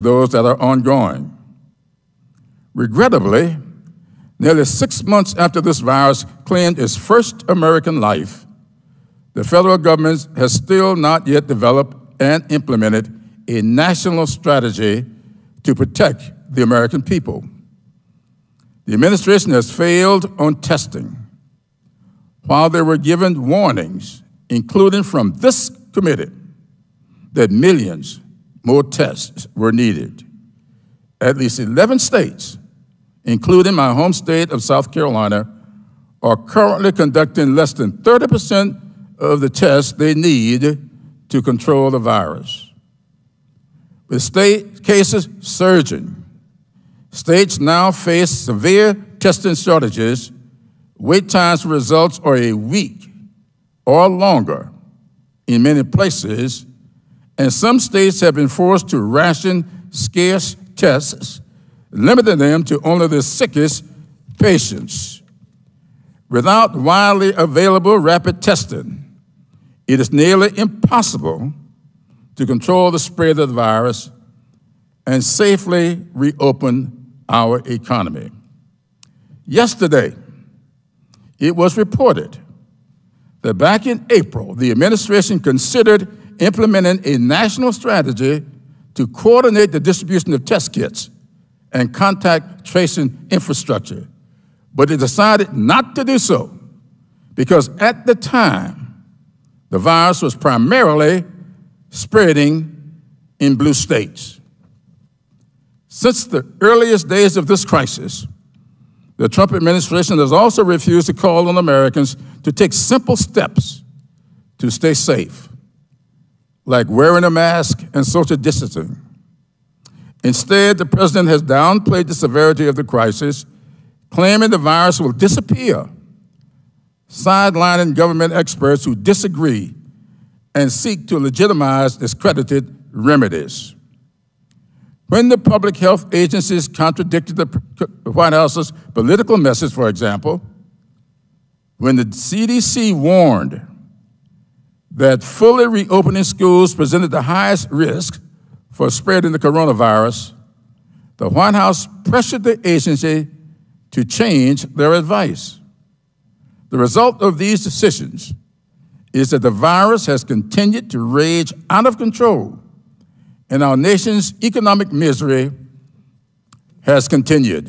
those that are ongoing. Regrettably, nearly six months after this virus claimed its first American life, the federal government has still not yet developed and implemented a national strategy to protect the American people. The administration has failed on testing. While they were given warnings, including from this committee, that millions more tests were needed. At least 11 states, including my home state of South Carolina, are currently conducting less than 30% of the tests they need to control the virus. With state cases surging, states now face severe testing shortages. Wait times for results are a week or longer in many places, and some states have been forced to ration scarce tests, limiting them to only the sickest patients. Without widely available rapid testing, it is nearly impossible to control the spread of the virus and safely reopen our economy. Yesterday, it was reported that back in April, the administration considered implementing a national strategy to coordinate the distribution of test kits and contact tracing infrastructure, but it decided not to do so because at the time, the virus was primarily spreading in blue states. Since the earliest days of this crisis, the Trump administration has also refused to call on Americans to take simple steps to stay safe, like wearing a mask and social distancing. Instead, the president has downplayed the severity of the crisis, claiming the virus will disappear sidelining government experts who disagree and seek to legitimize discredited remedies. When the public health agencies contradicted the White House's political message, for example, when the CDC warned that fully reopening schools presented the highest risk for spreading the coronavirus, the White House pressured the agency to change their advice. The result of these decisions is that the virus has continued to rage out of control, and our nation's economic misery has continued.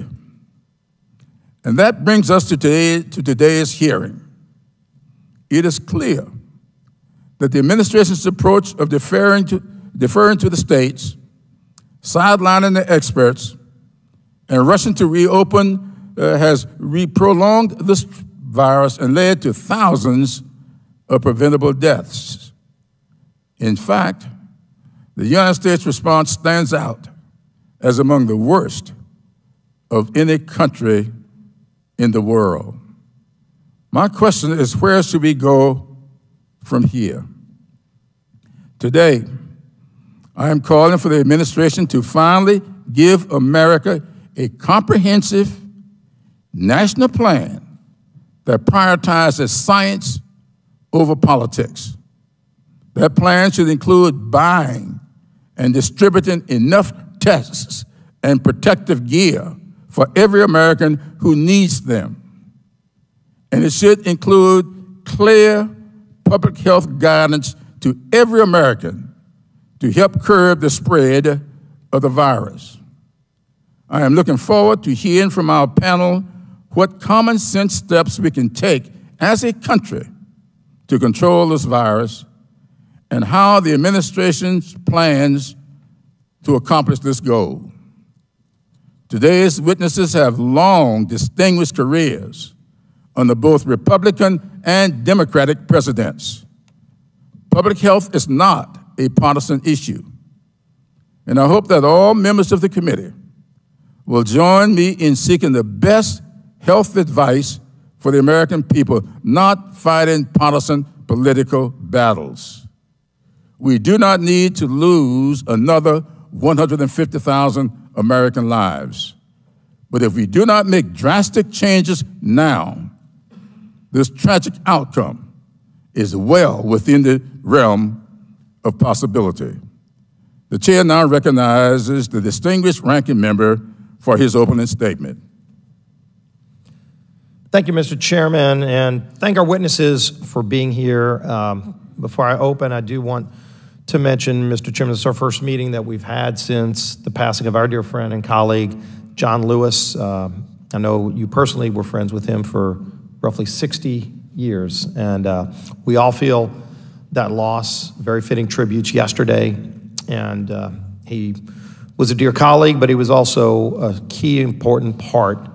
And that brings us to, today, to today's hearing. It is clear that the administration's approach of deferring to, deferring to the states, sidelining the experts, and rushing to reopen uh, has prolonged this virus and led to thousands of preventable deaths. In fact, the United States response stands out as among the worst of any country in the world. My question is where should we go from here? Today, I am calling for the administration to finally give America a comprehensive national plan that prioritizes science over politics. That plan should include buying and distributing enough tests and protective gear for every American who needs them. And it should include clear public health guidance to every American to help curb the spread of the virus. I am looking forward to hearing from our panel what common sense steps we can take as a country to control this virus and how the administration's plans to accomplish this goal. Today's witnesses have long distinguished careers under both Republican and Democratic presidents. Public health is not a partisan issue. And I hope that all members of the committee will join me in seeking the best health advice for the American people, not fighting partisan political battles. We do not need to lose another 150,000 American lives. But if we do not make drastic changes now, this tragic outcome is well within the realm of possibility. The chair now recognizes the distinguished ranking member for his opening statement. Thank you, Mr. Chairman, and thank our witnesses for being here. Um, before I open, I do want to mention, Mr. Chairman, this is our first meeting that we've had since the passing of our dear friend and colleague, John Lewis. Uh, I know you personally were friends with him for roughly 60 years, and uh, we all feel that loss. Very fitting tributes yesterday, and uh, he was a dear colleague, but he was also a key important part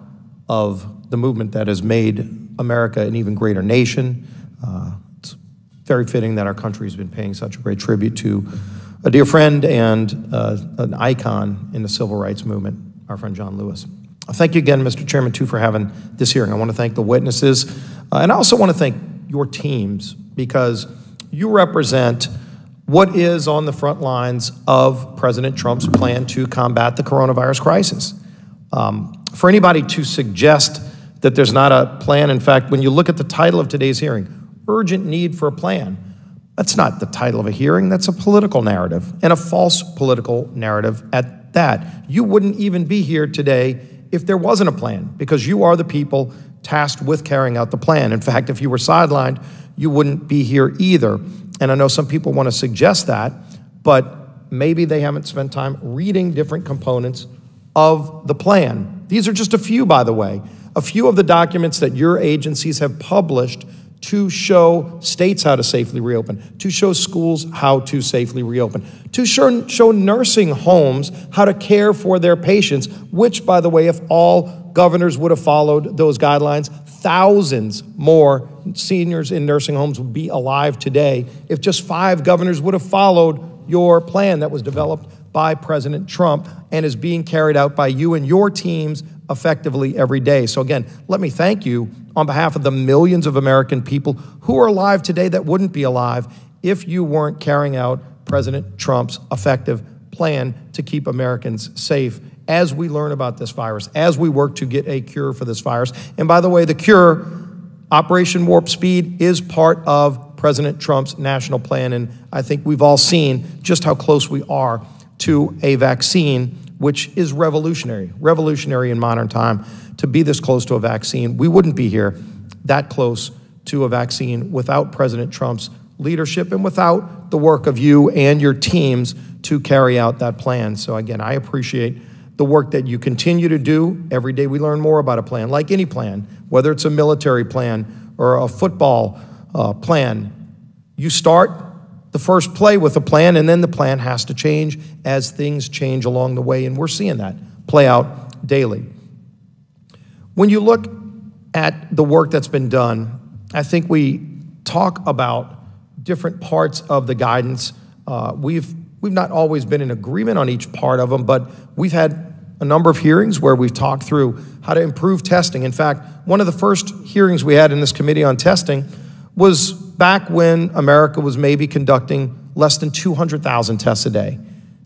of the movement that has made America an even greater nation. Uh, it's very fitting that our country has been paying such a great tribute to a dear friend and uh, an icon in the civil rights movement, our friend John Lewis. Thank you again, Mr. Chairman, too, for having this hearing. I want to thank the witnesses, uh, and I also want to thank your teams because you represent what is on the front lines of President Trump's plan to combat the coronavirus crisis. Um, for anybody to suggest that there's not a plan, in fact, when you look at the title of today's hearing, Urgent Need for a Plan, that's not the title of a hearing, that's a political narrative, and a false political narrative at that. You wouldn't even be here today if there wasn't a plan, because you are the people tasked with carrying out the plan. In fact, if you were sidelined, you wouldn't be here either. And I know some people want to suggest that, but maybe they haven't spent time reading different components of the plan. These are just a few, by the way, a few of the documents that your agencies have published to show states how to safely reopen, to show schools how to safely reopen, to show, show nursing homes how to care for their patients, which, by the way, if all governors would have followed those guidelines, thousands more seniors in nursing homes would be alive today if just five governors would have followed your plan that was developed by President Trump and is being carried out by you and your teams effectively every day. So, again, let me thank you on behalf of the millions of American people who are alive today that wouldn't be alive if you weren't carrying out President Trump's effective plan to keep Americans safe as we learn about this virus, as we work to get a cure for this virus. And by the way, the cure, Operation Warp Speed, is part of President Trump's national plan. And I think we've all seen just how close we are to a vaccine, which is revolutionary, revolutionary in modern time to be this close to a vaccine. We wouldn't be here that close to a vaccine without President Trump's leadership and without the work of you and your teams to carry out that plan. So, again, I appreciate the work that you continue to do. Every day we learn more about a plan, like any plan, whether it's a military plan or a football uh, plan. You start the first play with a plan, and then the plan has to change as things change along the way, and we're seeing that play out daily. When you look at the work that's been done, I think we talk about different parts of the guidance. Uh, we've We've not always been in agreement on each part of them, but we've had a number of hearings where we've talked through how to improve testing. In fact, one of the first hearings we had in this committee on testing was back when America was maybe conducting less than 200,000 tests a day.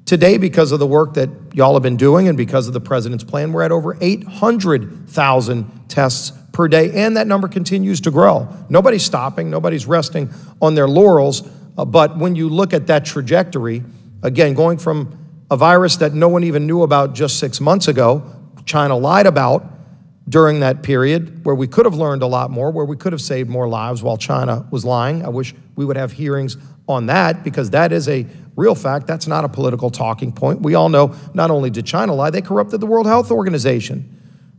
Today, because of the work that y'all have been doing and because of the president's plan, we're at over 800,000 tests per day, and that number continues to grow. Nobody's stopping, nobody's resting on their laurels, uh, but when you look at that trajectory, Again, going from a virus that no one even knew about just six months ago, China lied about during that period, where we could have learned a lot more, where we could have saved more lives while China was lying. I wish we would have hearings on that because that is a real fact. That's not a political talking point. We all know not only did China lie, they corrupted the World Health Organization.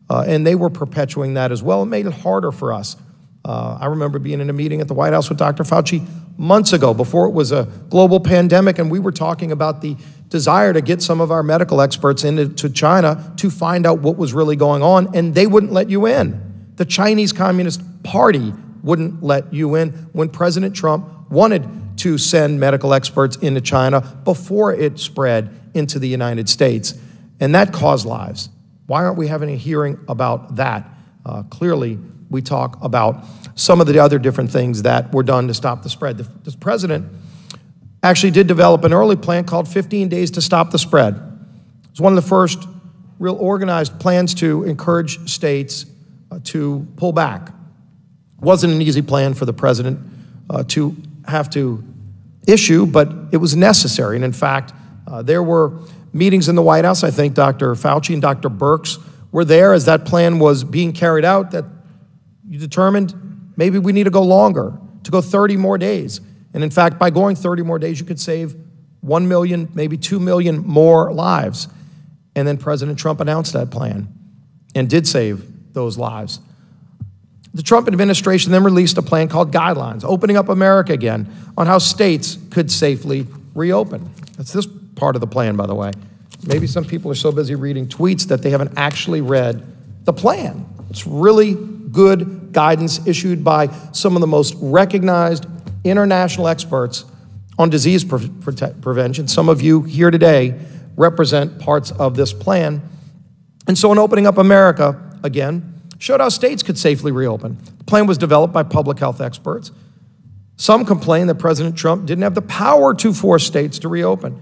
Uh, and they were perpetuating that as well. It made it harder for us. Uh, I remember being in a meeting at the White House with Dr. Fauci months ago before it was a global pandemic, and we were talking about the desire to get some of our medical experts into China to find out what was really going on, and they wouldn't let you in. The Chinese Communist Party wouldn't let you in when President Trump wanted to send medical experts into China before it spread into the United States. And that caused lives. Why aren't we having a hearing about that? Uh, clearly, we talk about some of the other different things that were done to stop the spread. The, the president actually did develop an early plan called 15 Days to Stop the Spread. It was one of the first real organized plans to encourage states uh, to pull back. It wasn't an easy plan for the president uh, to have to issue, but it was necessary. And in fact, Uh, there were meetings in the White House. I think Dr. Fauci and Dr. Birx were there as that plan was being carried out. That you determined maybe we need to go longer, to go 30 more days. And in fact, by going 30 more days, you could save 1 million, maybe 2 million more lives. And then President Trump announced that plan and did save those lives. The Trump administration then released a plan called Guidelines, opening up America again on how states could safely reopen. That's this part of the plan, by the way. Maybe some people are so busy reading tweets that they haven't actually read the plan. It's really good guidance issued by some of the most recognized international experts on disease pre pre prevention. Some of you here today represent parts of this plan. And so, in opening up America again, showed how states could safely reopen. The plan was developed by public health experts. Some complained that President Trump didn't have the power to force states to reopen.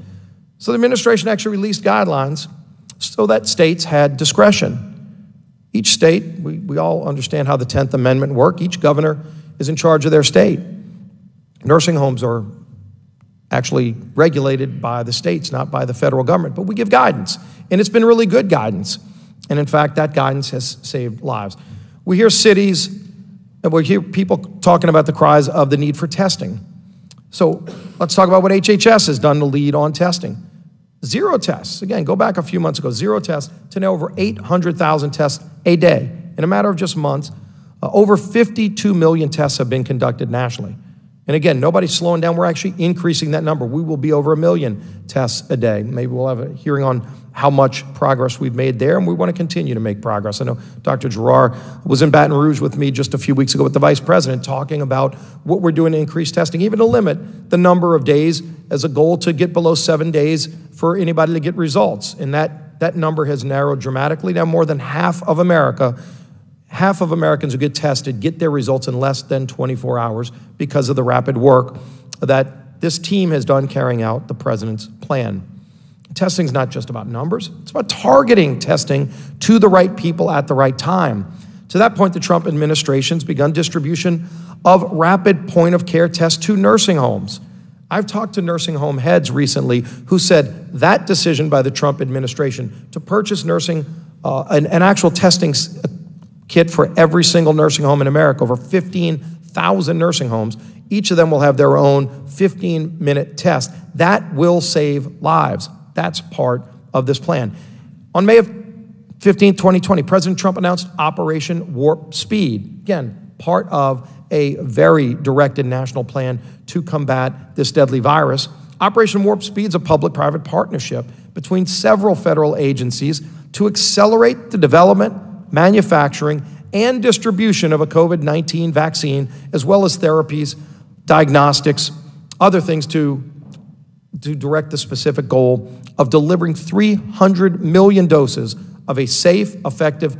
So the administration actually released guidelines so that states had discretion. Each state, we, we all understand how the 10th Amendment work. Each governor is in charge of their state. Nursing homes are actually regulated by the states, not by the federal government, but we give guidance. And it's been really good guidance. And in fact, that guidance has saved lives. We hear cities, and we hear people talking about the cries of the need for testing. So let's talk about what HHS has done to lead on testing. Zero tests. Again, go back a few months ago, zero tests to now over 800,000 tests a day. In a matter of just months, uh, over 52 million tests have been conducted nationally. And again, nobody's slowing down. We're actually increasing that number. We will be over a million tests a day. Maybe we'll have a hearing on how much progress we've made there, and we want to continue to make progress. I know Dr. Giroir was in Baton Rouge with me just a few weeks ago with the vice president talking about what we're doing to increase testing, even to limit the number of days as a goal to get below seven days for anybody to get results. And that, that number has narrowed dramatically. Now, more than half of America half of Americans who get tested get their results in less than 24 hours because of the rapid work that this team has done carrying out the president's plan. Testing is not just about numbers, it's about targeting testing to the right people at the right time. To that point, the Trump administration's begun distribution of rapid point of care tests to nursing homes. I've talked to nursing home heads recently who said that decision by the Trump administration to purchase nursing, uh, an, an actual testing kit for every single nursing home in America, over 15,000 nursing homes. Each of them will have their own 15 minute test. That will save lives. That's part of this plan. On May of 15, 2020, President Trump announced Operation Warp Speed. Again, part of a very directed national plan to combat this deadly virus. Operation Warp Speed is a public private partnership between several federal agencies to accelerate the development manufacturing, and distribution of a COVID 19 vaccine, as well as therapies, diagnostics, other things to, to direct the specific goal of delivering 300 million doses of a safe, effective,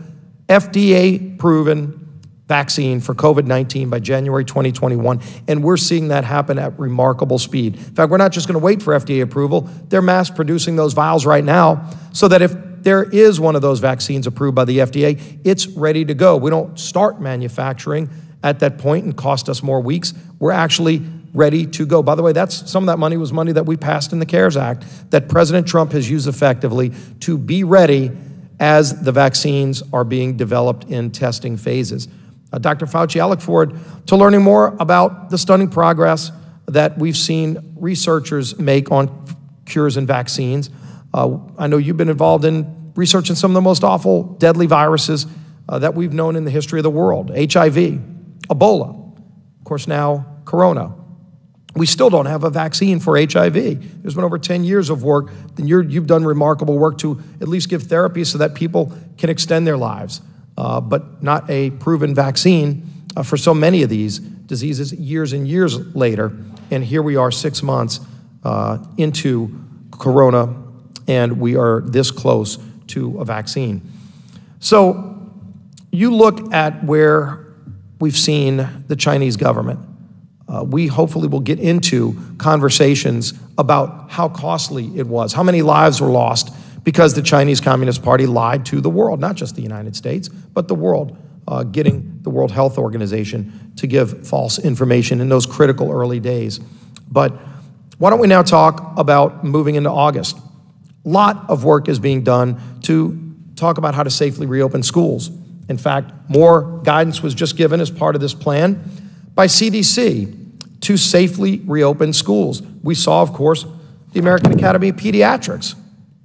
FDA proven vaccine for COVID 19 by January 2021. And we're seeing that happen at remarkable speed. In fact, we're not just going to wait for FDA approval, they're mass producing those vials right now so that if there is one of those vaccines approved by the FDA, it's ready to go. We don't start manufacturing at that point and cost us more weeks. We're actually ready to go. By the way, that's some of that money was money that we passed in the CARES Act that President Trump has used effectively to be ready as the vaccines are being developed in testing phases. Uh, Dr. Fauci, I look forward to learning more about the stunning progress that we've seen researchers make on cures and vaccines. Uh, I know you've been involved in researching some of the most awful, deadly viruses uh, that we've known in the history of the world HIV, Ebola, of course, now Corona. We still don't have a vaccine for HIV. There's been over 10 years of work, and you have done remarkable work to at least give therapy so that people can extend their lives, uh, but not a proven vaccine uh, for so many of these diseases years and years later. And here we are six months uh, into Corona, and we are this close to a vaccine. So you look at where we've seen the Chinese government. Uh, we hopefully will get into conversations about how costly it was, how many lives were lost because the Chinese Communist Party lied to the world, not just the United States, but the world, uh, getting the World Health Organization to give false information in those critical early days. But Why don't we now talk about moving into August? A lot of work is being done to talk about how to safely reopen schools. In fact, more guidance was just given as part of this plan by CDC to safely reopen schools. We saw, of course, the American Academy of Pediatrics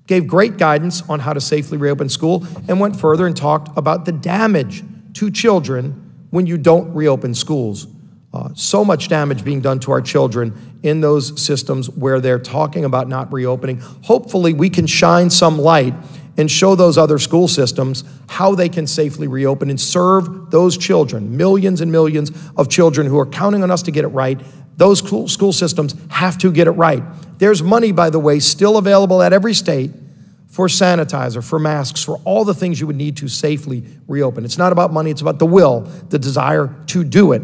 gave great guidance on how to safely reopen school and went further and talked about the damage to children when you don't reopen schools. Uh, so much damage being done to our children in those systems where they're talking about not reopening. Hopefully, we can shine some light and show those other school systems how they can safely reopen and serve those children, millions and millions of children who are counting on us to get it right. Those school, systems have to get it right. There's money, by the way, still available at every state for sanitizer, for masks, for all the things you would need to safely reopen. It's not about money, it's about the will, the desire to do it.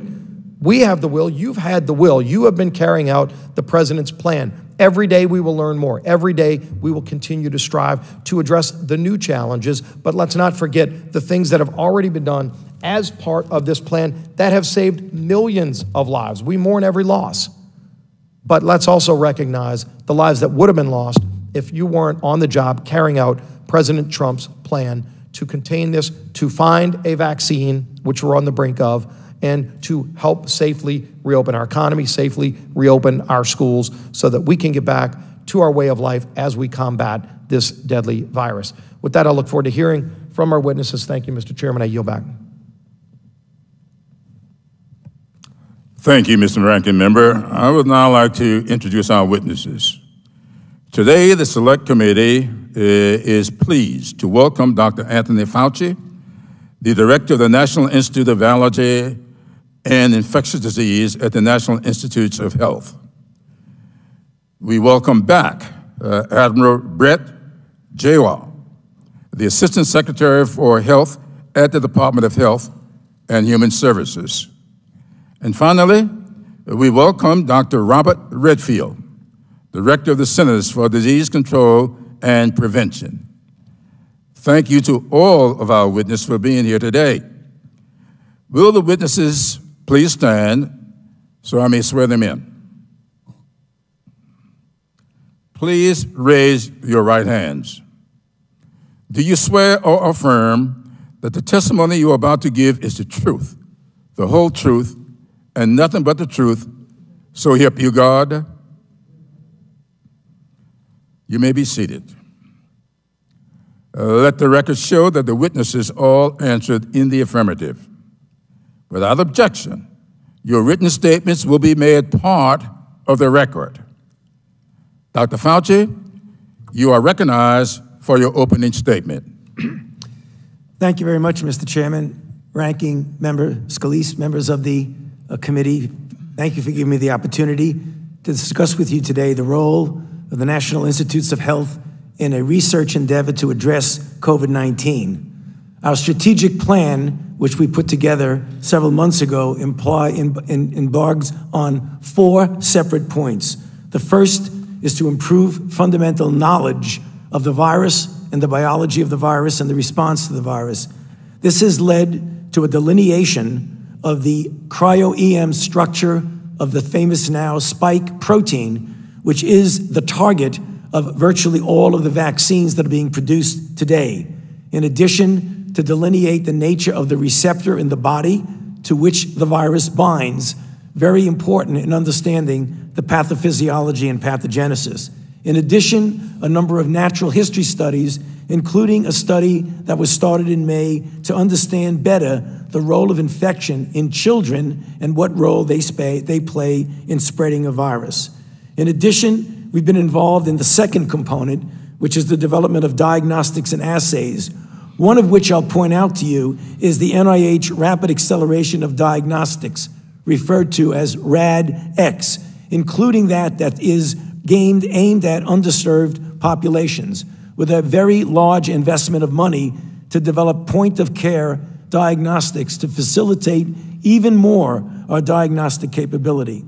We have the will, you've had the will. You have been carrying out the president's plan. Every day we will learn more. Every day we will continue to strive to address the new challenges. But let's not forget the things that have already been done as part of this plan that have saved millions of lives. We mourn every loss. But let's also recognize the lives that would have been lost if you weren't on the job carrying out President Trump's plan to contain this, to find a vaccine, which we're on the brink of, and to help safely reopen our economy, safely reopen our schools, so that we can get back to our way of life as we combat this deadly virus. With that, I look forward to hearing from our witnesses. Thank you, Mr. Chairman. I yield back. Thank you, Mr. Ranking Member. I would now like to introduce our witnesses. Today, the Select Committee uh, is pleased to welcome Dr. Anthony Fauci, the Director of the National Institute of Allergy and Infectious Disease at the National Institutes of Health. We welcome back uh, Admiral Brett Giroir, the Assistant Secretary for Health at the Department of Health and Human Services. And finally, we welcome Dr. Robert Redfield, Director of the Centers for Disease Control and Prevention. Thank you to all of our witnesses for being here today. Will the witnesses please stand so I may swear them in? Please raise your right hands. Do you swear or affirm that the testimony you are about to give is the truth, the whole truth, and nothing but the truth? So help you God? You may be seated. Let the record show that the witnesses all answered in the affirmative. Without objection, your written statements will be made part of the record. Dr. Fauci, you are recognized for your opening statement. Thank you very much, Mr. Chairman, Ranking Member Scalise, members of the uh, committee. Thank you for giving me the opportunity to discuss with you today the role of the National Institutes of Health in a research endeavor to address COVID 19. Our strategic plan, which we put together several months ago, imply, in, in, embarks on four separate points. The first is to improve fundamental knowledge of the virus and the biology of the virus and the response to the virus. This has led to a delineation of the cryo EM structure of the famous now spike protein which is the target of virtually all of the vaccines that are being produced today. In addition, to delineate the nature of the receptor in the body to which the virus binds, very important in understanding the pathophysiology and pathogenesis. In addition, a number of natural history studies, including a study that was started in May to understand better the role of infection in children and what role they, they play in spreading a virus. In addition, we've been involved in the second component, which is the development of diagnostics and assays, one of which I'll point out to you is the NIH Rapid Acceleration of Diagnostics, referred to as RADX, including that that is aimed, aimed at underserved populations, with a very large investment of money to develop point of care diagnostics to facilitate even more our diagnostic capability.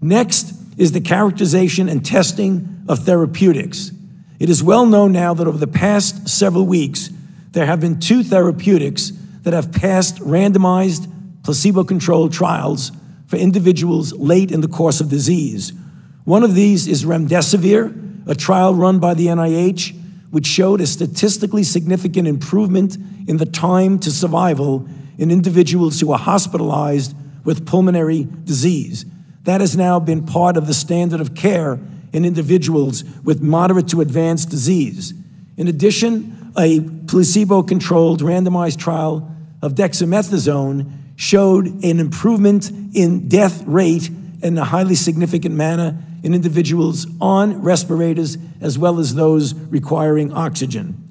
Next, is the characterization and testing of therapeutics. It is well known now that over the past several weeks, there have been two therapeutics that have passed randomized, placebo controlled trials for individuals late in the course of disease. One of these is remdesivir, a trial run by the NIH, which showed a statistically significant improvement in the time to survival in individuals who are hospitalized with pulmonary disease. That has now been part of the standard of care in individuals with moderate to advanced disease. In addition, a placebo controlled randomized trial of dexamethasone showed an improvement in death rate in a highly significant manner in individuals on respirators as well as those requiring oxygen.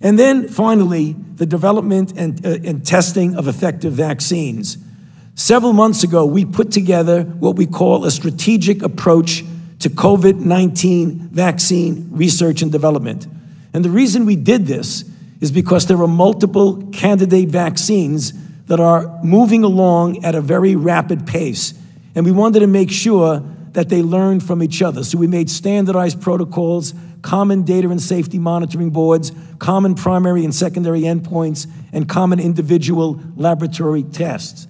And then finally, the development and, uh, and testing of effective vaccines. Several months ago, we put together what we call a strategic approach to COVID 19 vaccine research and development. And the reason we did this is because there are multiple candidate vaccines that are moving along at a very rapid pace. And we wanted to make sure that they learned from each other. So we made standardized protocols, common data and safety monitoring boards, common primary and secondary endpoints, and common individual laboratory tests.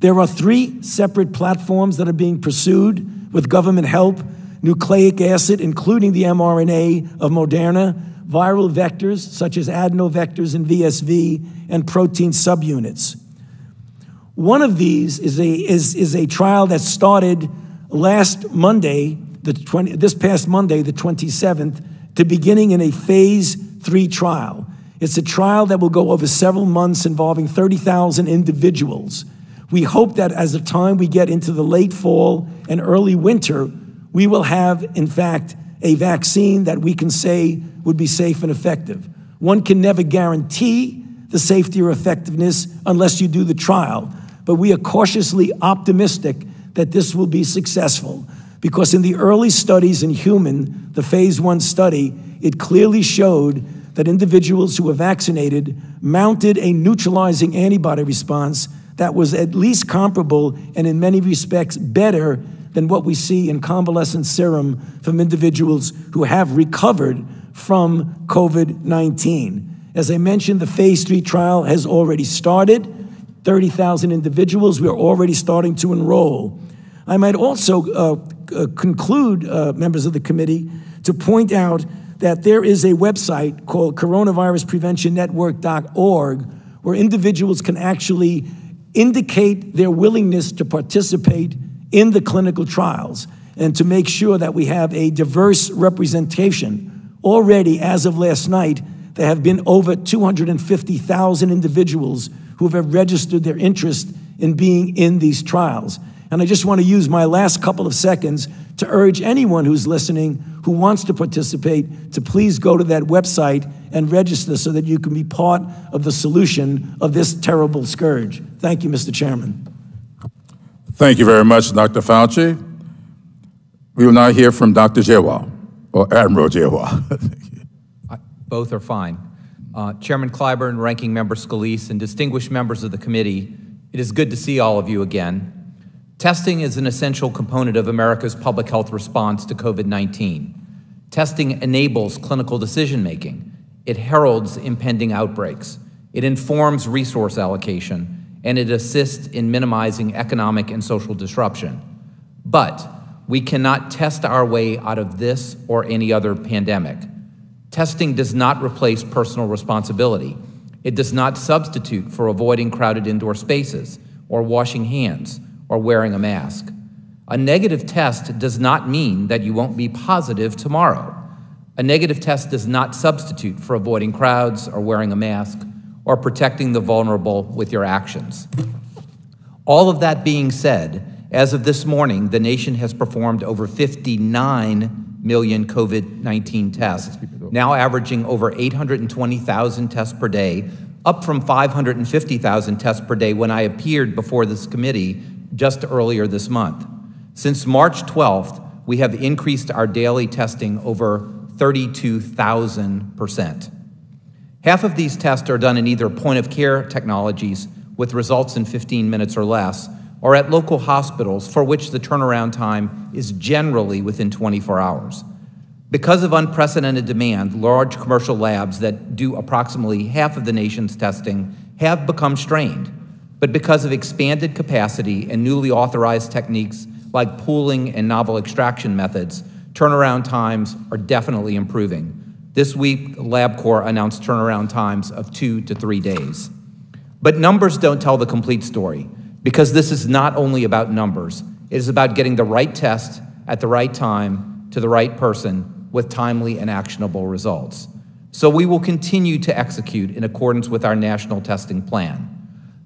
There are three separate platforms that are being pursued with government help nucleic acid, including the mRNA of Moderna, viral vectors such as adenovectors and VSV, and protein subunits. One of these is a, is, is a trial that started last Monday, the 20, this past Monday, the 27th, to beginning in a phase three trial. It's a trial that will go over several months involving 30,000 individuals. We hope that as the time we get into the late fall and early winter, we will have, in fact, a vaccine that we can say would be safe and effective. One can never guarantee the safety or effectiveness unless you do the trial, but we are cautiously optimistic that this will be successful because in the early studies in human, the phase one study, it clearly showed that individuals who were vaccinated mounted a neutralizing antibody response that was at least comparable and in many respects better than what we see in convalescent serum from individuals who have recovered from COVID 19. As I mentioned, the phase three trial has already started. 30,000 individuals, we are already starting to enroll. I might also uh, uh, conclude, uh, members of the committee, to point out that there is a website called coronaviruspreventionnetwork.org where individuals can actually indicate their willingness to participate in the clinical trials and to make sure that we have a diverse representation. Already, as of last night, there have been over 250,000 individuals who have registered their interest in being in these trials. And I just want to use my last couple of seconds to urge anyone who's listening who wants to participate to please go to that website and register so that you can be part of the solution of this terrible scourge. Thank you, Mr. Chairman. Thank you very much, Dr. Fauci. We will now hear from Dr. Giroir, or Admiral Giroir. Both are fine. Uh, Chairman Clyburn, Ranking Member Scalise, and distinguished members of the committee, it is good to see all of you again. Testing is an essential component of America's public health response to COVID 19. Testing enables clinical decision making, it heralds impending outbreaks, it informs resource allocation, and it assists in minimizing economic and social disruption. But we cannot test our way out of this or any other pandemic. Testing does not replace personal responsibility. It does not substitute for avoiding crowded indoor spaces or washing hands or wearing a mask. A negative test does not mean that you won't be positive tomorrow. A negative test does not substitute for avoiding crowds or wearing a mask or protecting the vulnerable with your actions. All of that being said, as of this morning, the nation has performed over 59 million COVID 19 tests, now averaging over 820,000 tests per day, up from 550,000 tests per day when I appeared before this committee just earlier this month. Since March 12th, we have increased our daily testing over 32,000%. Half of these tests are done in either point of care technologies with results in 15 minutes or less, or at local hospitals for which the turnaround time is generally within 24 hours. Because of unprecedented demand, large commercial labs that do approximately half of the nation's testing have become strained but because of expanded capacity and newly authorized techniques like pooling and novel extraction methods, turnaround times are definitely improving. This week, LabCorp announced turnaround times of two to three days. But numbers don't tell the complete story because this is not only about numbers, it is about getting the right test at the right time to the right person with timely and actionable results. So we will continue to execute in accordance with our national testing plan.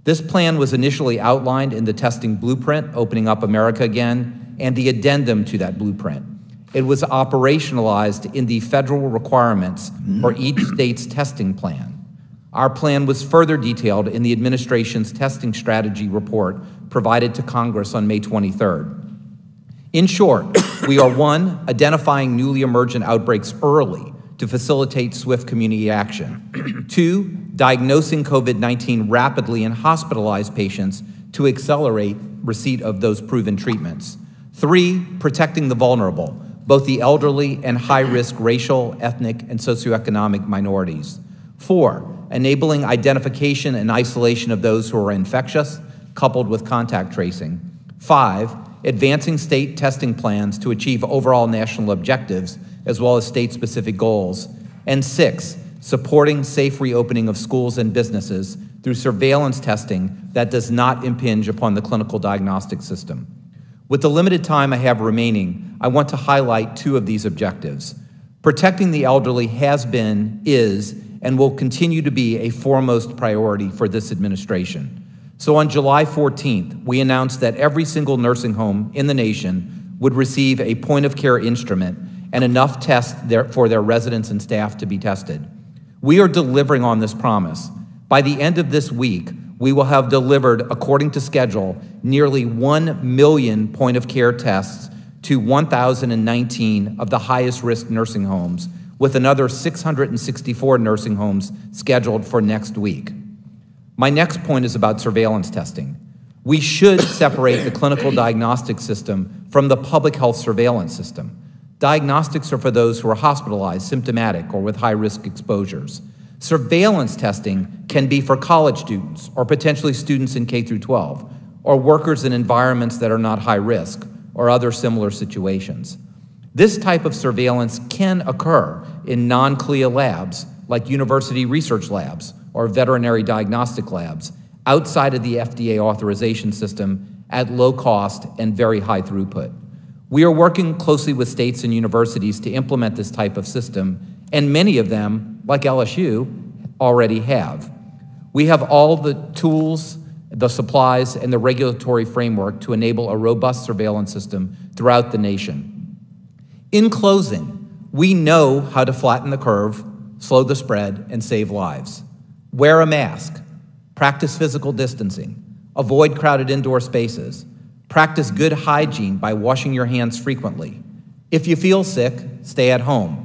This plan was initially outlined in the testing blueprint, Opening Up America Again, and the addendum to that blueprint. It was operationalized in the federal requirements for mm. each state's testing plan. Our plan was further detailed in the administration's testing strategy report provided to Congress on May 23rd. In short, we are one, identifying newly emergent outbreaks early to facilitate swift community action. Two, diagnosing COVID 19 rapidly in hospitalized patients to accelerate receipt of those proven treatments. Three, protecting the vulnerable, both the elderly and high risk racial, ethnic, and socioeconomic minorities. Four, enabling identification and isolation of those who are infectious, coupled with contact tracing. Five, advancing state testing plans to achieve overall national objectives as well as state specific goals. And six, supporting safe reopening of schools and businesses through surveillance testing that does not impinge upon the clinical diagnostic system. With the limited time I have remaining, I want to highlight two of these objectives. Protecting the elderly has been, is, and will continue to be a foremost priority for this administration. So on July 14th, we announced that every single nursing home in the nation would receive a point of care instrument and enough tests for their residents and staff to be tested. We are delivering on this promise. By the end of this week, we will have delivered, according to schedule, nearly 1 million point of care tests to 1,019 of the highest risk nursing homes, with another 664 nursing homes scheduled for next week. My next point is about surveillance testing. We should separate the clinical diagnostic system from the public health surveillance system. Diagnostics are for those who are hospitalized, symptomatic, or with high risk exposures. Surveillance testing can be for college students or potentially students in K through 12 or workers in environments that are not high risk or other similar situations. This type of surveillance can occur in non-CLIA labs like university research labs or veterinary diagnostic labs outside of the FDA authorization system at low cost and very high throughput. We are working closely with states and universities to implement this type of system, and many of them, like LSU, already have. We have all the tools, the supplies, and the regulatory framework to enable a robust surveillance system throughout the nation. In closing, we know how to flatten the curve, slow the spread, and save lives. Wear a mask. Practice physical distancing. Avoid crowded indoor spaces. Practice good hygiene by washing your hands frequently. If you feel sick, stay at home.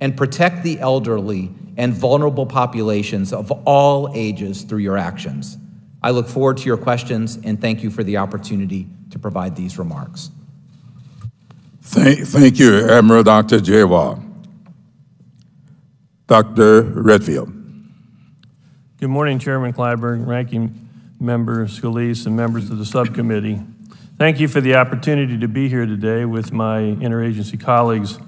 And protect the elderly and vulnerable populations of all ages through your actions. I look forward to your questions and thank you for the opportunity to provide these remarks. Thank, thank you, Admiral Dr. Jewell. Dr. Redfield. Good morning, Chairman Clyburn, Ranking Member Scalise, and members of the subcommittee. Thank you for the opportunity to be here today with my interagency colleagues.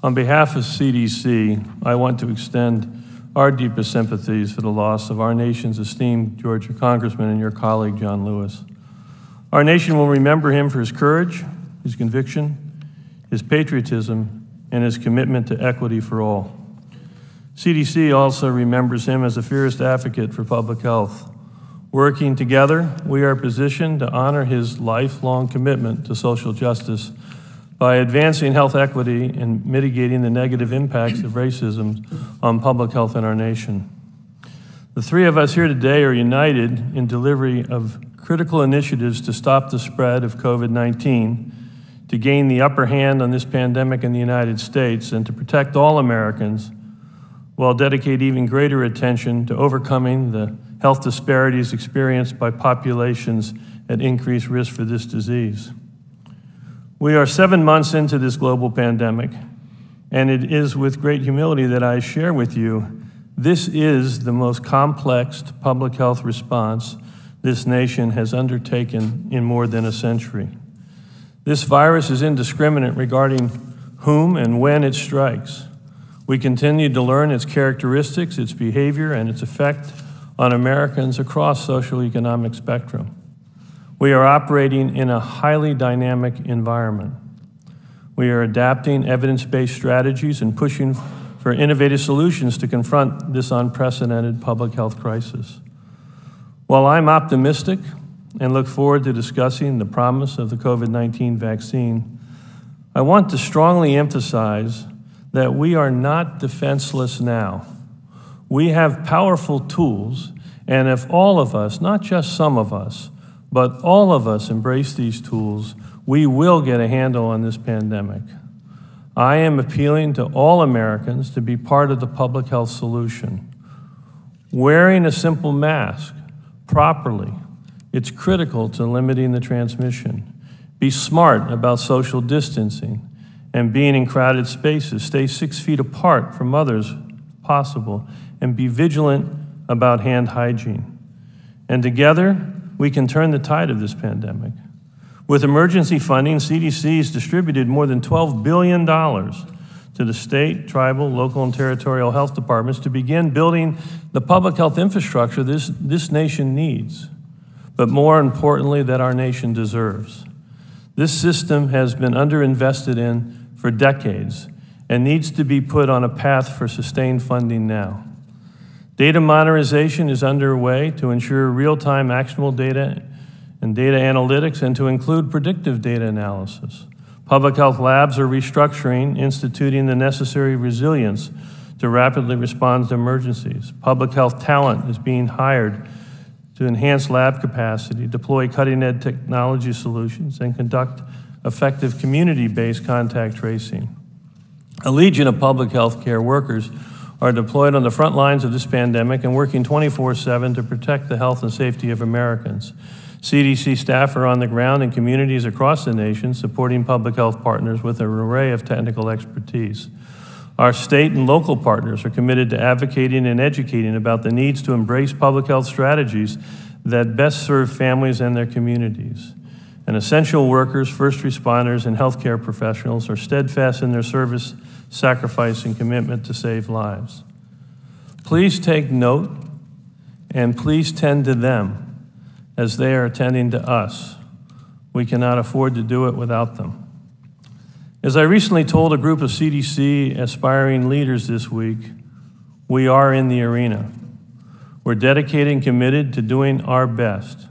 On behalf of CDC, I want to extend our deepest sympathies for the loss of our nation's esteemed Georgia Congressman and your colleague, John Lewis. Our nation will remember him for his courage, his conviction, his patriotism, and his commitment to equity for all. CDC also remembers him as a fierce advocate for public health. Working together, we are positioned to honor his lifelong commitment to social justice by advancing health equity and mitigating the negative impacts of racism on public health in our nation. The three of us here today are united in delivery of critical initiatives to stop the spread of COVID 19, to gain the upper hand on this pandemic in the United States, and to protect all Americans while dedicate even greater attention to overcoming the health disparities experienced by populations at increased risk for this disease. We are seven months into this global pandemic, and it is with great humility that I share with you this is the most complex public health response this nation has undertaken in more than a century. This virus is indiscriminate regarding whom and when it strikes. We continue to learn its characteristics, its behavior, and its effect on Americans across social economic spectrum. We are operating in a highly dynamic environment. We are adapting evidence-based strategies and pushing for innovative solutions to confront this unprecedented public health crisis. While I'm optimistic and look forward to discussing the promise of the COVID-19 vaccine, I want to strongly emphasize that we are not defenseless now. We have powerful tools, and if all of us, not just some of us, but all of us embrace these tools, we will get a handle on this pandemic. I am appealing to all Americans to be part of the public health solution. Wearing a simple mask properly, it's critical to limiting the transmission. Be smart about social distancing and being in crowded spaces. Stay six feet apart from others possible and be vigilant about hand hygiene. And together, we can turn the tide of this pandemic. With emergency funding, CDC has distributed more than $12 billion to the state, tribal, local, and territorial health departments to begin building the public health infrastructure this, this nation needs, but more importantly, that our nation deserves. This system has been underinvested in for decades and needs to be put on a path for sustained funding now. Data modernization is underway to ensure real-time actionable data and data analytics and to include predictive data analysis. Public health labs are restructuring, instituting the necessary resilience to rapidly respond to emergencies. Public health talent is being hired to enhance lab capacity, deploy cutting-edge technology solutions, and conduct effective community-based contact tracing. A legion of public health care workers are deployed on the front lines of this pandemic and working 24-7 to protect the health and safety of Americans. CDC staff are on the ground in communities across the nation supporting public health partners with an array of technical expertise. Our state and local partners are committed to advocating and educating about the needs to embrace public health strategies that best serve families and their communities and essential workers, first responders, and healthcare professionals are steadfast in their service, sacrifice, and commitment to save lives. Please take note and please tend to them as they are tending to us. We cannot afford to do it without them. As I recently told a group of CDC aspiring leaders this week, we are in the arena. We're dedicated and committed to doing our best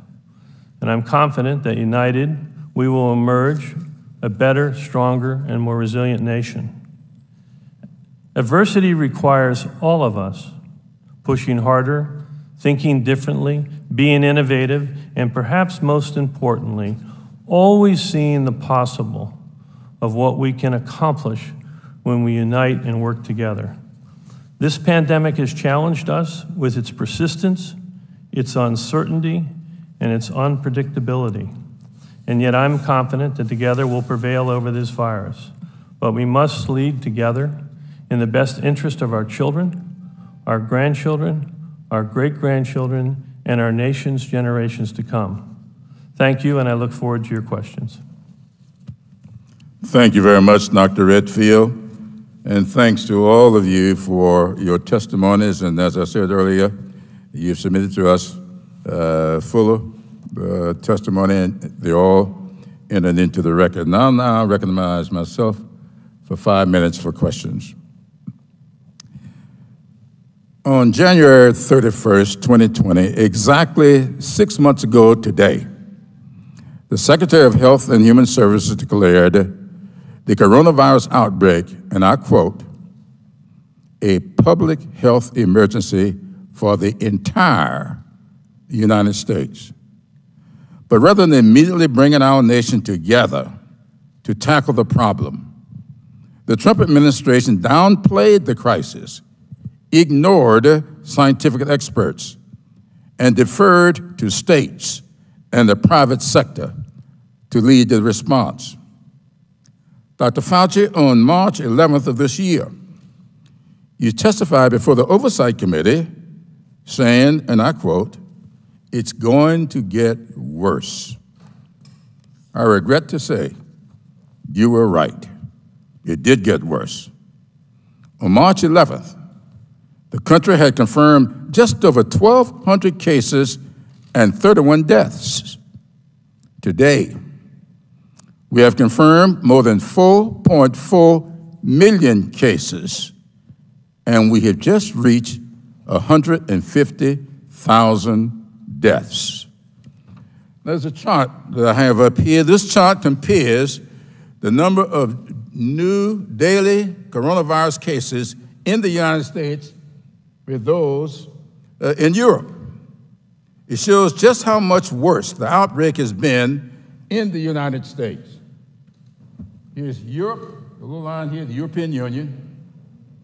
and I'm confident that united, we will emerge a better, stronger, and more resilient nation. Adversity requires all of us pushing harder, thinking differently, being innovative, and perhaps most importantly, always seeing the possible of what we can accomplish when we unite and work together. This pandemic has challenged us with its persistence, its uncertainty, and its unpredictability. And yet I'm confident that together we'll prevail over this virus. But we must lead together in the best interest of our children, our grandchildren, our great grandchildren, and our nation's generations to come. Thank you, and I look forward to your questions. Thank you very much, Dr. Redfield. And thanks to all of you for your testimonies. And as I said earlier, you've submitted to us uh, Fuller uh, testimony, and they all entered into the record. Now, now I recognize myself for five minutes for questions. On January 31st, 2020, exactly six months ago today, the Secretary of Health and Human Services declared the coronavirus outbreak, and I quote, a public health emergency for the entire United States. But rather than immediately bringing our nation together to tackle the problem, the Trump administration downplayed the crisis, ignored scientific experts, and deferred to states and the private sector to lead the response. Dr. Fauci, on March 11th of this year, you testified before the Oversight Committee saying, and I quote, it's going to get worse. I regret to say You were right. It did get worse. On March 11th, the country had confirmed just over 1,200 cases and 31 deaths. Today, we have confirmed more than 4.4 million cases, and we have just reached 150,000 deaths. There's a chart that I have up here. This chart compares the number of new daily coronavirus cases in the United States with those uh, in Europe. It shows just how much worse the outbreak has been in the United States. Here's Europe, the little line here, the European Union.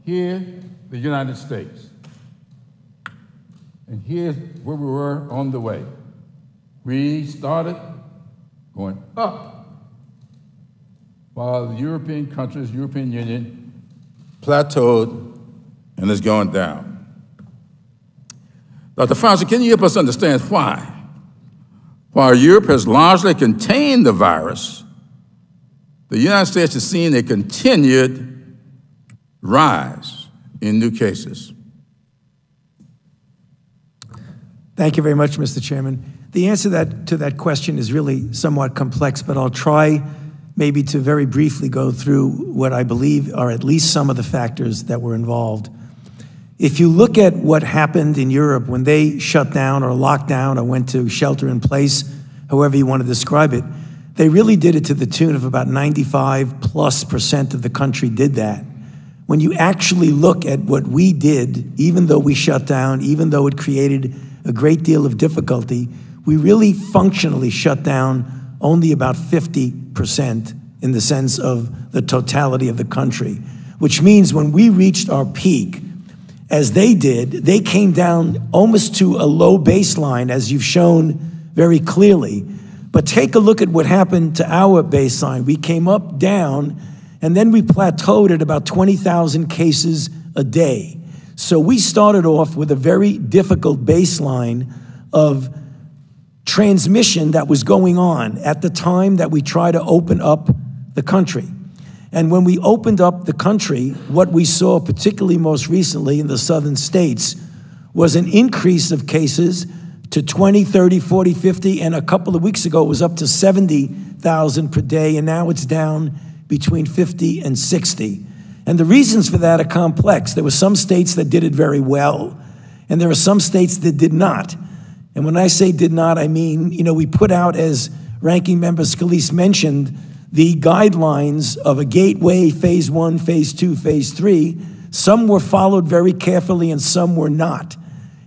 Here, the United States. And here's where we were on the way. We started going up, while the European countries, European Union, plateaued and is going down. Dr. Fauci, can you help us understand why? While Europe has largely contained the virus, the United States has seen a continued rise in new cases. Thank you very much, Mr. Chairman. The answer that, to that question is really somewhat complex, but I'll try maybe to very briefly go through what I believe are at least some of the factors that were involved. If you look at what happened in Europe when they shut down or locked down or went to shelter in place, however you want to describe it, they really did it to the tune of about 95 plus percent of the country did that. When you actually look at what we did, even though we shut down, even though it created a great deal of difficulty, we really functionally shut down only about 50% in the sense of the totality of the country, which means when we reached our peak, as they did, they came down almost to a low baseline, as you've shown very clearly. But take a look at what happened to our baseline. We came up, down, and then we plateaued at about 20,000 cases a day. So we started off with a very difficult baseline of transmission that was going on at the time that we tried to open up the country. And when we opened up the country, what we saw, particularly most recently in the southern states, was an increase of cases to 20, 30, 40, 50, and a couple of weeks ago it was up to 70,000 per day, and now it's down between 50 and 60. And the reasons for that are complex. There were some states that did it very well, and there are some states that did not. And when I say did not, I mean, you know, we put out, as Ranking Member Scalise mentioned, the guidelines of a gateway, phase one, phase two, phase three. Some were followed very carefully and some were not.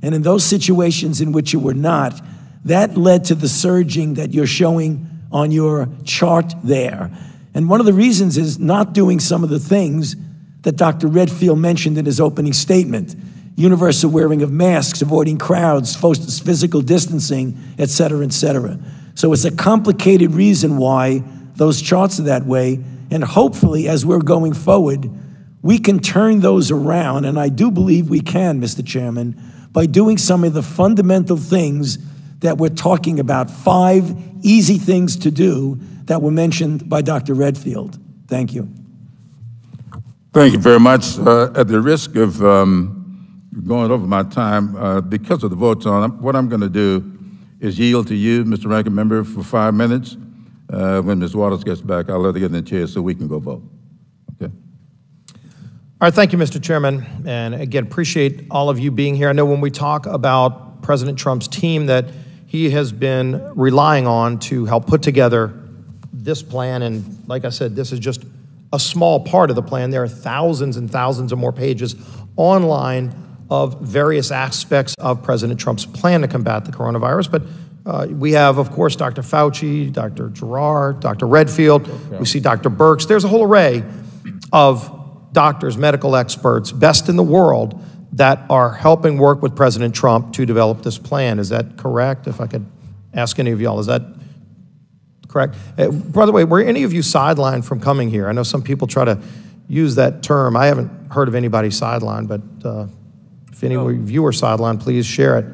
And in those situations in which you were not, that led to the surging that you're showing on your chart there. And one of the reasons is not doing some of the things that Dr. Redfield mentioned in his opening statement universal wearing of masks, avoiding crowds, physical distancing, et cetera, et cetera. So it's a complicated reason why those charts that way. And hopefully, as we're going forward, we can turn those around. And I do believe we can, Mr. Chairman, by doing some of the fundamental things that we're talking about five easy things to do that were mentioned by Dr. Redfield. Thank you. Thank you very much. Uh, at the risk of um, going over my time, uh, because of the votes on, what I'm going to do is yield to you, Mr. Ranking Member, for five minutes. Uh, when Ms. Waters gets back, I'll let her get in the chair so we can go vote. Okay. All right, thank you, Mr. Chairman. And again, appreciate all of you being here. I know when we talk about President Trump's team that he has been relying on to help put together this plan. And like I said, this is just a small part of the plan. There are thousands and thousands of more pages online of various aspects of President Trump's plan to combat the coronavirus. But uh, we have, of course, Dr. Fauci, Dr. Giroir, Dr. Redfield. We see Dr. Birx. There's a whole array of doctors, medical experts, best in the world that are helping work with President Trump to develop this plan. Is that correct? If I could ask any of y'all, is that correct? Uh, by the way, were any of you sidelined from coming here? I know some people try to use that term. I haven't heard of anybody sidelined, but uh, if any of you are sidelined, please share it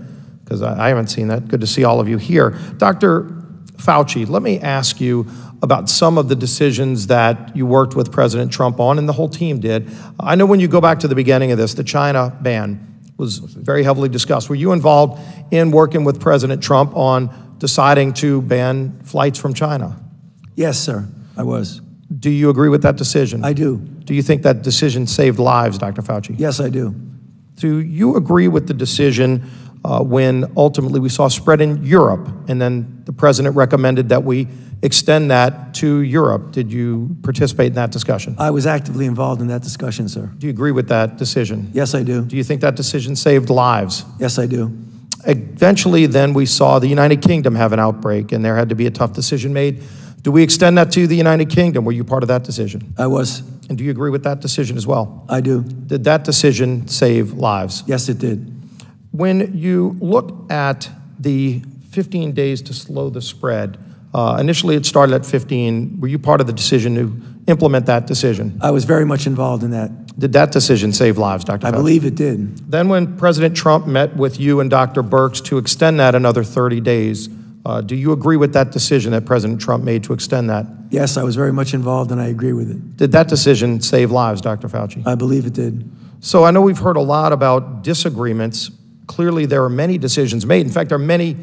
because I, I, haven't seen that. Good to see all of you here. Dr. Fauci, let me ask you about some of the decisions that you worked with President Trump on, and the whole team did. I know when you go back to the beginning of this, the China ban was very heavily discussed. Were you involved in working with President Trump on deciding to ban flights from China? Yes, sir, I was. Do you agree with that decision? I do. Do you think that decision saved lives, Dr. Fauci? Yes, I do. Do you agree with the decision uh, when ultimately we saw spread in Europe, and then the president recommended that we extend that to Europe? Did you participate in that discussion? I was actively involved in that discussion, sir. Do you agree with that decision? Yes, I do. Do you think that decision saved lives? Yes, I do. Eventually, then we saw the United Kingdom have an outbreak, and there had to be a tough decision made. Do we extend that to the United Kingdom? Were you part of that decision? I was. And do you agree with that decision as well? I do. Did that decision save lives? Yes, it did. When you look at the 15 days to slow the spread, uh, initially it started at 15. Were you part of the decision to implement that decision? I was very much involved in that. Did that decision save lives, Dr. Fauci? I Fauci? believe it did. Then, when President Trump met with you and Dr. Birx to extend that another 30 days, uh, do you agree with that decision that President Trump made to extend that? Yes, I was very much involved and I agree with it. Did that decision save lives, Dr. Fauci? I believe it did. So I know we've heard a lot about disagreements. Clearly, there are many decisions made. In fact, there are many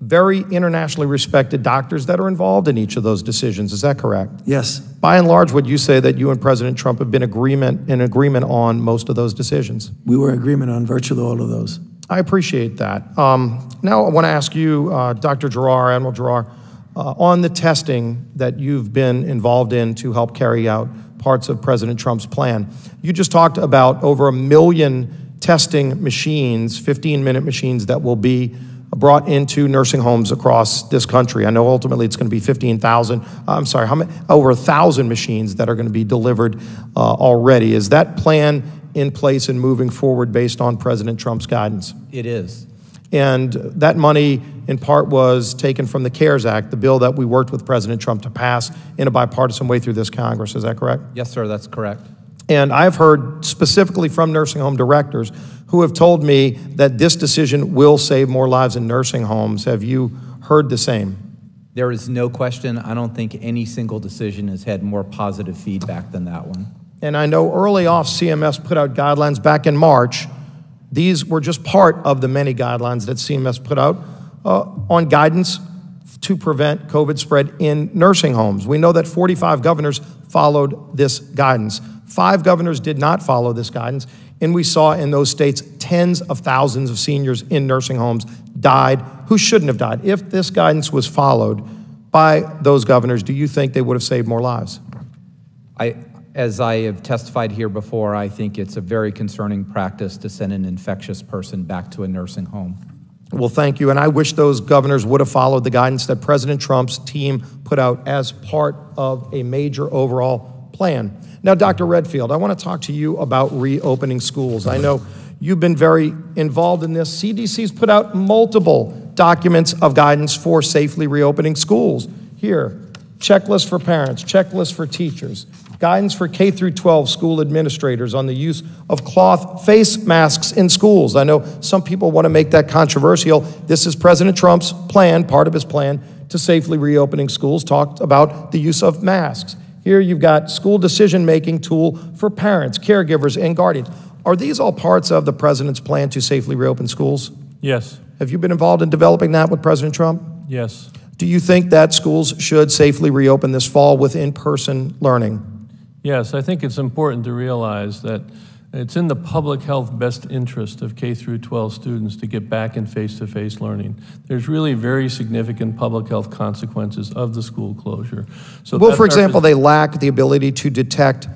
very internationally respected doctors that are involved in each of those decisions. Is that correct? Yes, By and large, would you say that you and President Trump have been agreement in agreement on most of those decisions? we were in agreement on virtually all of those. I appreciate that. Um, now, I want to ask you, uh, Dr. Giroir, Admiral Giroir, uh, on the testing that you've been involved in to help carry out parts of President Trump's plan. You just talked about over a million testing machines, 15 minute machines, that will be brought into nursing homes across this country. I know ultimately it's going to be 15,000, I'm sorry, how many, over a 1,000 machines that are going to be delivered uh, already. Is that plan in place and moving forward based on President Trump's guidance? It is. And that money, in part, was taken from the CARES Act, the bill that we worked with President Trump to pass in a bipartisan way through this Congress. Is that correct? Yes, sir, that's correct. And I've heard specifically from nursing home directors who have told me that this decision will save more lives in nursing homes. Have you heard the same? There is no question. I don't think any single decision has had more positive feedback than that one. And I know early off, CMS put out guidelines back in March. These were just part of the many guidelines that CMS put out uh, on guidance to prevent COVID spread in nursing homes. We know that 45 governors followed this guidance. Five governors did not follow this guidance, and we saw in those states tens of thousands of seniors in nursing homes died who shouldn't have died. If this guidance was followed by those governors, do you think they would have saved more lives? I, as I have testified here before, I think it's a very concerning practice to send an infectious person back to a nursing home. Well, thank you. And I wish those governors would have followed the guidance that President Trump's team put out as part of a major overall plan. Now, Dr. Redfield, I want to talk to you about reopening schools. I know you've been very involved in this. CDC's put out multiple documents of guidance for safely reopening schools. Here, checklist for parents, checklist for teachers, guidance for K through 12 school administrators on the use of cloth face masks in schools. I know some people want to make that controversial. This is President Trump's plan, part of his plan to safely reopening schools, talked about the use of masks. Here you've got school decision making tool for parents, caregivers, and guardians. Are these all parts of the president's plan to safely reopen schools? Yes, Have you been involved in developing that with President Trump? yes. Do you think that schools should safely reopen this fall with in person learning? Yes, I think it's important to realize that it's in the public health best interest of K through 12 students to get back in face-to-face learning. There's really very significant public health consequences of the school closure. So Well, for example, they lack the ability to detect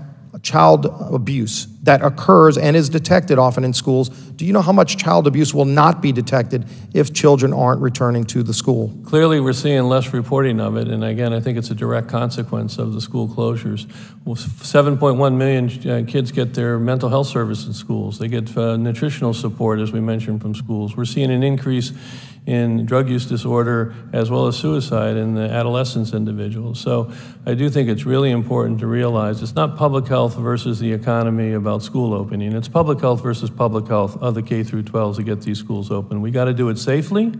child abuse that occurs and is detected often in schools. Do you know how much child abuse will not be detected if children aren't returning to the school? Clearly, we're seeing less reporting of it, and again, I think it's a direct consequence of the school closures. Well, 7.1 million uh, kids get their mental health service in schools. They get uh, nutritional support, as we mentioned, from schools. We're seeing an increase in drug use disorder as well as suicide in the adolescents individuals. So I do think it's really important to realize it's not public health versus the economy about school opening. It's public health versus public health of the K through 12s to get these schools open. We got to do it safely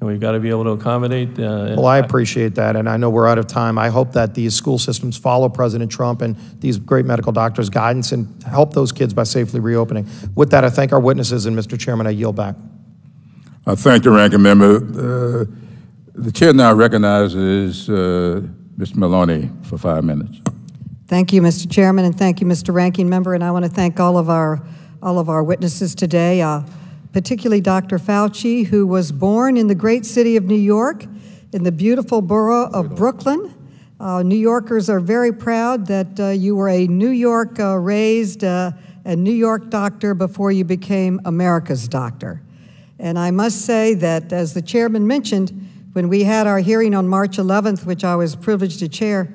and we've got to be able to accommodate. uh, Well, I appreciate that, and I know we're out of time. I hope that these school systems follow President Trump and these great medical doctors' guidance and help those kids by safely reopening. With that, I thank our witnesses, and Mr. Chairman, I yield back. I thank the ranking member. Uh, The chair now recognizes uh, Mr. Maloney for five minutes. Thank you, Mr. Chairman, and thank you, Mr. Ranking Member. And I want to thank all of our, all of our witnesses today, uh, particularly Dr. Fauci, who was born in the great city of New York, in the beautiful borough of Brooklyn. Uh, New Yorkers are very proud that uh, you were a New York uh, raised uh, and New York doctor before you became America's doctor. And I must say that, as the chairman mentioned, when we had our hearing on March 11th, which I was privileged to chair,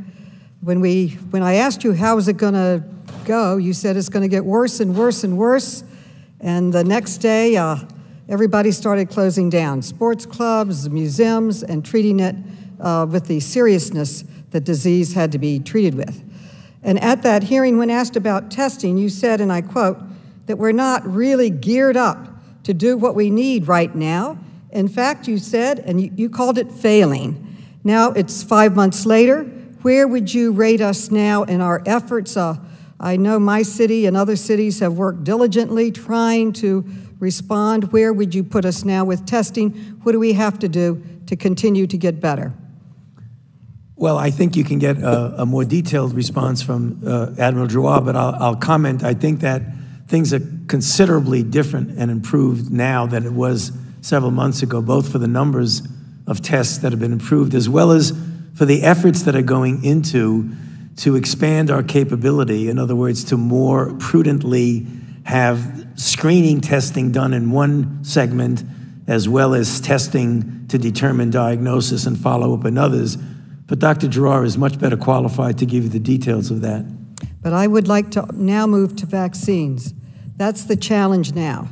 when, we, when I asked you how is it going to go, you said it's going to get worse and worse and worse. And the next day, uh, everybody started closing down sports clubs, museums, and treating it uh, with the seriousness that disease had to be treated with. And at that hearing, when asked about testing, you said, and I quote, that we're not really geared up to do what we need right now. In fact, you said, and you, called it failing. Now it's five months later. Where would you rate us now in our efforts? Uh, I know my city and other cities have worked diligently trying to respond. Where would you put us now with testing? What do we have to do to continue to get better? Well, I think you can get a, a more detailed response from uh, Admiral Giroir, but I'll, I'll comment. I think that things are considerably different and improved now than it was several months ago, both for the numbers of tests that have been improved as well as for the efforts that are going into to expand our capability. In other words, to more prudently have screening testing done in one segment as well as testing to determine diagnosis and follow up in others. But Dr. Giroir is much better qualified to give you the details of that. But I would like to now move to vaccines. That's the challenge now.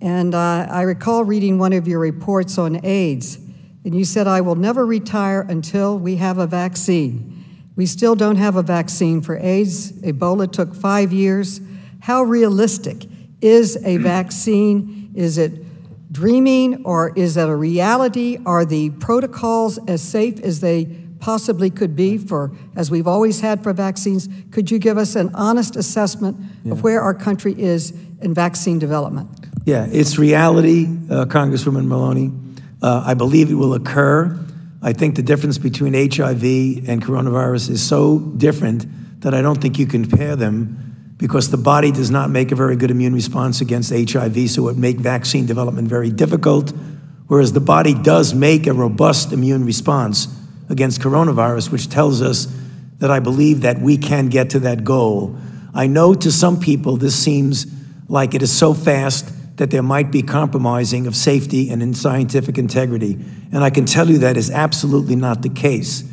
And uh, I recall reading one of your reports on AIDS, and you said, I will never retire until we have a vaccine. We still don't have a vaccine for AIDS. Ebola took five years. How realistic is a vaccine? Is it dreaming or is it a reality? Are the protocols as safe as they possibly could be for, as we've always had for vaccines? Could you give us an honest assessment yeah. of where our country is in vaccine development? Yeah, it's reality, uh, Congresswoman Maloney. Uh, I believe it will occur. I think the difference between HIV and coronavirus is so different that I don't think you can compare them because the body does not make a very good immune response against HIV, so it would make vaccine development very difficult, whereas the body does make a robust immune response against coronavirus, which tells us that I believe that we can get to that goal. I know to some people this seems like it is so fast that there might be compromising of safety and in scientific integrity. And I can tell you that is absolutely not the case.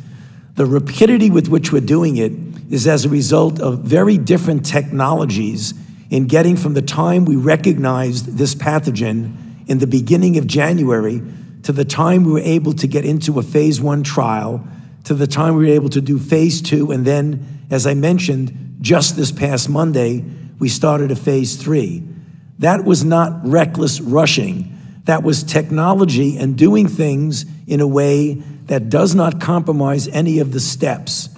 The rapidity with which we're doing it is as a result of very different technologies in getting from the time we recognized this pathogen in the beginning of January to the time we were able to get into a phase one trial, to the time we were able to do phase two, and then, as I mentioned, just this past Monday, we started a phase three. That was not reckless rushing. That was technology and doing things in a way that does not compromise any of the steps.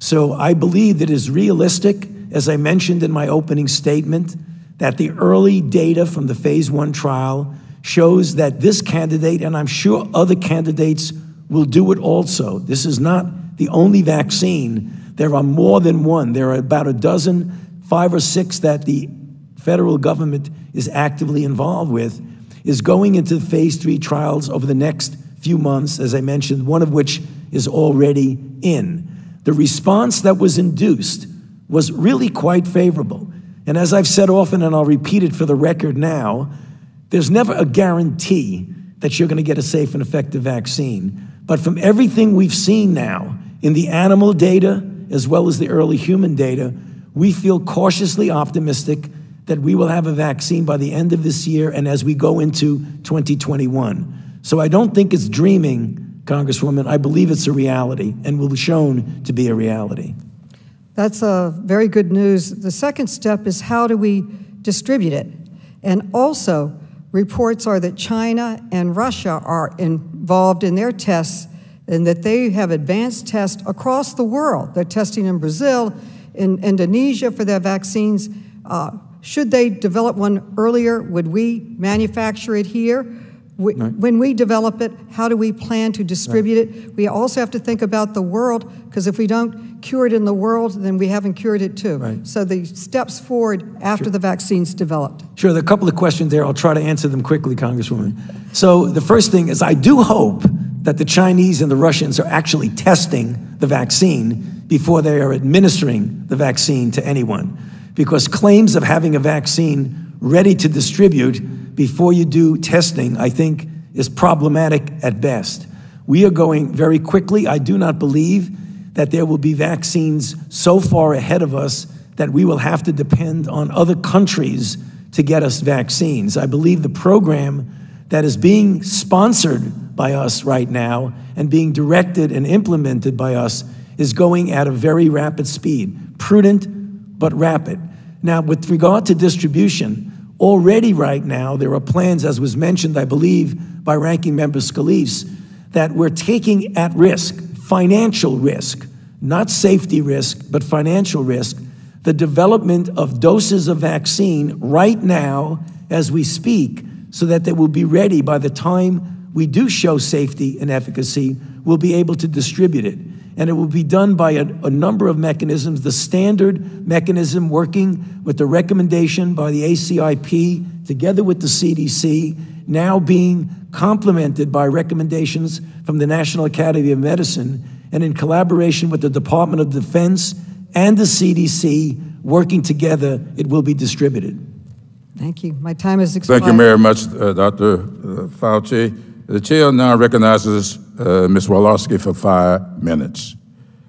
So I believe that it is realistic, as I mentioned in my opening statement, that the early data from the phase one trial shows that this candidate, and I'm sure other candidates will do it also. This is not the only vaccine. There are more than one. There are about a dozen, five or six that the federal government is actively involved with, is going into phase three trials over the next few months, as I mentioned, one of which is already in. The response that was induced was really quite favorable. And as I've said often, and I'll repeat it for the record now, there's never a guarantee that you're going to get a safe and effective vaccine. But from everything we've seen now in the animal data as well as the early human data, we feel cautiously optimistic that we will have a vaccine by the end of this year and as we go into 2021. So I don't think it's dreaming, Congresswoman. I believe it's a reality and will be shown to be a reality. That's a very good news. The second step is how do we distribute it? And also, reports are that China and Russia are involved in their tests and that they have advanced tests across the world. They're testing in Brazil, in Indonesia for their vaccines. Uh, should they develop one earlier, would we manufacture it here? We, right. When we develop it, how do we plan to distribute right. it? We also have to think about the world, because if we don't cure it in the world, then we haven't cured it too. Right. So the steps forward after sure. the vaccine's developed. Sure, there are a couple of questions there. I'll try to answer them quickly, Congresswoman. So the first thing is I do hope that the Chinese and the Russians are actually testing the vaccine before they are administering the vaccine to anyone. Because claims of having a vaccine ready to distribute before you do testing, I think, is problematic at best. We are going very quickly. I do not believe that there will be vaccines so far ahead of us that we will have to depend on other countries to get us vaccines. I believe the program that is being sponsored by us right now and being directed and implemented by us is going at a very rapid speed, prudent but rapid. Now, with regard to distribution, Already, right now, there are plans, as was mentioned, I believe, by Ranking Member Scalise, that we're taking at risk, financial risk, not safety risk, but financial risk, the development of doses of vaccine right now as we speak, so that they will be ready by the time we do show safety and efficacy, we'll be able to distribute it and it will be done by a, a, number of mechanisms. The standard mechanism working with the recommendation by the ACIP together with the CDC, now being complemented by recommendations from the National Academy of Medicine, and in collaboration with the Department of Defense and the CDC, working together, it will be distributed. Thank you. My time is expired. Thank you very much, uh, Dr. Uh, Fauci. The chair now recognizes uh, Ms. Walorski for five minutes.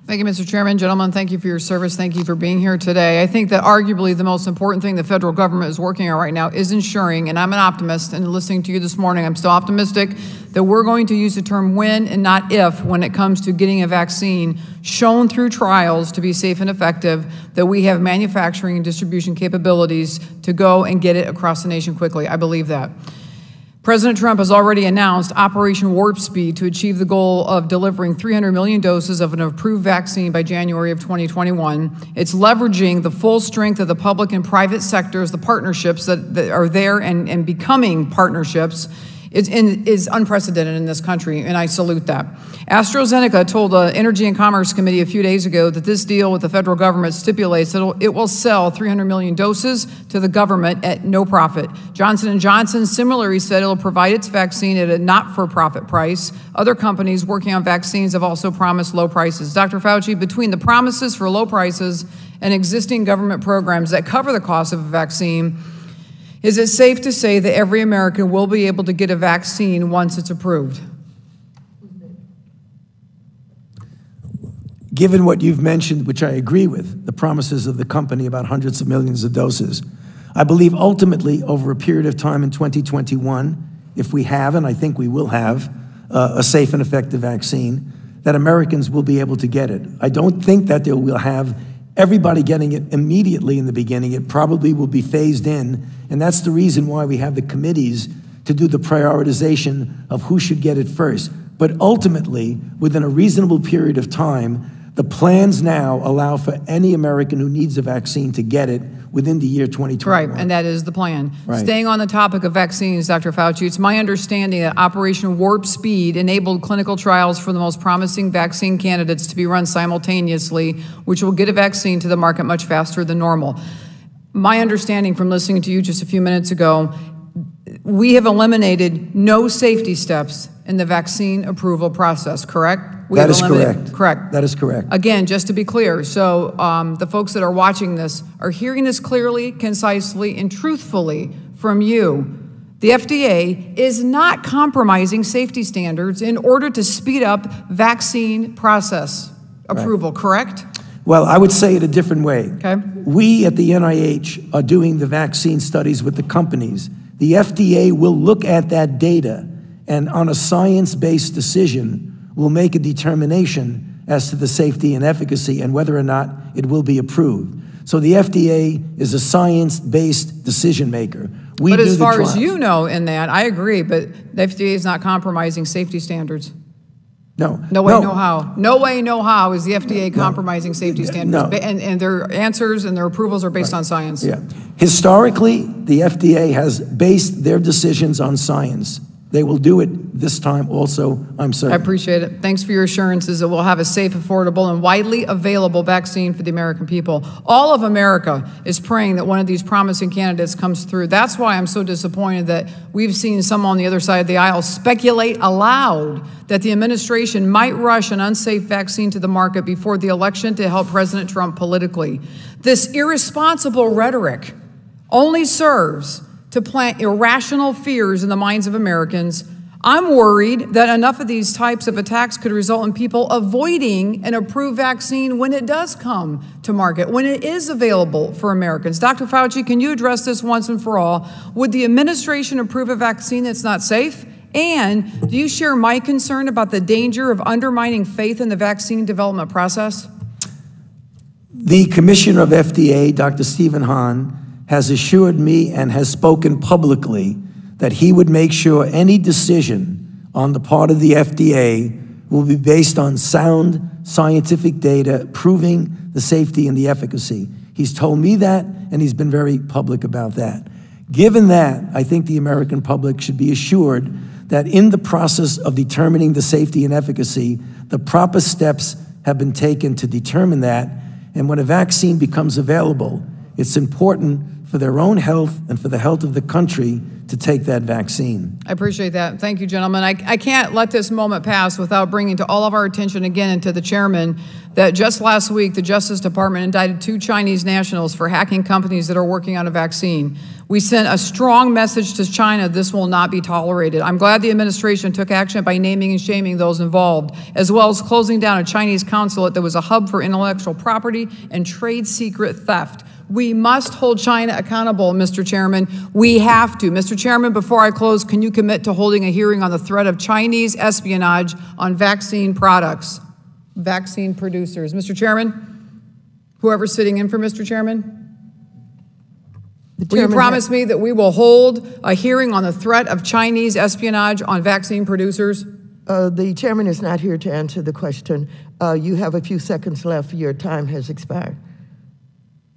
Thank you, Mr. Chairman. Gentlemen, thank you for your service. Thank you for being here today. I think that arguably the most important thing the federal government is working on right now is ensuring, and I'm an optimist, and listening to you this morning, I'm still optimistic that we're going to use the term when and not if when it comes to getting a vaccine shown through trials to be safe and effective, that we have manufacturing and distribution capabilities to go and get it across the nation quickly. I believe that. President Trump has already announced Operation Warp Speed to achieve the goal of delivering 300 million doses of an approved vaccine by January of 2021. It's leveraging the full strength of the public and private sectors, the partnerships that, that are there and, and becoming partnerships is, in, is unprecedented in this country, and I salute that. AstraZeneca told the Energy and Commerce Committee a few days ago that this deal with the federal government stipulates that it will sell 300 million doses to the government at no profit. Johnson & Johnson similarly said it will provide its vaccine at a not-for-profit price. Other companies working on vaccines have also promised low prices. Dr. Fauci, between the promises for low prices and existing government programs that cover the cost of a vaccine, is it safe to say that every American will be able to get a vaccine once it's approved? Given what you've mentioned, which I agree with, the promises of the company about hundreds of millions of doses, I believe ultimately over a period of time in 2021, if we have, and I think we will have, uh, a safe and effective vaccine, that Americans will be able to get it. I don't think that they will have everybody getting it immediately in the beginning. It probably will be phased in. And that's the reason why we have the committees to do the prioritization of who should get it first. But ultimately, within a reasonable period of time, the plans now allow for any American who needs a vaccine to get it within the year 2021. Right, and that is the plan. Right. Staying on the topic of vaccines, Dr. Fauci, it's my understanding that Operation Warp Speed enabled clinical trials for the most promising vaccine candidates to be run simultaneously, which will get a vaccine to the market much faster than normal. My understanding from listening to you just a few minutes ago we have eliminated no safety steps in the vaccine approval process, correct? We that is correct. Correct. That is correct. Again, just to be clear, so um, the folks that are watching this are hearing this clearly, concisely, and truthfully from you. The FDA is not compromising safety standards in order to speed up vaccine process approval, right. correct? Well, I would say it a different way. Okay. We at the NIH are doing the vaccine studies with the companies the FDA will look at that data and, on a science based decision, will make a determination as to the safety and efficacy and whether or not it will be approved. So the FDA is a science based decision maker. We But as far as you know in that, I agree, but the FDA is not compromising safety standards. No. No way, no how. No way, no how is the FDA compromising safety standards. No. And, and their answers and their approvals are based on science. Yeah. Historically, the FDA has based their decisions on science. They will do it this time also, I'm sorry. I appreciate it. Thanks for your assurances that we'll have a safe, affordable, and widely available vaccine for the American people. All of America is praying that one of these promising candidates comes through. That's why I'm so disappointed that we've seen some on the other side of the aisle speculate aloud that the administration might rush an unsafe vaccine to the market before the election to help President Trump politically. This irresponsible rhetoric only serves to plant irrational fears in the minds of Americans. I'm worried that enough of these types of attacks could result in people avoiding an approved vaccine when it does come to market, when it is available for Americans. Dr. Fauci, can you address this once and for all? Would the administration approve a vaccine that's not safe? And do you share my concern about the danger of undermining faith in the vaccine development process? The Commissioner of FDA, Dr. Stephen Hahn, has assured me and has spoken publicly that he would make sure any decision on the part of the FDA will be based on sound scientific data proving the safety and the efficacy. He's told me that, and he's been very public about that. Given that, I think the American public should be assured that in the process of determining the safety and efficacy, the proper steps have been taken to determine that. And when a vaccine becomes available, it's important for their own health and for the health of the country to take that vaccine. I appreciate that. Thank you, gentlemen. I, I can't let this moment pass without bringing to all of our attention again and to the chairman that just last week the Justice Department indicted two Chinese nationals for hacking companies that are working on a vaccine. We sent a strong message to China this will not be tolerated. I'm glad the administration took action by naming and shaming those involved, as well as closing down a Chinese consulate that was a hub for intellectual property and trade secret theft. We must hold China accountable, Mr. Chairman. We have to. Mr. Chairman, before I close, can you commit to holding a hearing on the threat of Chinese espionage on vaccine products, vaccine producers? Mr. Chairman, whoever's sitting in for Mr. Chairman? The Will you promise me that we will hold a hearing on the threat of Chinese espionage on vaccine producers? Uh, The chairman is not here to answer the question. Uh, You have a few seconds left. Your time has expired.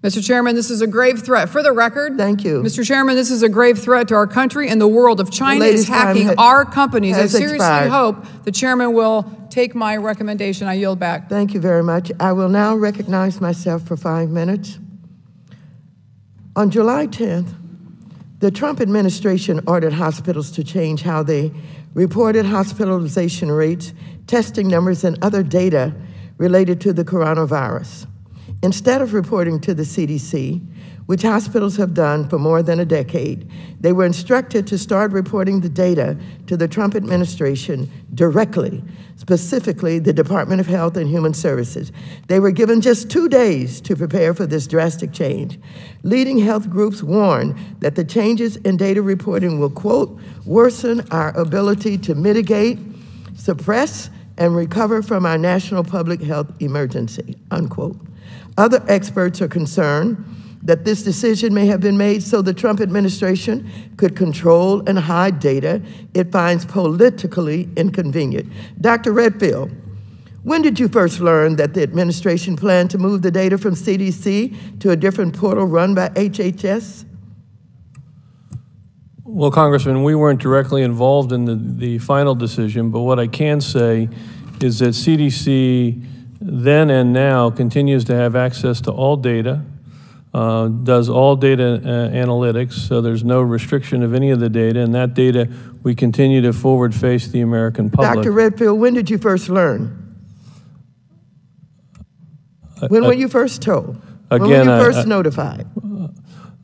Mr. Chairman, this is a grave threat. For the record, Thank you. Mr. Chairman, this is a grave threat to our country and the world. If China is hacking ha- our companies, I seriously expired. hope the chairman will take my recommendation. I yield back. Thank you very much. I will now recognize myself for five minutes. On July 10th, the Trump administration ordered hospitals to change how they reported hospitalization rates, testing numbers, and other data related to the coronavirus. Instead of reporting to the CDC, which hospitals have done for more than a decade, they were instructed to start reporting the data to the Trump administration directly, specifically the Department of Health and Human Services. They were given just two days to prepare for this drastic change. Leading health groups warn that the changes in data reporting will, quote, worsen our ability to mitigate, suppress, and recover from our national public health emergency, unquote. Other experts are concerned that this decision may have been made so the Trump administration could control and hide data it finds politically inconvenient. Dr. Redfield, when did you first learn that the administration planned to move the data from CDC to a different portal run by HHS? Well, Congressman, we weren't directly involved in the, the final decision, but what I can say is that CDC then and now continues to have access to all data, uh, does all data uh, analytics, so there's no restriction of any of the data, and that data we continue to forward face the American public. Dr. Redfield, when did you first learn? When were you first told? when were again, you I- first I- notified?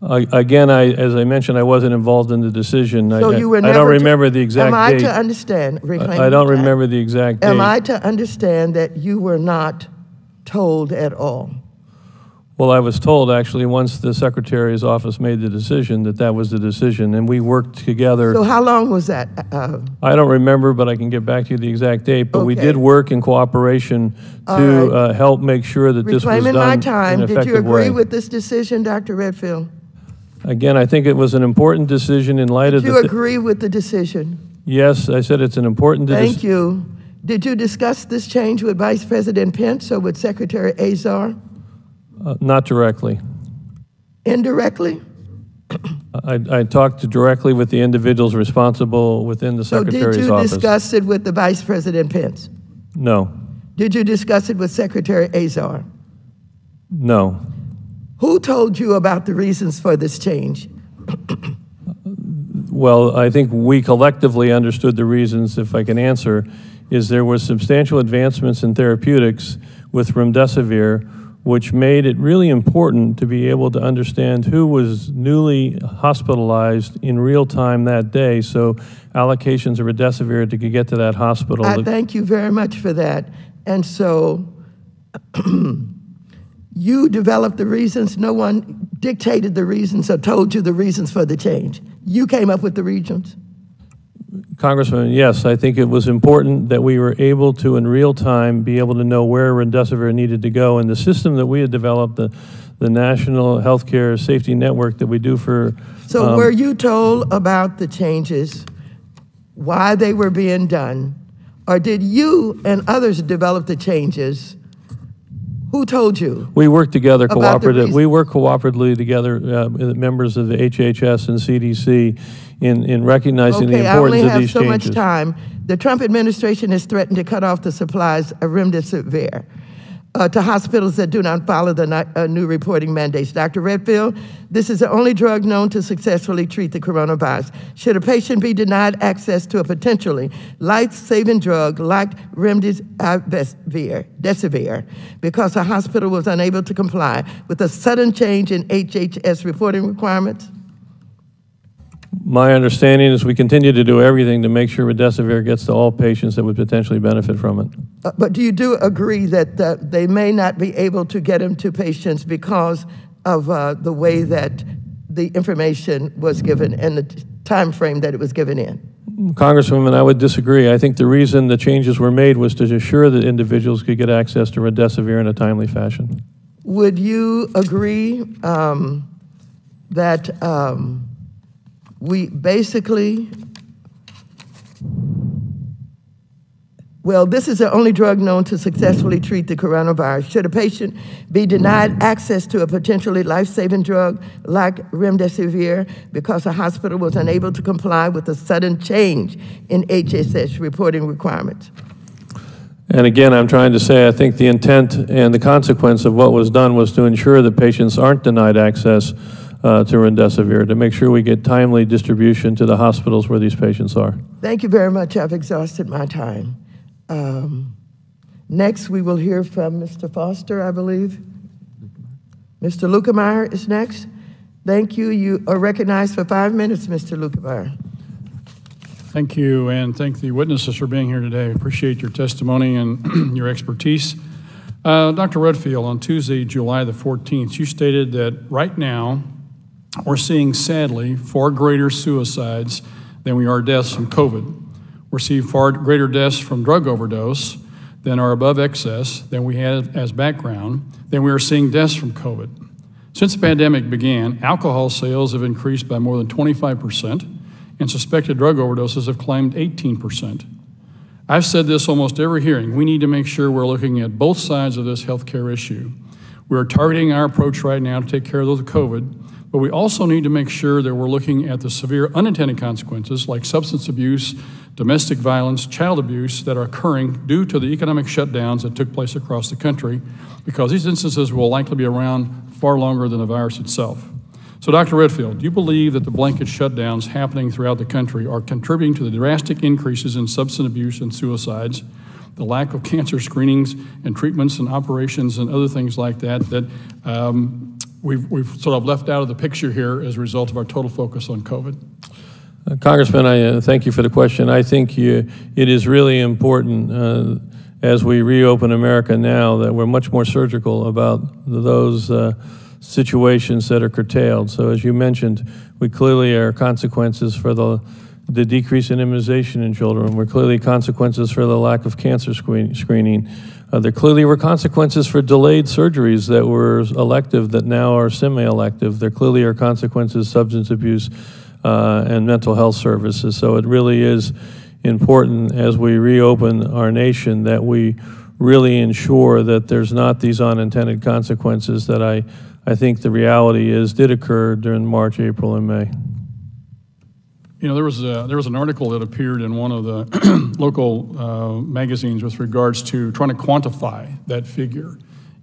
Uh, Again, I, as I mentioned, I wasn't involved in the decision. I- So you were I never. don't to- remember the exact Am I date. to understand, reclaiming I don't time, remember the exact date. Am I to understand that you were not told at all? Well, I was told, actually, once the Secretary's office made the decision, that that was the decision, and we worked together. So how long was that? Uh, I don't remember, but I can get back to you the exact date, but we Okay. did work in cooperation to uh, help make sure that this was Reclaiming my done in time, an did you effective agree way. with this decision, Dr. Redfield? Again, I think it was an important decision in light of the. Do the. you agree with the decision? Yes, I said it's an important. deci- Thank you. Did you discuss this change with Vice President Pence or with Secretary Azar? Uh, Not directly. Indirectly? I, I talked directly with the individuals responsible within the So did Secretary's you office. discuss it with the Vice President Pence? No, Did you discuss it with Secretary Azar? no. Who told you about the reasons for this change? Well, I think we collectively understood the reasons, if I can answer, is there was substantial advancements in therapeutics with remdesivir, which made it really important to be able to understand who was newly hospitalized in real time that day, so allocations of remdesivir to get to that hospital. I thank you very much for that. And so you developed the reasons, no one dictated the reasons or told you the reasons for the change. You came up with the reasons? Congressman, yes, I think it was important that we were able to, in real time, be able to know where remdesivir needed to go. And the system that we had developed, the, the National Healthcare Safety Network that we do for. So um, were you told about the changes, why they were being done? Or did you and others develop the changes? Who told you? We work together About the cooperative. We work cooperatively together, uh, members of the HHS and CDC, in, in recognizing the Okay, I only importance of have these so much time. The Trump administration has threatened to cut off the supplies of remdesivir uh, to hospitals that do not follow the uh, new reporting mandates. Dr. Redfield, this is the only drug known to successfully treat the coronavirus. Should a patient be denied access to a potentially life-saving drug like remdesivir, because a hospital was unable to comply with a sudden change in HHS reporting requirements? My understanding is we continue to do everything to make sure remdesivir gets to all patients that would potentially benefit from it. Uh, But do you do agree that uh, they may not be able to get them to patients because of uh, the way that the information was given and the t- time frame that it was given in? Congresswoman, I would disagree. I think the reason the changes were made was to assure that individuals could get access to remdesivir in a timely fashion. Would you agree um, that um, we basically, well, this is the only drug known to successfully treat the coronavirus. Should a patient be denied access to a potentially life-saving drug like remdesivir because a hospital was unable to comply with a sudden change in HSS reporting requirements? And again, I'm trying to say, I think the intent and the consequence of what was done was to ensure that patients aren't denied access uh, to remdesivir, to make sure we get timely distribution to the hospitals where these patients are. Thank you very much. I've exhausted my time. Um, next, we will hear from Mr. Foster, I believe. Mr. Luetkemeyer is next. Thank you. You are recognized for five minutes, Mr. Luetkemeyer. Thank you, and thank the witnesses for being here today. Appreciate your testimony and your expertise. Uh, Dr. Redfield, on Tuesday, July the 14th, you stated that right now we're seeing, sadly, far greater suicides than we are deaths from COVID. We're seeing far greater deaths from drug overdose than are above excess, than we had as background, than we are seeing deaths from COVID. Since the pandemic began, alcohol sales have increased by more than 25%, and suspected drug overdoses have climbed 18%. I've said this almost every hearing. We need to make sure we're looking at both sides of this healthcare issue. We're targeting our approach right now to take care of those with COVID, but we also need to make sure that we're looking at the severe unintended consequences like substance abuse, domestic violence, child abuse that are occurring due to the economic shutdowns that took place across the country, because these instances will likely be around far longer than the virus itself. So, Dr. Redfield, do you believe that the blanket shutdowns happening throughout the country are contributing to the drastic increases in substance abuse and suicides, the lack of cancer screenings and treatments and operations and other things like that that um, we've, we've sort of left out of the picture here as a result of our total focus on COVID? Uh, Congressman, I uh, thank you for the question. I think you, it is really important uh, as we reopen America now that we're much more surgical about those uh, situations that are curtailed. So, as you mentioned, we clearly are consequences for the the decrease in immunization in children were clearly consequences for the lack of cancer screen, screening. Uh, there clearly were consequences for delayed surgeries that were elective that now are semi-elective. There clearly are consequences, substance abuse uh, and mental health services. So it really is important as we reopen our nation that we really ensure that there's not these unintended consequences that I, I think the reality is did occur during March, April, and May. You know, there was, a, there was an article that appeared in one of the local uh, magazines with regards to trying to quantify that figure.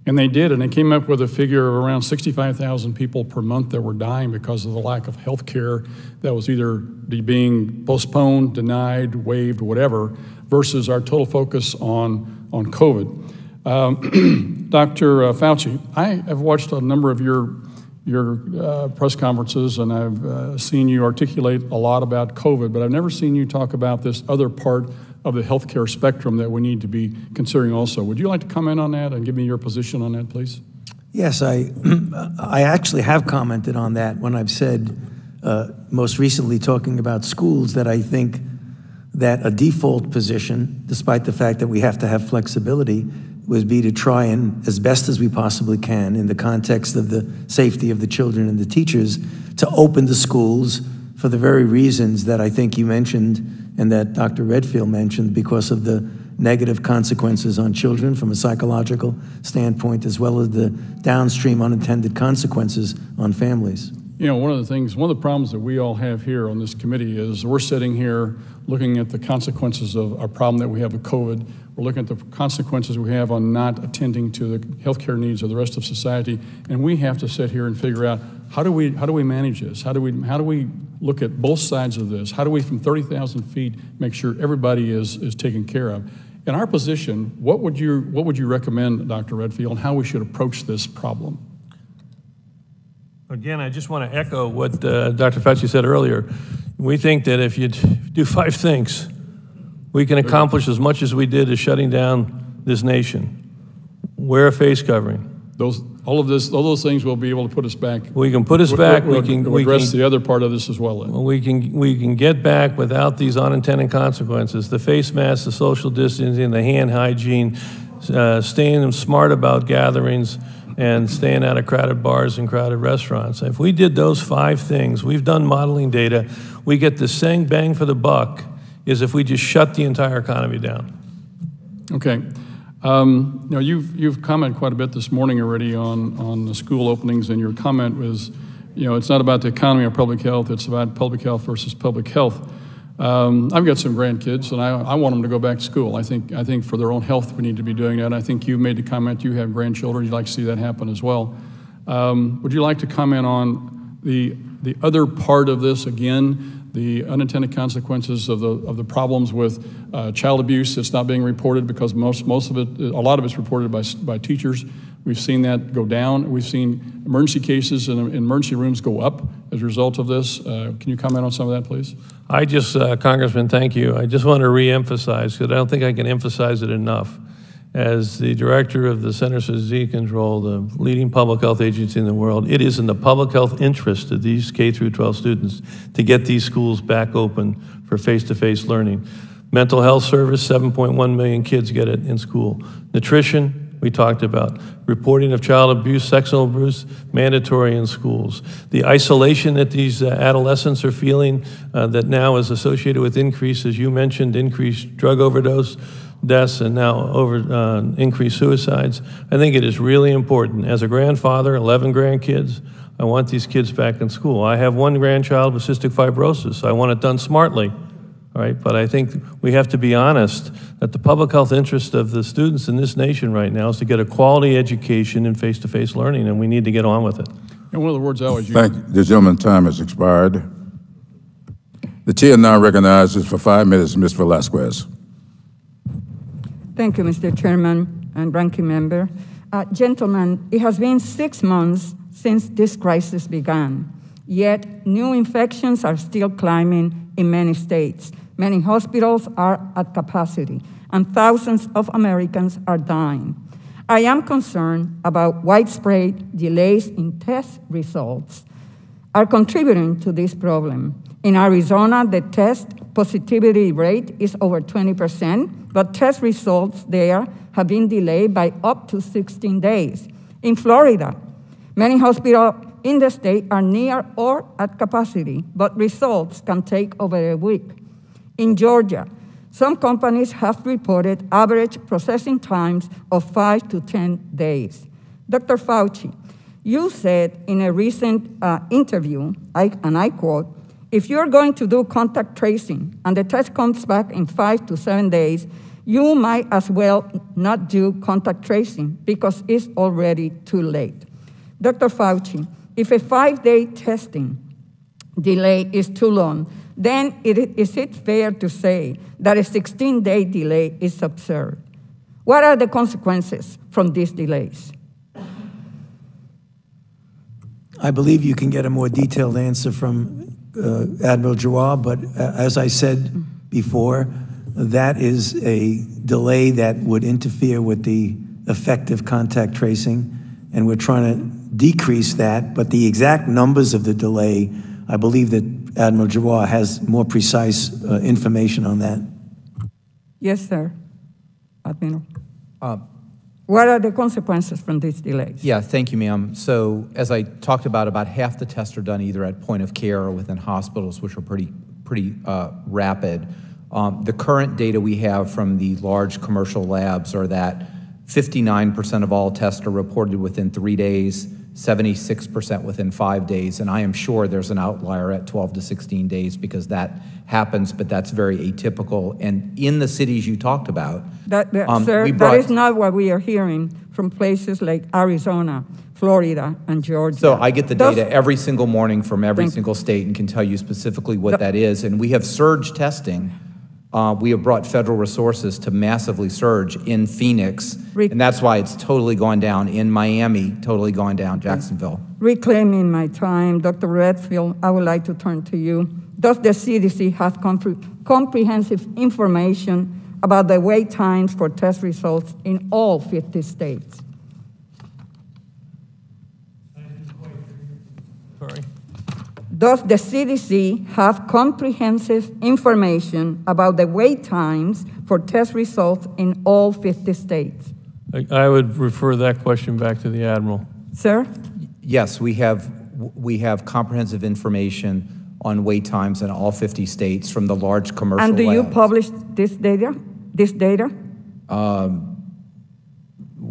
And they did, and they came up with a figure of around 65,000 people per month that were dying because of the lack of health care that was either being postponed, denied, waived, whatever, versus our total focus on, on COVID. Um, Dr. Uh, Fauci, I have watched a number of your, your uh, press conferences and I've uh, seen you articulate a lot about COVID, but I've never seen you talk about this other part of the healthcare spectrum that we need to be considering also. Would you like to comment on that and give me your position on that, please? Yes, I, I actually have commented on that when I've said, uh, most recently talking about schools, that I think that a default position, despite the fact that we have to have flexibility, would be to try and, as best as we possibly can, in the context of the safety of the children and the teachers, to open the schools for the very reasons that I think you mentioned and that Dr. Redfield mentioned because of the negative consequences on children from a psychological standpoint, as well as the downstream unintended consequences on families. You know, one of the things, one of the problems that we all have here on this committee is we're sitting here looking at the consequences of a problem that we have with COVID. We're looking at the consequences we have on not attending to the healthcare needs of the rest of society, and we have to sit here and figure out how do we how do we manage this? How do we how do we look at both sides of this? How do we, from 30,000 feet, make sure everybody is is taken care of? In our position, what would you what would you recommend, Dr. Redfield, how we should approach this problem? Again, I just want to echo what uh, Dr. Fauci said earlier. We think that if you do five things, we can accomplish as much as we did as shutting down this nation. Wear a face covering. Those, all of this, all those things will be able to put us back. We can put us back. We'll, we can we'll address can, the other part of this as well. Then. We can we can get back without these unintended consequences: the face mask, the social distancing, the hand hygiene, uh, staying smart about gatherings and staying out of crowded bars and crowded restaurants. If we did those five things, we've done modeling data, we get the same bang for the buck is if we just shut the entire economy down. Okay. Um, know, you've, you've commented quite a bit this morning already on, on the school openings, and your comment was, you know, it's not about the economy or public health, it's about public health versus public health. Um, I've got some grandkids, and I, I want them to go back to school. I think, I think for their own health, we need to be doing that. I think you made the comment you have grandchildren. You'd like to see that happen as well. Um, would you like to comment on the, the other part of this again, the unintended consequences of the, of the problems with uh, child abuse that's not being reported because most, most of it, a lot of it's reported by, by teachers. We've seen that go down. We've seen emergency cases in emergency rooms go up as a result of this. Uh, can you comment on some of that, please? I just, uh, Congressman, thank you. I just want to reemphasize, because I don't think I can emphasize it enough. As the director of the Centers for Disease Control, the leading public health agency in the world, it is in the public health interest of these K through 12 students to get these schools back open for face-to-face -face learning. Mental health service, 7.1 million kids get it in school. Nutrition, we talked about. Reporting of child abuse, sexual abuse, mandatory in schools. The isolation that these uh, adolescents are feeling uh, that now is associated with increase, as you mentioned, increased drug overdose deaths and now over uh, increased suicides. I think it is really important. As a grandfather, 11 grandkids, I want these kids back in school. I have one grandchild with cystic fibrosis. I want it done smartly right? But I think we have to be honest that the public health interest of the students in this nation right now is to get a quality education and face-to-face learning, and we need to get on with it. And one of the words I always use. Thank you. The gentleman's time has expired. The chair now recognizes for five minutes Ms. Velázquez. Thank you, Mr. Chairman and ranking member. Uh, gentlemen, it has been six months since this crisis began, yet new infections are still climbing in many states. Many hospitals are at capacity, and thousands of Americans are dying. I am concerned about widespread delays in test results are contributing to this problem. In Arizona, the test positivity rate is over 20%, but test results there have been delayed by up to 16 days. In Florida, many hospitals in the state are near or at capacity, but results can take over a week. In Georgia, some companies have reported average processing times of 5 to 10 days. Dr. Fauci, you said in a recent uh, interview, I, and I quote, if you're going to do contact tracing and the test comes back in five to seven days, you might as well not do contact tracing because it's already too late. Dr. Fauci, if a five day testing delay is too long, then it, is it fair to say that a 16 day delay is absurd? What are the consequences from these delays? I believe you can get a more detailed answer from uh, Admiral Giroir, but uh, as I said before, that is a delay that would interfere with the effective contact tracing, and we're trying to decrease that. But the exact numbers of the delay, I believe that Admiral Giroir has more precise uh, information on that. Yes, sir. Admiral. Uh, what are the consequences from these delays? Yeah, thank you, ma'am. So as I talked about, about half the tests are done either at point of care or within hospitals, which are pretty, pretty uh, rapid. Um, the current data we have from the large commercial labs are that 59% of all tests are reported within three days, 76% within five days, and I am sure there's an outlier at 12 to 16 days because that happens, but that's very atypical. And in the cities you talked about, that, that, um, sir, brought, that is not what we are hearing from places like Arizona, Florida, and Georgia. So I get the Those, data every single morning from every single state and can tell you specifically what the, that is. And we have surge testing uh, we have brought federal resources to massively surge in Phoenix, Re and that's why it's totally gone down. In Miami, totally gone down. Jacksonville. Reclaiming my time, Dr. Redfield, I would like to turn to you. Does the CDC have comprehensive information about the wait times for test results in all 50 states? Does the CDC have comprehensive information about the wait times for test results in all 50 states? I would refer that question back to the Admiral. Sir? Yes, we have, we have comprehensive information on wait times in all 50 states from the large commercial And do labs. you publish this data? This data? Um,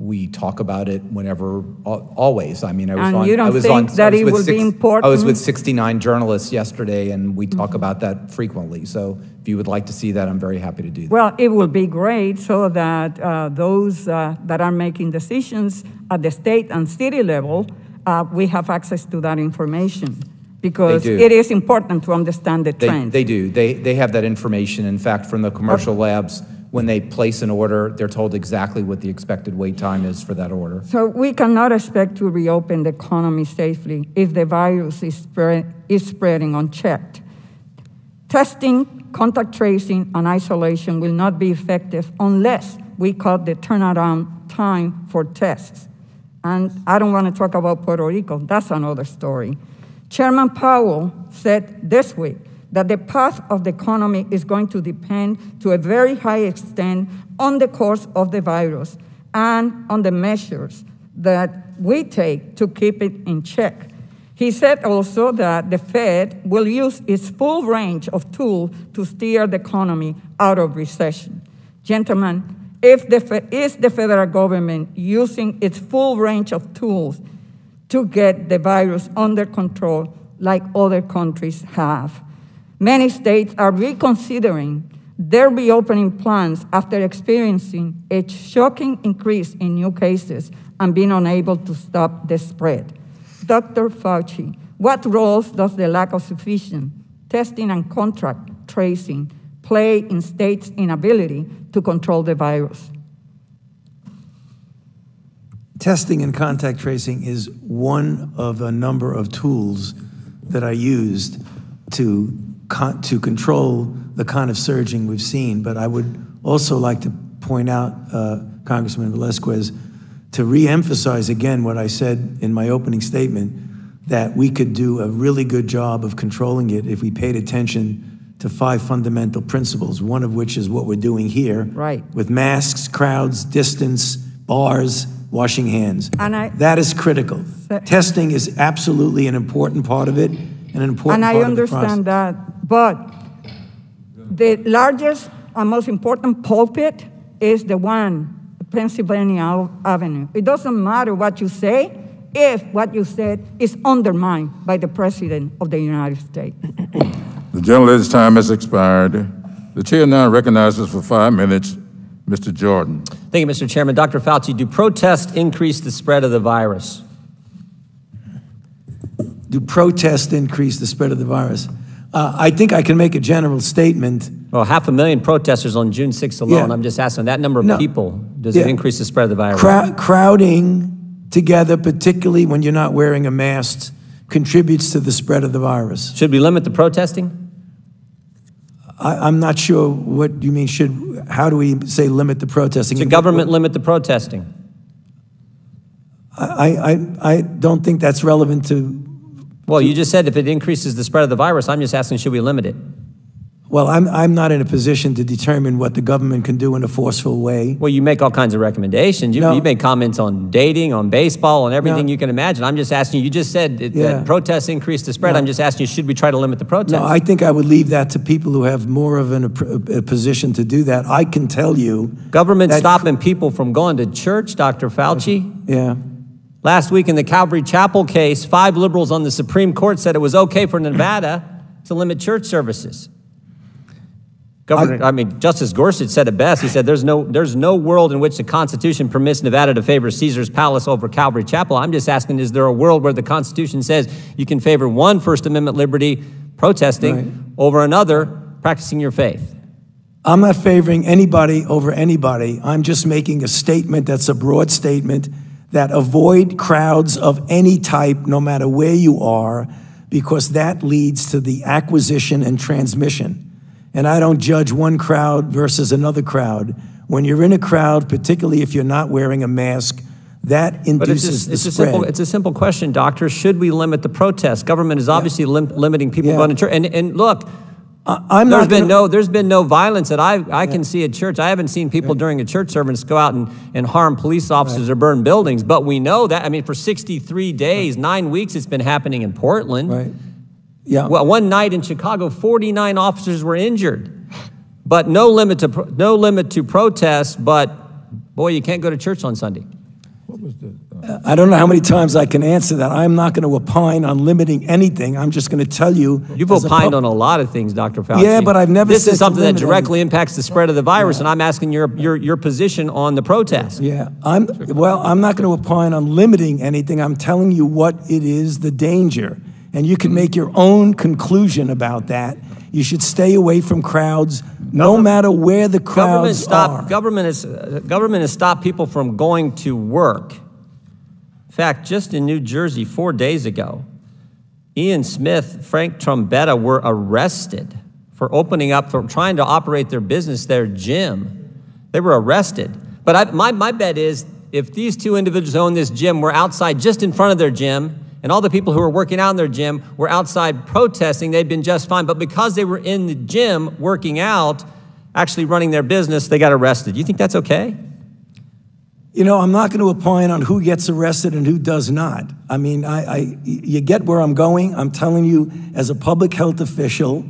we talk about it whenever, always. I mean, I was and on. you don't I was think on, that it will six, be important? I was with 69 journalists yesterday, and we talk mm -hmm. about that frequently. So if you would like to see that, I'm very happy to do that. Well, it will be great so that uh, those uh, that are making decisions at the state and city level, uh, we have access to that information because it is important to understand the trends. They, they do. They, they have that information. In fact, from the commercial okay. labs when they place an order, they're told exactly what the expected wait time is for that order. So we cannot expect to reopen the economy safely if the virus is, spread, is spreading unchecked. Testing, contact tracing, and isolation will not be effective unless we cut the turnaround time for tests. And I don't want to talk about Puerto Rico, that's another story. Chairman Powell said this week that the path of the economy is going to depend to a very high extent on the course of the virus and on the measures that we take to keep it in check. He said also that the Fed will use its full range of tools to steer the economy out of recession. Gentlemen, if the, is the federal government using its full range of tools to get the virus under control like other countries have? Many states are reconsidering their reopening plans after experiencing a shocking increase in new cases and being unable to stop the spread. Dr. Fauci, what roles does the lack of sufficient testing and contract tracing play in states' inability to control the virus? Testing and contact tracing is one of a number of tools that I used to con to control the kind of surging we've seen. But I would also like to point out, uh, Congressman Velázquez, to reemphasize again what I said in my opening statement, that we could do a really good job of controlling it if we paid attention to five fundamental principles, one of which is what we're doing here. Right. With masks, crowds, distance, bars, washing hands. And I- that is critical. Testing is absolutely an important part of it, and an important And I part of the process. understand that, but the largest and most important pulpit is the one, Pennsylvania Avenue. It doesn't matter what you say if what you said is undermined by the President of the United States. The gentleman's time has expired. The chair now recognizes for five minutes Mr. Jordan. Thank you, Mr. Chairman. Dr. Fauci, do protests increase the spread of the virus? Do protests increase the spread of the virus? Uh, I think I can make a general statement. Well, half a million protesters on June 6th alone. Yeah. I'm just asking that number of No. people, does it increase the spread of the virus? Crow- crowding together, particularly when you're not wearing a mask, contributes to the spread of the virus. Should we limit the protesting? I, I'm not sure what you mean. Should how do we say limit the protesting? Should the government limit the protesting? I, I, I don't think that's relevant to. Well, you just said if it increases the spread of the virus, I'm just asking, should we limit it? Well, I'm, I'm not in a position to determine what the government can do in a forceful way. Well, you make all kinds of recommendations. You, No. you make comments on dating, on baseball, on everything No. you can imagine. I'm just asking you, you just said that, Yeah. that protests increase the spread. No. I'm just asking you, should we try to limit the protests? No, I think I would leave that to people who have more of an, a, a position to do that. I can tell you. Government stopping people from going to church, Dr. Fauci. Yeah. Last week in the Calvary Chapel case, five liberals on the Supreme Court said it was okay for Nevada to limit church services. Governor, I, mean, Justice Gorsuch said it best. He said, there's no, there's no world in which the Constitution permits Nevada to favor Caesar's Palace over Calvary Chapel. I'm just asking, is there a world where the Constitution says you can favor one First Amendment liberty, protesting, Right. over another, practicing your faith? I'm not favoring anybody over anybody. I'm just making a statement that's a broad statement that avoid crowds of any type, no matter where you are, because that leads to the acquisition and transmission. And I don't judge one crowd versus another crowd. When you're in a crowd, particularly if you're not wearing a mask, that But it's, induces just, the it's, a spread. simple, it's a simple question, doctor. Should we limit the protests? Government is obviously lim- limiting people Yeah. going to church. And, and look, I'm there's not been gonna- no there's been no violence that I, I can see at church. I haven't seen people during a church service go out and, and harm police officers or burn buildings. But we know that I mean for 63 days, nine weeks, it's been happening in Portland. Right. Yeah. Well, one night in Chicago, 49 officers were injured. But no limit to pro- no limit to protests. But boy, you can't go to church on Sunday. I don't know how many times I can answer that. I'm not going to opine on limiting anything. I'm just going to tell you. You've opined on a lot of things, Dr. Fauci. Yeah, but I've never This is something that directly impacts the spread of the virus, and I'm asking your, your, your position on the protest. Yeah, I'm, well, I'm not going to opine on limiting anything. I'm telling you what it is, the danger. And you can make your own conclusion about that. You should stay away from crowds, no matter where the Government crowds stop, are. government, is, uh, government has stopped people from going to work. In fact, just in New Jersey four days ago, Ian Smith, Frank Trumbetti were arrested for opening up, for trying to operate their business, their gym. They were arrested. But I, my, my bet is if these two individuals who own this gym were outside just in front of their gym, and all the people who were working out in their gym were outside protesting, they'd been just fine. But because they were in the gym working out, actually running their business, they got arrested. You think that's okay? You know, I'm not going to opine on who gets arrested and who does not. I mean, I, I, you get where I'm going. I'm telling you, as a public health official,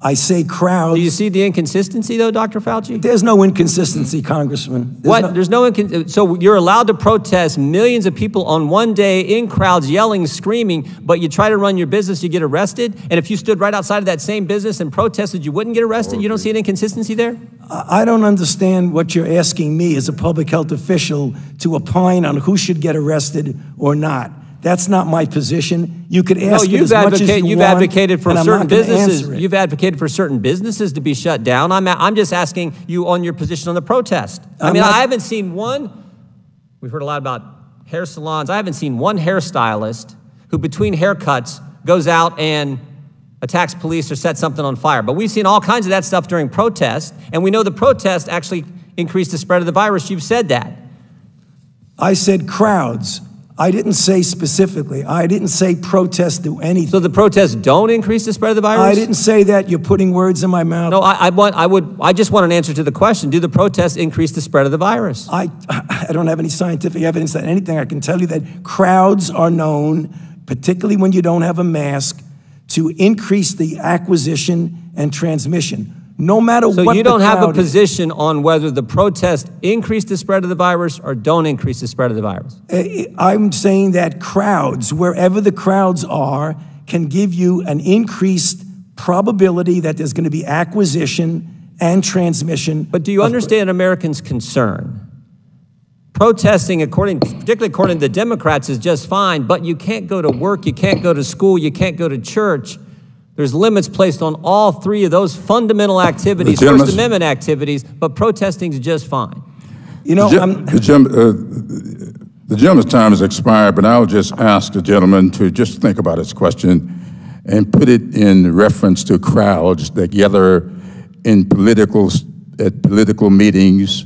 I say crowds. Do you see the inconsistency, though, Dr. Fauci? There's no inconsistency, Congressman. There's what? no- There's no incon- so you're allowed to protest millions of people on one day in crowds yelling, screaming, but you try to run your business, you get arrested. And if you stood right outside of that same business and protested, you wouldn't get arrested. You don't see an inconsistency there? I I don't understand what you're asking me as a public health official to opine on who should get arrested or not. That's not my position. You could ask it you've as much as advocated. you You've want, advocated for certain businesses. You've advocated for certain businesses to be shut down. I'm, I'm just asking you on your position on the protest. I I'm mean, not- I haven't seen one. We've heard a lot about hair salons. I haven't seen one hairstylist who, between haircuts, goes out and attacks police or sets something on fire. But we've seen all kinds of that stuff during protests, and we know the protest actually increased the spread of the virus. You've said that. I said crowds. I didn't say specifically. I didn't say protest do anything. So the protests don't increase the spread of the virus? I didn't say that. You're putting words in my mouth. No, I, I, want, I, would, I just want an answer to the question. Do the protests increase the spread of the virus? I, I don't have any scientific evidence that anything. I can tell you that crowds are known, particularly when you don't have a mask, to increase the acquisition and transmission no matter so what. So you don't have a is. position on whether the protest increase the spread of the virus or don't increase the spread of the virus. Uh, I'm saying that crowds, wherever the crowds are, can give you an increased probability that there's going to be acquisition and transmission. But do you understand Americans' concern? Protesting, according, particularly according to the Democrats, is just fine, but you can't go to work, you can't go to school, you can't go to church there's limits placed on all three of those fundamental activities, First Amendment activities, but protesting is just fine. You know, the, the, uh, the gentleman's time has expired, but I'll just ask the gentleman to just think about his question and put it in reference to crowds that gather in political, at political meetings,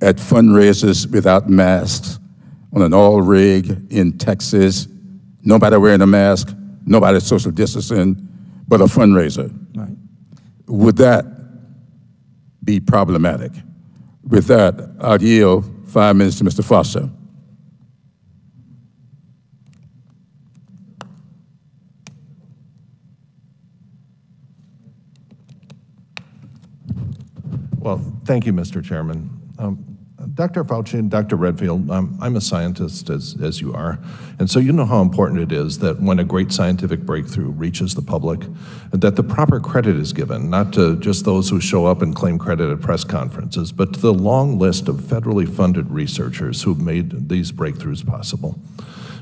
at fundraisers without masks, on an oil rig in Texas, nobody wearing a mask, nobody social distancing, but a fundraiser. Right. Would that be problematic? With that, I'll yield five minutes to Mr. Foster. Well, thank you, Mr. Chairman. Um, Dr. Fauci and Dr. Redfield, I'm, a scientist as, as you are, and so you know how important it is that when a great scientific breakthrough reaches the public, that the proper credit is given, not to just those who show up and claim credit at press conferences, but to the long list of federally funded researchers who've made these breakthroughs possible.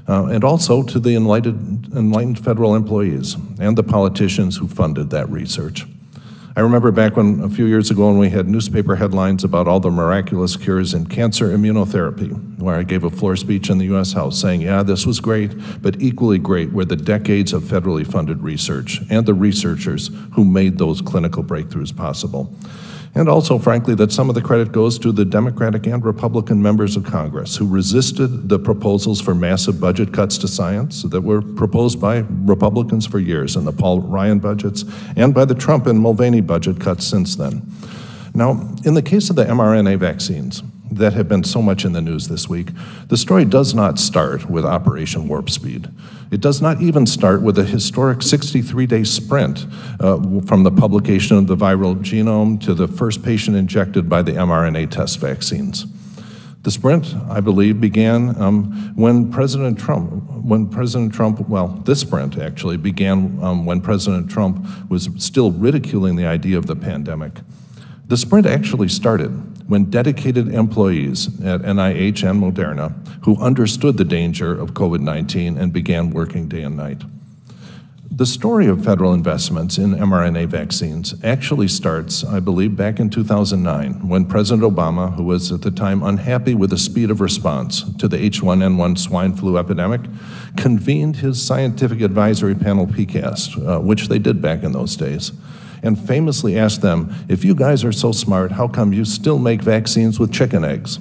Uh, and also to the enlightened, enlightened federal employees and the politicians who funded that research. I remember back when a few years ago when we had newspaper headlines about all the miraculous cures in cancer immunotherapy, where I gave a floor speech in the U.S. House saying, yeah, this was great, but equally great were the decades of federally funded research and the researchers who made those clinical breakthroughs possible. And also, frankly, that some of the credit goes to the Democratic and Republican members of Congress who resisted the proposals for massive budget cuts to science that were proposed by Republicans for years in the Paul Ryan budgets and by the Trump and Mulvaney budget cuts since then. Now, in the case of the mRNA vaccines, that have been so much in the news this week, the story does not start with Operation Warp Speed. It does not even start with a historic 63 day sprint uh, from the publication of the viral genome to the first patient injected by the mRNA test vaccines. The sprint, I believe, began um, when President Trump, when President Trump, well, this sprint actually began um, when President Trump was still ridiculing the idea of the pandemic. The sprint actually started when dedicated employees at NIH and Moderna who understood the danger of COVID 19 and began working day and night. The story of federal investments in mRNA vaccines actually starts, I believe, back in 2009 when President Obama, who was at the time unhappy with the speed of response to the H1N1 swine flu epidemic, convened his scientific advisory panel, PCAST, uh, which they did back in those days and famously asked them, if you guys are so smart, how come you still make vaccines with chicken eggs?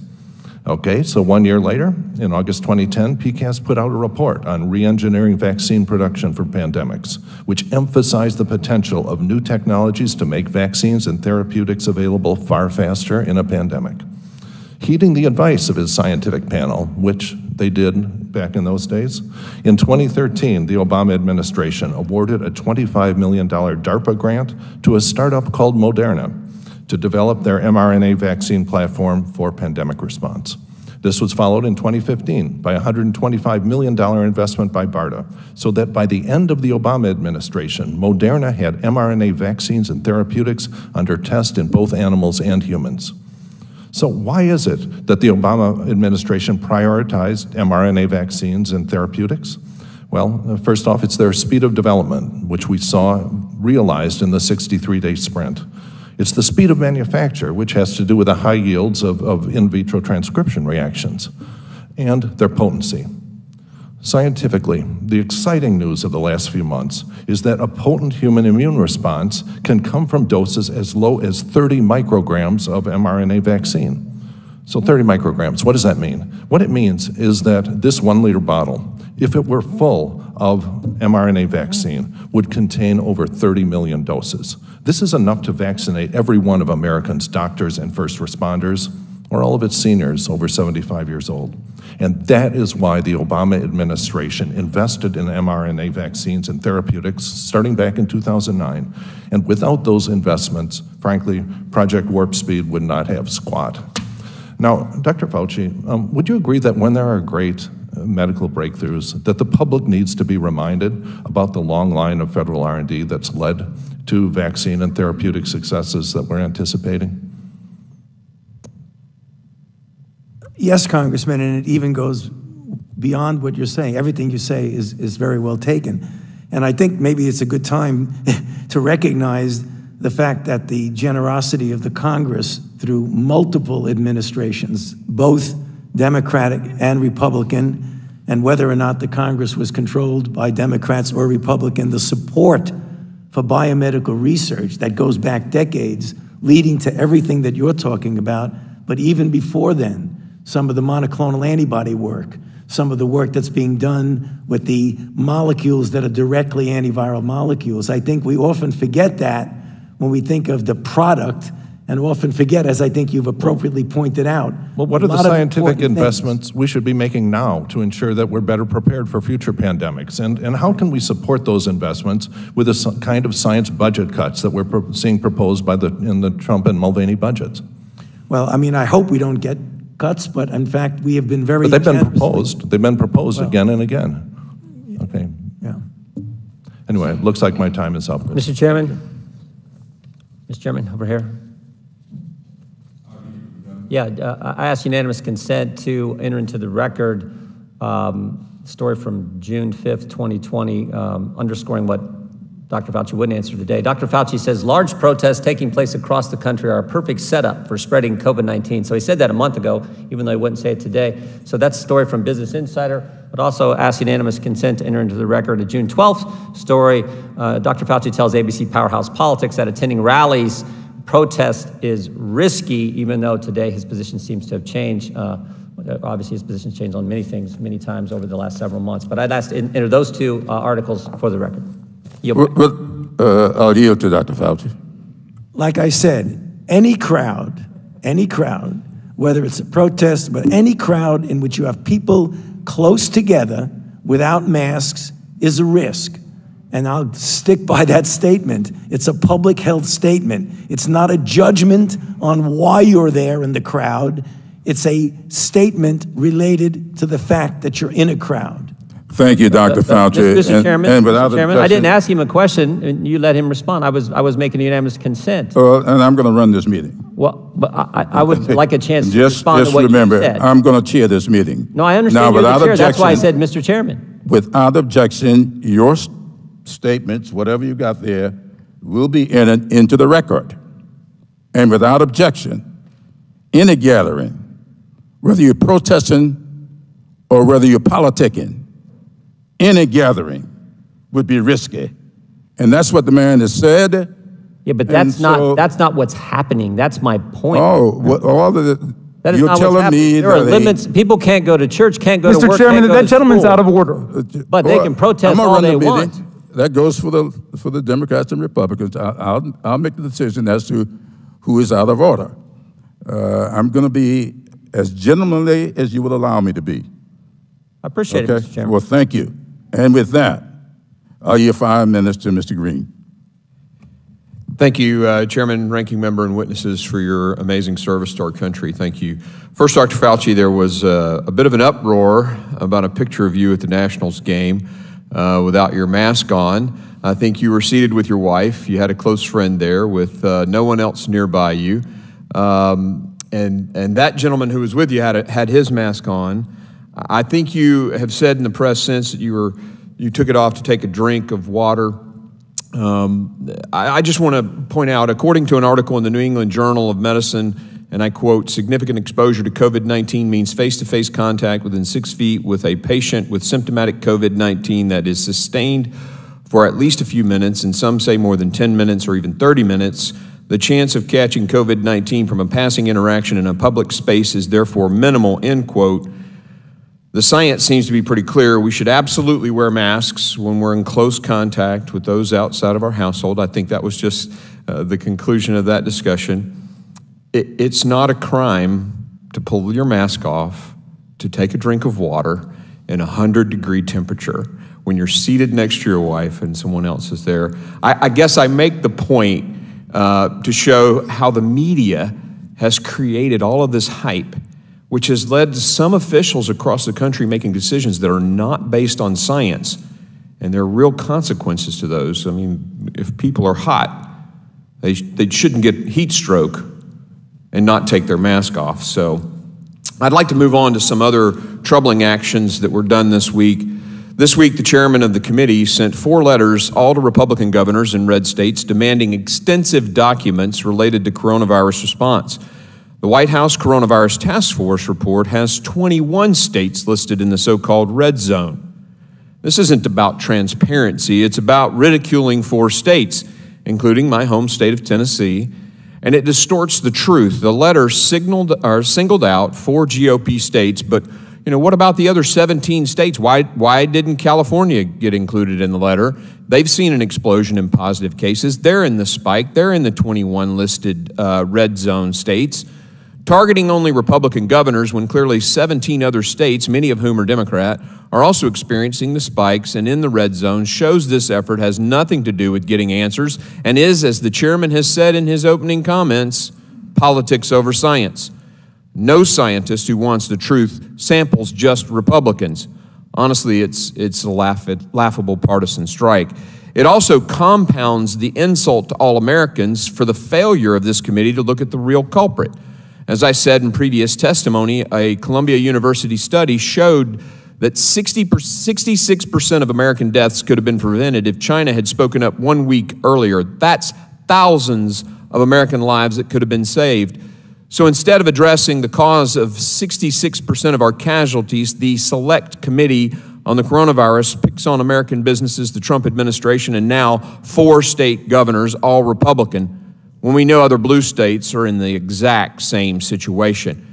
Okay, so one year later, in August 2010, PCAST put out a report on re-engineering vaccine production for pandemics, which emphasized the potential of new technologies to make vaccines and therapeutics available far faster in a pandemic. Heeding the advice of his scientific panel, which they did back in those days. In 2013, the Obama administration awarded a $25 million DARPA grant to a startup called Moderna to develop their mRNA vaccine platform for pandemic response. This was followed in 2015 by a $125 million investment by BARDA, so that by the end of the Obama administration, Moderna had mRNA vaccines and therapeutics under test in both animals and humans. So, why is it that the Obama administration prioritized mRNA vaccines and therapeutics? Well, uh, first off, it's their speed of development, which we saw realized in the 63 day sprint. It's the speed of manufacture, which has to do with the high yields of, of in vitro transcription reactions, and their potency. Scientifically, the exciting news of the last few months is that a potent human immune response can come from doses as low as 30 micrograms of mRNA vaccine. So 30 micrograms, what does that mean? What it means is that this one liter bottle, if it were full of mRNA vaccine, would contain over 30 million doses. This is enough to vaccinate every one of Americans' doctors and first responders, or all of its seniors over 75 years old. And that is why the Obama administration invested in mRNA vaccines and therapeutics starting back in 2009. And without those investments, frankly, Project Warp Speed would not have squat. Now, Dr. Fauci, um, would you agree that when there are great uh, medical breakthroughs, that the public needs to be reminded about the long line of federal R&D that's led to vaccine and therapeutic successes that we're anticipating? Yes, Congressman, and it even goes beyond what you're saying. Everything you say is, is very well taken. And I think maybe it's a good time to recognize the fact that the generosity of the Congress through multiple administrations, both Democratic and Republican, and whether or not the Congress was controlled by Democrats or Republican, the support for biomedical research that goes back decades, leading to everything that you're talking about. But even before then, some of the monoclonal antibody work, some of the work that's being done with the molecules that are directly antiviral molecules. I think we often forget that when we think of the product and often forget, as I think you've appropriately pointed out. Well, what are the scientific investments things. we should be making now to ensure that we're better prepared for future pandemics? And, and how can we support those investments with the kind of science budget cuts that we're pro seeing proposed by the, in the Trump and Mulvaney budgets? Well, I mean, I hope we don't get cuts, but in fact, we have been very. But they've been proposed. They've been proposed well, again and again. Okay. Yeah. Anyway, it looks like my time is up. Mr. Chairman. Mr. Chairman, over here. Yeah, uh, I ask unanimous consent to enter into the record um, story from June 5th, 2020, um, underscoring what Dr. Fauci wouldn't answer today. Dr. Fauci says large protests taking place across the country are a perfect setup for spreading COVID 19. So he said that a month ago, even though he wouldn't say it today. So that's a story from Business Insider, but also ask unanimous consent to enter into the record a June 12th story. Uh, Dr. Fauci tells ABC Powerhouse Politics that attending rallies, protest is risky, even though today his position seems to have changed. Uh, obviously, his position's changed on many things many times over the last several months. But I'd ask to enter those two uh, articles for the record. Well, uh, I'll yield to Dr. Fauci. Like I said, any crowd, any crowd, whether it's a protest, but any crowd in which you have people close together without masks is a risk. And I'll stick by that statement. It's a public health statement. It's not a judgment on why you're there in the crowd. It's a statement related to the fact that you're in a crowd. Thank you, Dr. Fauci. Mr. And, Chairman, and Mr. Chairman I didn't ask him a question, and you let him respond. I was, I was making unanimous consent. Uh, and I'm going to run this meeting. Well, but I, I would like a chance just, to respond just to what remember, you said. I'm going to chair this meeting. No, I understand now, without chair. Objection, That's why I said, Mr. Chairman. Without objection, your statements, whatever you got there, will be entered into the record. And without objection, in a gathering, whether you're protesting or whether you're politicking, any gathering would be risky. And that's what the man has said. Yeah, but that's not that's not what's happening. That's my point. Oh, well, all the that is you're not telling me there are that limits. People can't go to church, can't go Mr. to work. Mr. Chairman, can't go that to gentleman's school. out of order. But they can protest I'm all run they the meeting. want. That goes for the for the Democrats and Republicans. I, I'll I'll make the decision as to who is out of order. Uh, I'm going to be as gentlemanly as you would allow me to be. I appreciate okay? it, Mr. Chairman. Well, thank you. And with that, I'll yield five minutes to Mr. Green. Thank you, uh, Chairman, Ranking Member, and witnesses for your amazing service to our country. Thank you. First, Dr. Fauci, there was uh, a bit of an uproar about a picture of you at the Nationals game uh, without your mask on. I think you were seated with your wife. You had a close friend there with uh, no one else nearby you. Um, and, and that gentleman who was with you had, a, had his mask on. I think you have said in the press since that you were you took it off to take a drink of water. Um, I, I just want to point out, according to an article in the New England Journal of Medicine, and I quote, significant exposure to COVID 19 means face to face contact within six feet with a patient with symptomatic COVID 19 that is sustained for at least a few minutes, and some say more than 10 minutes or even 30 minutes. The chance of catching COVID 19 from a passing interaction in a public space is therefore minimal, end quote. The science seems to be pretty clear. We should absolutely wear masks when we're in close contact with those outside of our household. I think that was just uh, the conclusion of that discussion. It, it's not a crime to pull your mask off, to take a drink of water in a 100 degree temperature when you're seated next to your wife and someone else is there. I, I guess I make the point uh, to show how the media has created all of this hype, which has led to some officials across the country making decisions that are not based on science. And there are real consequences to those. I mean, if people are hot, they, they shouldn't get heat stroke and not take their mask off. So I'd like to move on to some other troubling actions that were done this week. This week, the chairman of the committee sent four letters, all to Republican governors in red states, demanding extensive documents related to coronavirus response. The White House Coronavirus Task Force report has 21 states listed in the so called red zone. This isn't about transparency, it's about ridiculing four states, including my home state of Tennessee, and it distorts the truth. The letter signaled, or singled out four GOP states, but you know, what about the other 17 states? Why, why didn't California get included in the letter? They've seen an explosion in positive cases. They're in the spike. They're in the 21 listed uh, red zone states. Targeting only Republican governors when clearly 17 other states, many of whom are Democrat, are also experiencing the spikes and in the red zone shows this effort has nothing to do with getting answers and is, as the chairman has said in his opening comments, politics over science. No scientist who wants the truth samples just Republicans. Honestly, it's, it's a laugh, laughable partisan strike. It also compounds the insult to all Americans for the failure of this committee to look at the real culprit. As I said in previous testimony, a Columbia University study showed that 60 66% of American deaths could have been prevented if China had spoken up one week earlier. That's thousands of American lives that could have been saved. So instead of addressing the cause of 66% of our casualties, the Select Committee on the Coronavirus picks on American businesses, the Trump administration, and now four state governors, all Republican, when we know other blue states are in the exact same situation.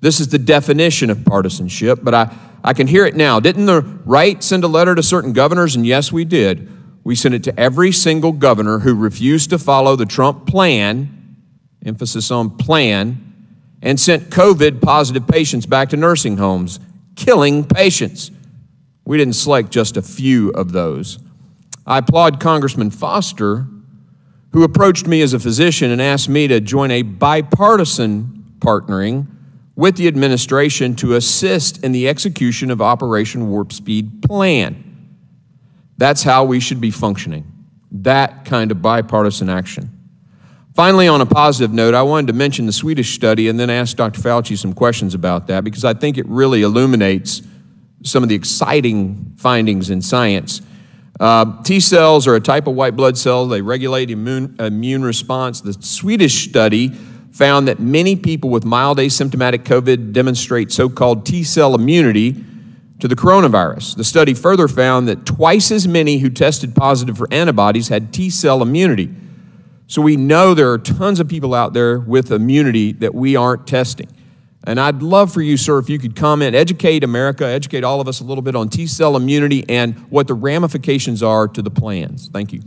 This is the definition of partisanship, but I, I can hear it now. Didn't the right send a letter to certain governors? And yes, we did. We sent it to every single governor who refused to follow the Trump plan emphasis on plan, and sent COVID positive patients back to nursing homes, killing patients. We didn't select just a few of those. I applaud Congressman Foster, who approached me as a physician and asked me to join a bipartisan partnering with the administration to assist in the execution of Operation Warp Speed plan. That's how we should be functioning, that kind of bipartisan action. Finally, on a positive note, I wanted to mention the Swedish study and then ask Dr. Fauci some questions about that because I think it really illuminates some of the exciting findings in science. Uh, T cells are a type of white blood cell, they regulate immune, immune response. The Swedish study found that many people with mild asymptomatic COVID demonstrate so called T cell immunity to the coronavirus. The study further found that twice as many who tested positive for antibodies had T cell immunity. So we know there are tons of people out there with immunity that we aren't testing. And I'd love for you, sir, if you could comment, educate America, educate all of us a little bit on T cell immunity and what the ramifications are to the plans. Thank you.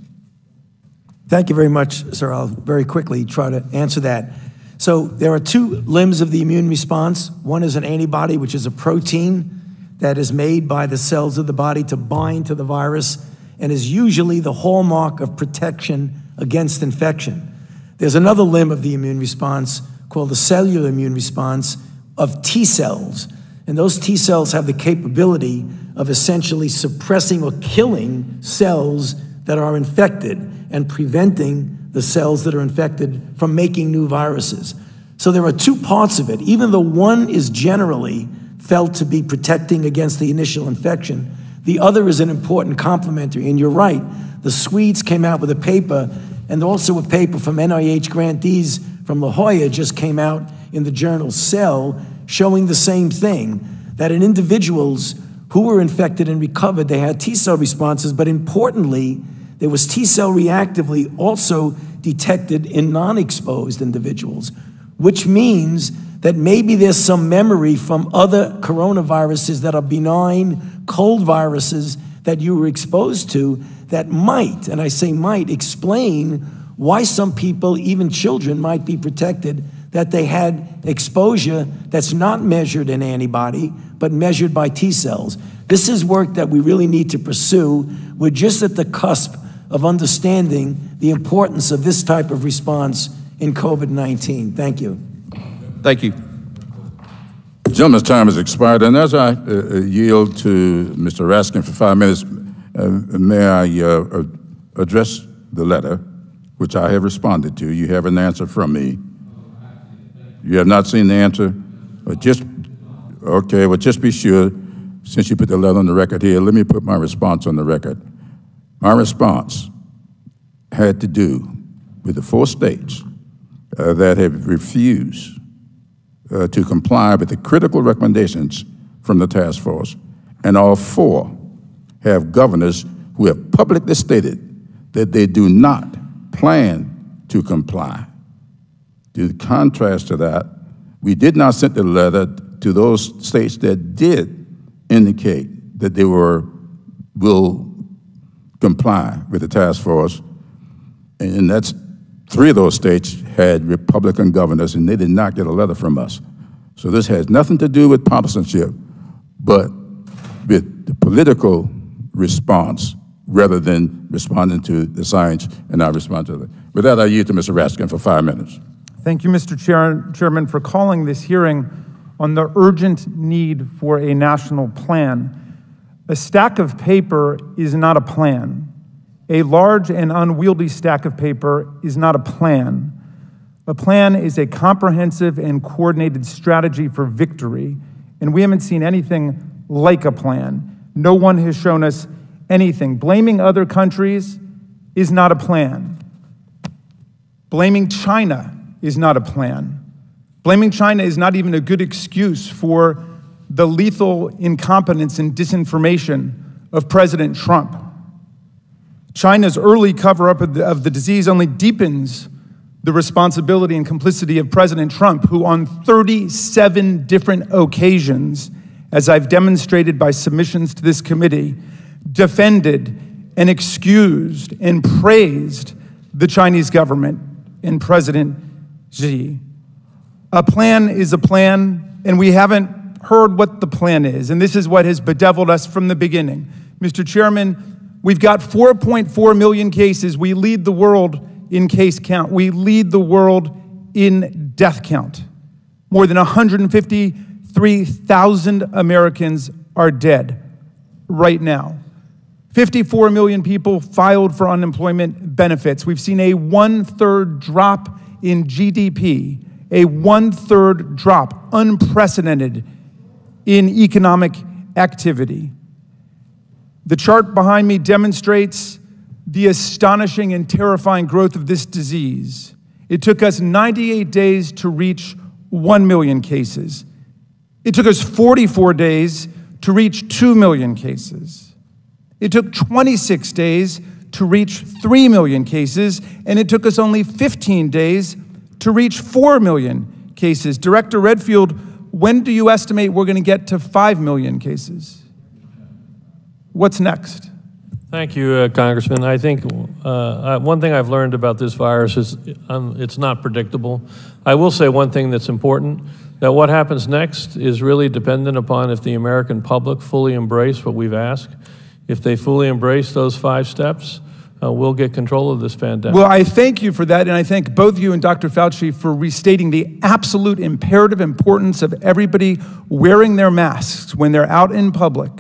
Thank you very much, sir. I'll very quickly try to answer that. So, there are two limbs of the immune response. One is an antibody, which is a protein that is made by the cells of the body to bind to the virus and is usually the hallmark of protection against infection. There's another limb of the immune response called the cellular immune response of T cells. And those T cells have the capability of essentially suppressing or killing cells that are infected and preventing the cells that are infected from making new viruses. So there are two parts of it. Even though one is generally felt to be protecting against the initial infection, the other is an important complementary. And you're right, the Swedes came out with a paper, and also a paper from NIH grantees from La Jolla just came out in the journal Cell showing the same thing that in individuals who were infected and recovered, they had T cell responses, but importantly, there was T cell reactivity also detected in non exposed individuals, which means that maybe there's some memory from other coronaviruses that are benign cold viruses that you were exposed to that might, and I say might, explain why some people, even children, might be protected that they had exposure that's not measured in antibody, but measured by T cells. This is work that we really need to pursue. We're just at the cusp of understanding the importance of this type of response in COVID 19. Thank you. Thank you. The gentleman's time has expired, and as I uh, uh yield to Mr. Raskin for five minutes, uh, may I uh, address the letter, which I have responded to. You have an answer from me. You have not seen the answer? But just, okay, well, just be sure, since you put the letter on the record here, let me put my response on the record. My response had to do with the four states uh, that have refused uh, to comply with the critical recommendations from the task force. And all four have governors who have publicly stated that they do not plan to comply. To contrast to that, we did not send the letter to those states that did indicate that they were will comply with the task force. And that's three of those states had Republican governors, and they did not get a letter from us. So this has nothing to do with partisanship, but with the political response rather than responding to the science and our response to it. With that, I yield to Mr. Raskin for five minutes. Thank you, Mr. Chair, Chairman, for calling this hearing on the urgent need for a national plan. A stack of paper is not a plan. A large and unwieldy stack of paper is not a plan. A plan is a comprehensive and coordinated strategy for victory, and we haven't seen anything like a plan. No one has shown us anything. Blaming other countries is not a plan. Blaming China is not a plan. Blaming China is not even a good excuse for the lethal incompetence and disinformation of President Trump. China's early cover up of the, of the disease only deepens the responsibility and complicity of President Trump, who, on 37 different occasions, as I've demonstrated by submissions to this committee, defended and excused and praised the Chinese government and President A plan is a plan, and we haven't heard what the plan is, and this is what has bedeviled us from the beginning. Mr. Chairman, we've got 4.4 million cases. We lead the world in case count, we lead the world in death count. More than 153,000 Americans are dead right now. 54 million people filed for unemployment benefits. We've seen a one third drop in GDP, a one third drop, unprecedented in economic activity. The chart behind me demonstrates the astonishing and terrifying growth of this disease. It took us 98 days to reach 1 million cases. It took us 44 days to reach 2 million cases. It took 26 days to reach 3 million cases, and it took us only 15 days to reach 4 million cases. Director Redfield when do you estimate we're going to get to 5 million cases? What's next? Thank you, uh, Congressman. I think uh, one thing I've learned about this virus is um, it's not predictable. I will say one thing that's important, that what happens next is really dependent upon if the American public fully embrace what we've asked. If they fully embrace those five steps, uh, we'll get control of this pandemic. Well, I thank you for that, and I thank both you and Dr. Fauci for restating the absolute imperative importance of everybody wearing their masks when they're out in public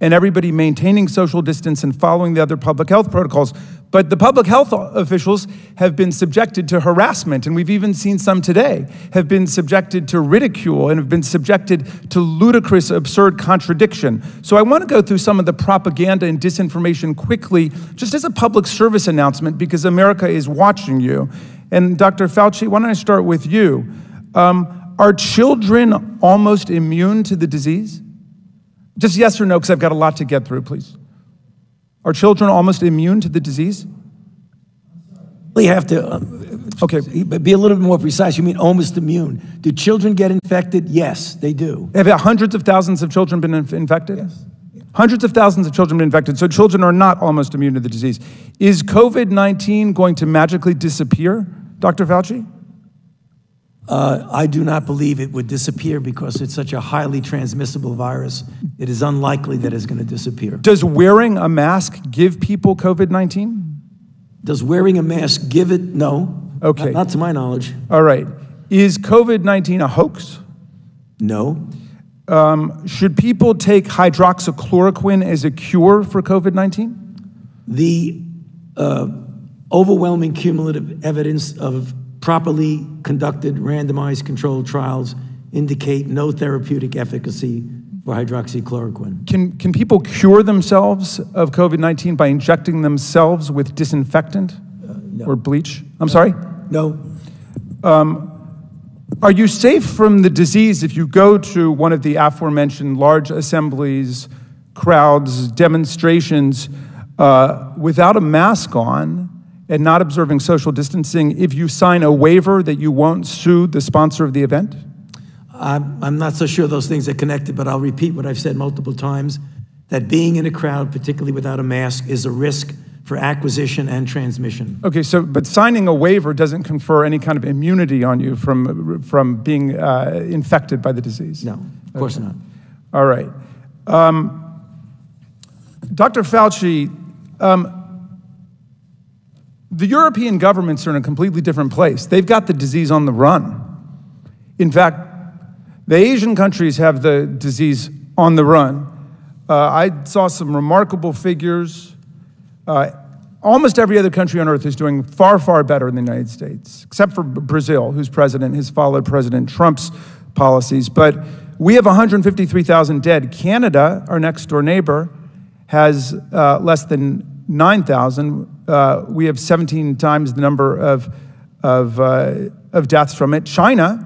and everybody maintaining social distance and following the other public health protocols. But the public health officials have been subjected to harassment, and we've even seen some today, have been subjected to ridicule and have been subjected to ludicrous, absurd contradiction. So I want to go through some of the propaganda and disinformation quickly, just as a public service announcement, because America is watching you. And Dr. Fauci, why don't I start with you? Um, are children almost immune to the disease? Just yes or no, because I've got a lot to get through, please. Are children almost immune to the disease? We have to uh, Okay. be a little bit more precise. You mean almost immune? Do children get infected? Yes, they do. Have hundreds of thousands of children been inf- infected? Yes. Hundreds of thousands of children have been infected, so children are not almost immune to the disease. Is COVID 19 going to magically disappear, Dr. Fauci? Uh, I do not believe it would disappear because it's such a highly transmissible virus. It is unlikely that it's going to disappear. Does wearing a mask give people COVID 19? Does wearing a mask give it? No. Okay. Not, not to my knowledge. All right. Is COVID 19 a hoax? No. Um, should people take hydroxychloroquine as a cure for COVID 19? The uh, overwhelming cumulative evidence of properly conducted randomized controlled trials indicate no therapeutic efficacy for hydroxychloroquine. Can, can people cure themselves of COVID 19 by injecting themselves with disinfectant no. or bleach? I'm sorry? No. Um, are you safe from the disease if you go to one of the aforementioned large assemblies, crowds, demonstrations uh, without a mask on and not observing social distancing if you sign a waiver that you won't sue the sponsor of the event? I'm, I'm not so sure those things are connected, but I'll repeat what I've said multiple times that being in a crowd, particularly without a mask, is a risk for acquisition and transmission. Okay, so but signing a waiver doesn't confer any kind of immunity on you from from being uh, infected by the disease. No, of course okay. not. All right, um, Dr. Fauci. Um, the European governments are in a completely different place. They've got the disease on the run. In fact, the Asian countries have the disease on the run. Uh, I saw some remarkable figures. Uh, almost every other country on earth is doing far, far better than the United States, except for Brazil, whose president has followed President Trump's policies. But we have 153,000 dead. Canada, our next door neighbor, has uh, less than 9,000. Uh, we have 17 times the number of, of, uh, of deaths from it. China,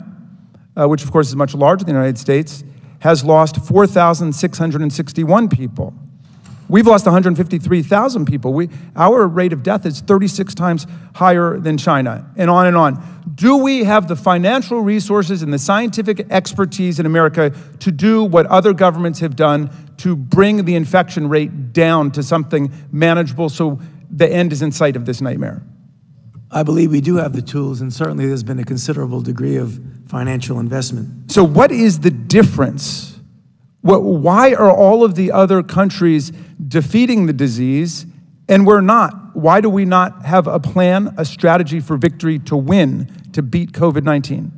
uh, which of course is much larger than the United States, has lost 4,661 people. We've lost 153,000 people. We, our rate of death is 36 times higher than China, and on and on. Do we have the financial resources and the scientific expertise in America to do what other governments have done to bring the infection rate down to something manageable so the end is in sight of this nightmare? I believe we do have the tools, and certainly there's been a considerable degree of financial investment. So, what is the difference? What, why are all of the other countries defeating the disease and we're not? Why do we not have a plan, a strategy for victory to win, to beat COVID 19?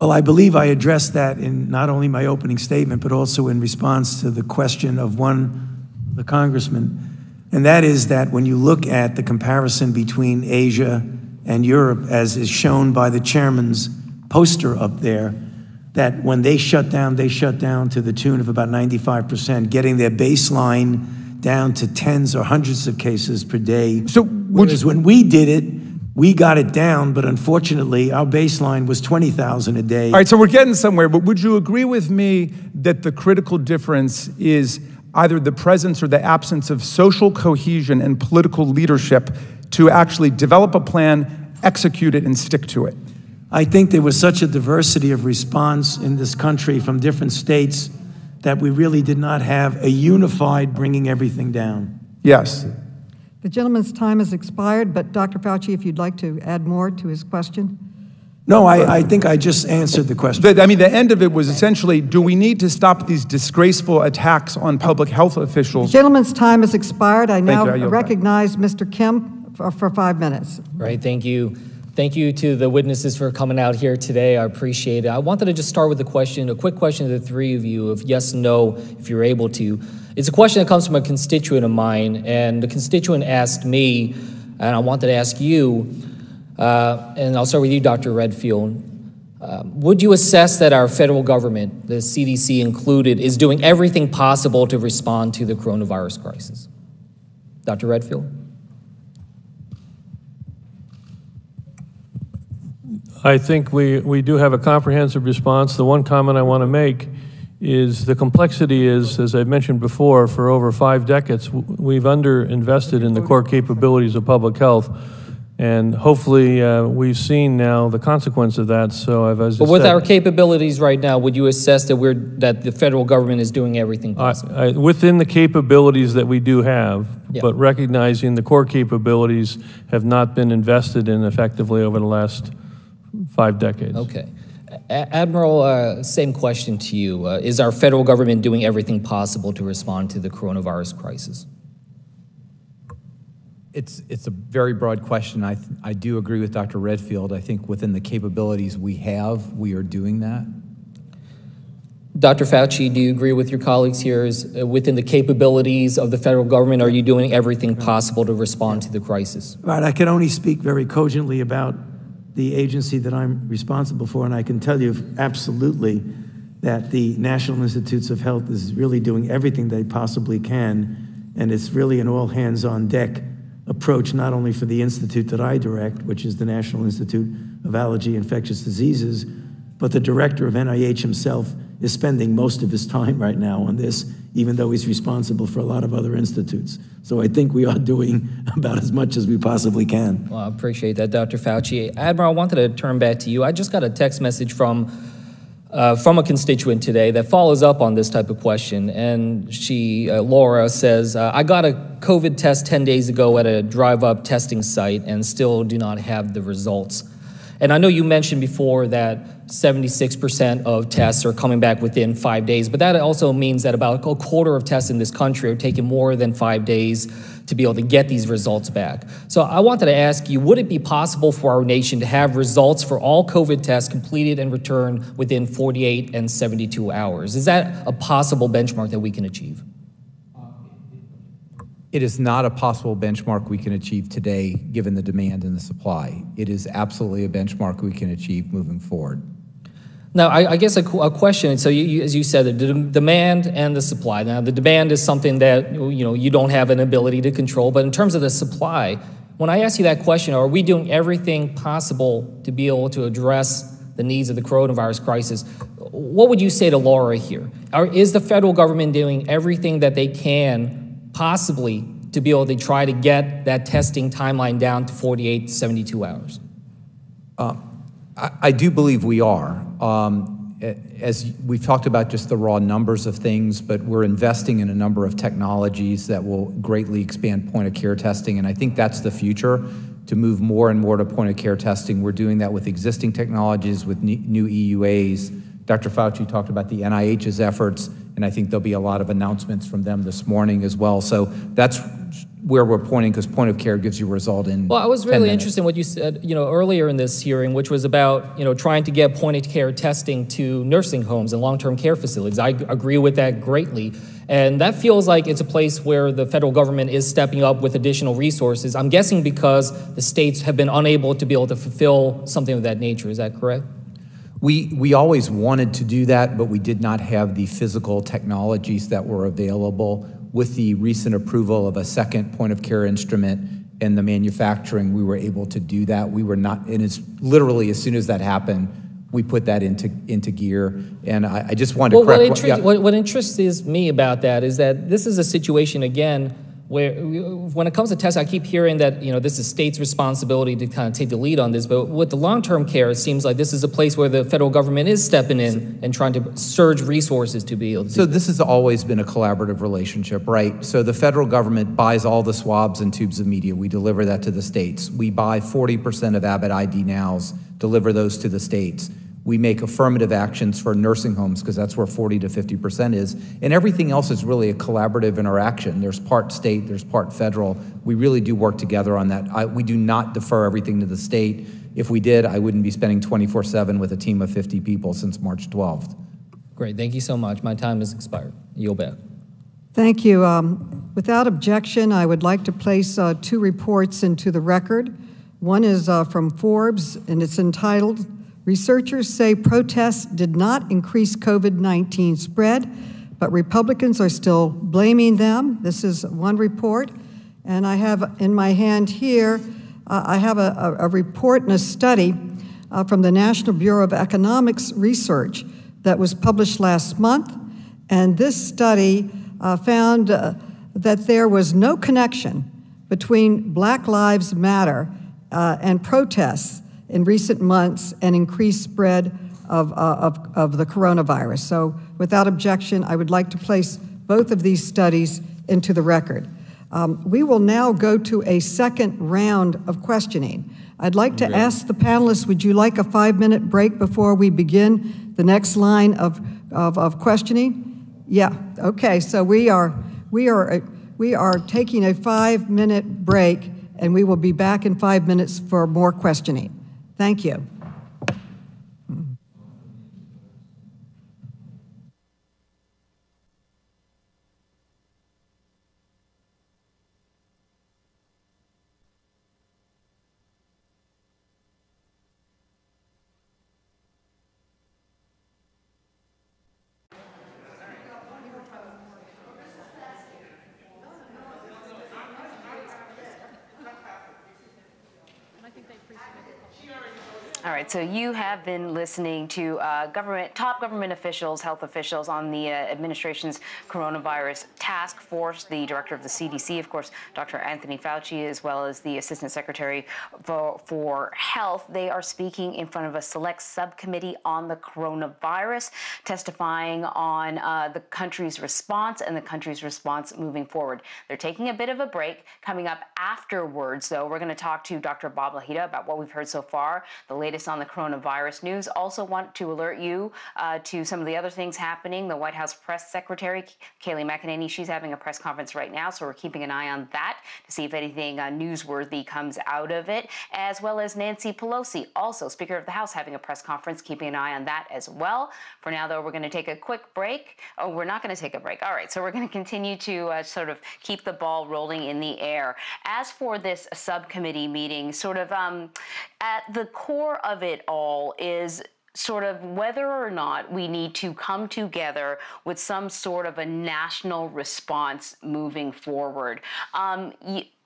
Well, I believe I addressed that in not only my opening statement, but also in response to the question of one, the congressman. And that is that when you look at the comparison between Asia and Europe, as is shown by the chairman's poster up there, that when they shut down, they shut down to the tune of about 95%, getting their baseline down to tens or hundreds of cases per day. So, whereas when we did it, we got it down, but unfortunately, our baseline was 20,000 a day. All right, so we're getting somewhere, but would you agree with me that the critical difference is either the presence or the absence of social cohesion and political leadership to actually develop a plan, execute it, and stick to it? I think there was such a diversity of response in this country from different states that we really did not have a unified bringing everything down. Yes. The gentleman's time has expired, but Dr. Fauci, if you'd like to add more to his question. No, I, I think I just answered the question. The, I mean, the end of it was essentially do we need to stop these disgraceful attacks on public health officials? The gentleman's time has expired. I now you. I recognize Mr. Kim for, for five minutes. Right, thank you. Thank you to the witnesses for coming out here today. I appreciate it. I wanted to just start with a question, a quick question to the three of you, of yes, no, if you're able to. It's a question that comes from a constituent of mine, and the constituent asked me, and I wanted to ask you, uh, and I'll start with you, Dr. Redfield. Uh, would you assess that our federal government, the CDC included, is doing everything possible to respond to the coronavirus crisis? Dr. Redfield? I think we, we do have a comprehensive response. The one comment I want to make is the complexity is, as I've mentioned before, for over five decades, we've underinvested in the core capabilities of public health. And hopefully, uh, we've seen now the consequence of that. So, I've, as but with said, our capabilities right now, would you assess that we're that the federal government is doing everything possible? I, I, within the capabilities that we do have, Yeah. but recognizing the core capabilities have not been invested in effectively over the last five decades. Okay. Admiral, uh, same question to you. Uh, is our federal government doing everything possible to respond to the coronavirus crisis? It's, it's a very broad question. I, th- I do agree with Dr. Redfield. I think within the capabilities we have, we are doing that. Dr. Fauci, do you agree with your colleagues here? Is uh, within the capabilities of the federal government, are you doing everything possible to respond to the crisis? Right, I can only speak very cogently about the agency that I'm responsible for, and I can tell you absolutely that the National Institutes of Health is really doing everything they possibly can, and it's really an all hands on deck approach, not only for the institute that I direct, which is the National Institute of Allergy and Infectious Diseases, but the director of NIH himself is spending most of his time right now on this, even though he's responsible for a lot of other institutes. So I think we are doing about as much as we possibly can. Well, I appreciate that, Dr. Fauci. Admiral, I wanted to turn back to you. I just got a text message from uh, from a constituent today that follows up on this type of question. And she, uh, Laura, says, uh, I got a COVID test 10 days ago at a drive up testing site and still do not have the results. And I know you mentioned before that 76% of tests are coming back within five days, but that also means that about a quarter of tests in this country are taking more than five days to be able to get these results back. So I wanted to ask you would it be possible for our nation to have results for all COVID tests completed and returned within 48 and 72 hours? Is that a possible benchmark that we can achieve? It is not a possible benchmark we can achieve today, given the demand and the supply. It is absolutely a benchmark we can achieve moving forward. Now, I, I guess a, a question. So, you, you, as you said, the de- demand and the supply. Now, the demand is something that you know you don't have an ability to control. But in terms of the supply, when I ask you that question, are we doing everything possible to be able to address the needs of the coronavirus crisis? What would you say to Laura here? Are, is the federal government doing everything that they can possibly to be able to try to get that testing timeline down to 48 to 72 hours? Uh, I, I do believe we are. Um, as we've talked about just the raw numbers of things, but we're investing in a number of technologies that will greatly expand point of care testing, and I think that's the future to move more and more to point of care testing. We're doing that with existing technologies, with new EUAs. Dr. Fauci talked about the NIH's efforts, and I think there'll be a lot of announcements from them this morning as well. So that's where we're pointing because point of care gives you a result in Well, I was really interested in what you said, you know, earlier in this hearing, which was about, you know, trying to get point-of-care testing to nursing homes and long-term care facilities. I agree with that greatly. And that feels like it's a place where the federal government is stepping up with additional resources. I'm guessing because the states have been unable to be able to fulfill something of that nature. Is that correct? We, we always wanted to do that, but we did not have the physical technologies that were available. With the recent approval of a second point of care instrument and the manufacturing, we were able to do that. We were not, and it's literally as soon as that happened, we put that into, into gear. And I, I just wanted Well, to what, correct. intri- yeah. what, what interests me about that is that this is a situation again where when it comes to tests, I keep hearing that you know this is states' responsibility to kind of take the lead on this. But with the long-term care, it seems like this is a place where the federal government is stepping in and trying to surge resources to be able to. So this has always been a collaborative relationship, right? So the federal government buys all the swabs and tubes of media. We deliver that to the states. We buy 40% of Abbott ID nows, deliver those to the states. We make affirmative actions for nursing homes because that's where 40 to 50% is. And everything else is really a collaborative interaction. There's part state, there's part federal. We really do work together on that. I, we do not defer everything to the state. If we did, I wouldn't be spending 24 7 with a team of 50 people since March 12th. Great, thank you so much. My time has expired. You'll bet. Thank you. Um, Without objection, I would like to place uh, two reports into the record. One is uh, from Forbes, and it's entitled, Researchers Say Protests Did Not Increase COVID-19 Spread, but Republicans Are Still Blaming Them. This is one report. And I have in my hand here, uh, I have a, a, a report and a study uh, from the National Bureau of Economics Research that was published last month. And this study uh, found uh, that there was no connection between Black Lives Matter uh, and protests in recent months and increased spread of, uh, of, of the coronavirus. So, without objection, I would like to place both of these studies into the record. Um, we will now go to a second round of questioning. I'd like to ask the panelists would you like a five minute break before we begin the next line of, of, of questioning? Yeah, okay, so we are, we, are, we are taking a five minute break and we will be back in five minutes for more questioning. Thank you. All right, so you have been listening to uh, government, top government officials, health officials on the uh, administration's coronavirus task force. The director of the CDC, of course, Dr. Anthony Fauci, as well as the Assistant Secretary for, for Health. They are speaking in front of a select subcommittee on the coronavirus, testifying on uh, the country's response and the country's response moving forward. They're taking a bit of a break. Coming up afterwards, though, we're going to talk to Dr. Bob Lahita about what we've heard so far, the latest latest on the coronavirus news. Also, want to alert you uh, to some of the other things happening. The White House press secretary, Kayleigh McEnany, she's having a press conference right now, so we're keeping an eye on that to see if anything uh, newsworthy comes out of it, as well as Nancy Pelosi, also Speaker of the House, having a press conference, keeping an eye on that as well. For now, though, we're going to take a quick break. Oh, we're not going to take a break. All right, so we're going to continue to uh, sort of keep the ball rolling in the air. As for this subcommittee meeting, sort of um, at the core of it all is sort of whether or not we need to come together with some sort of a national response moving forward. Um,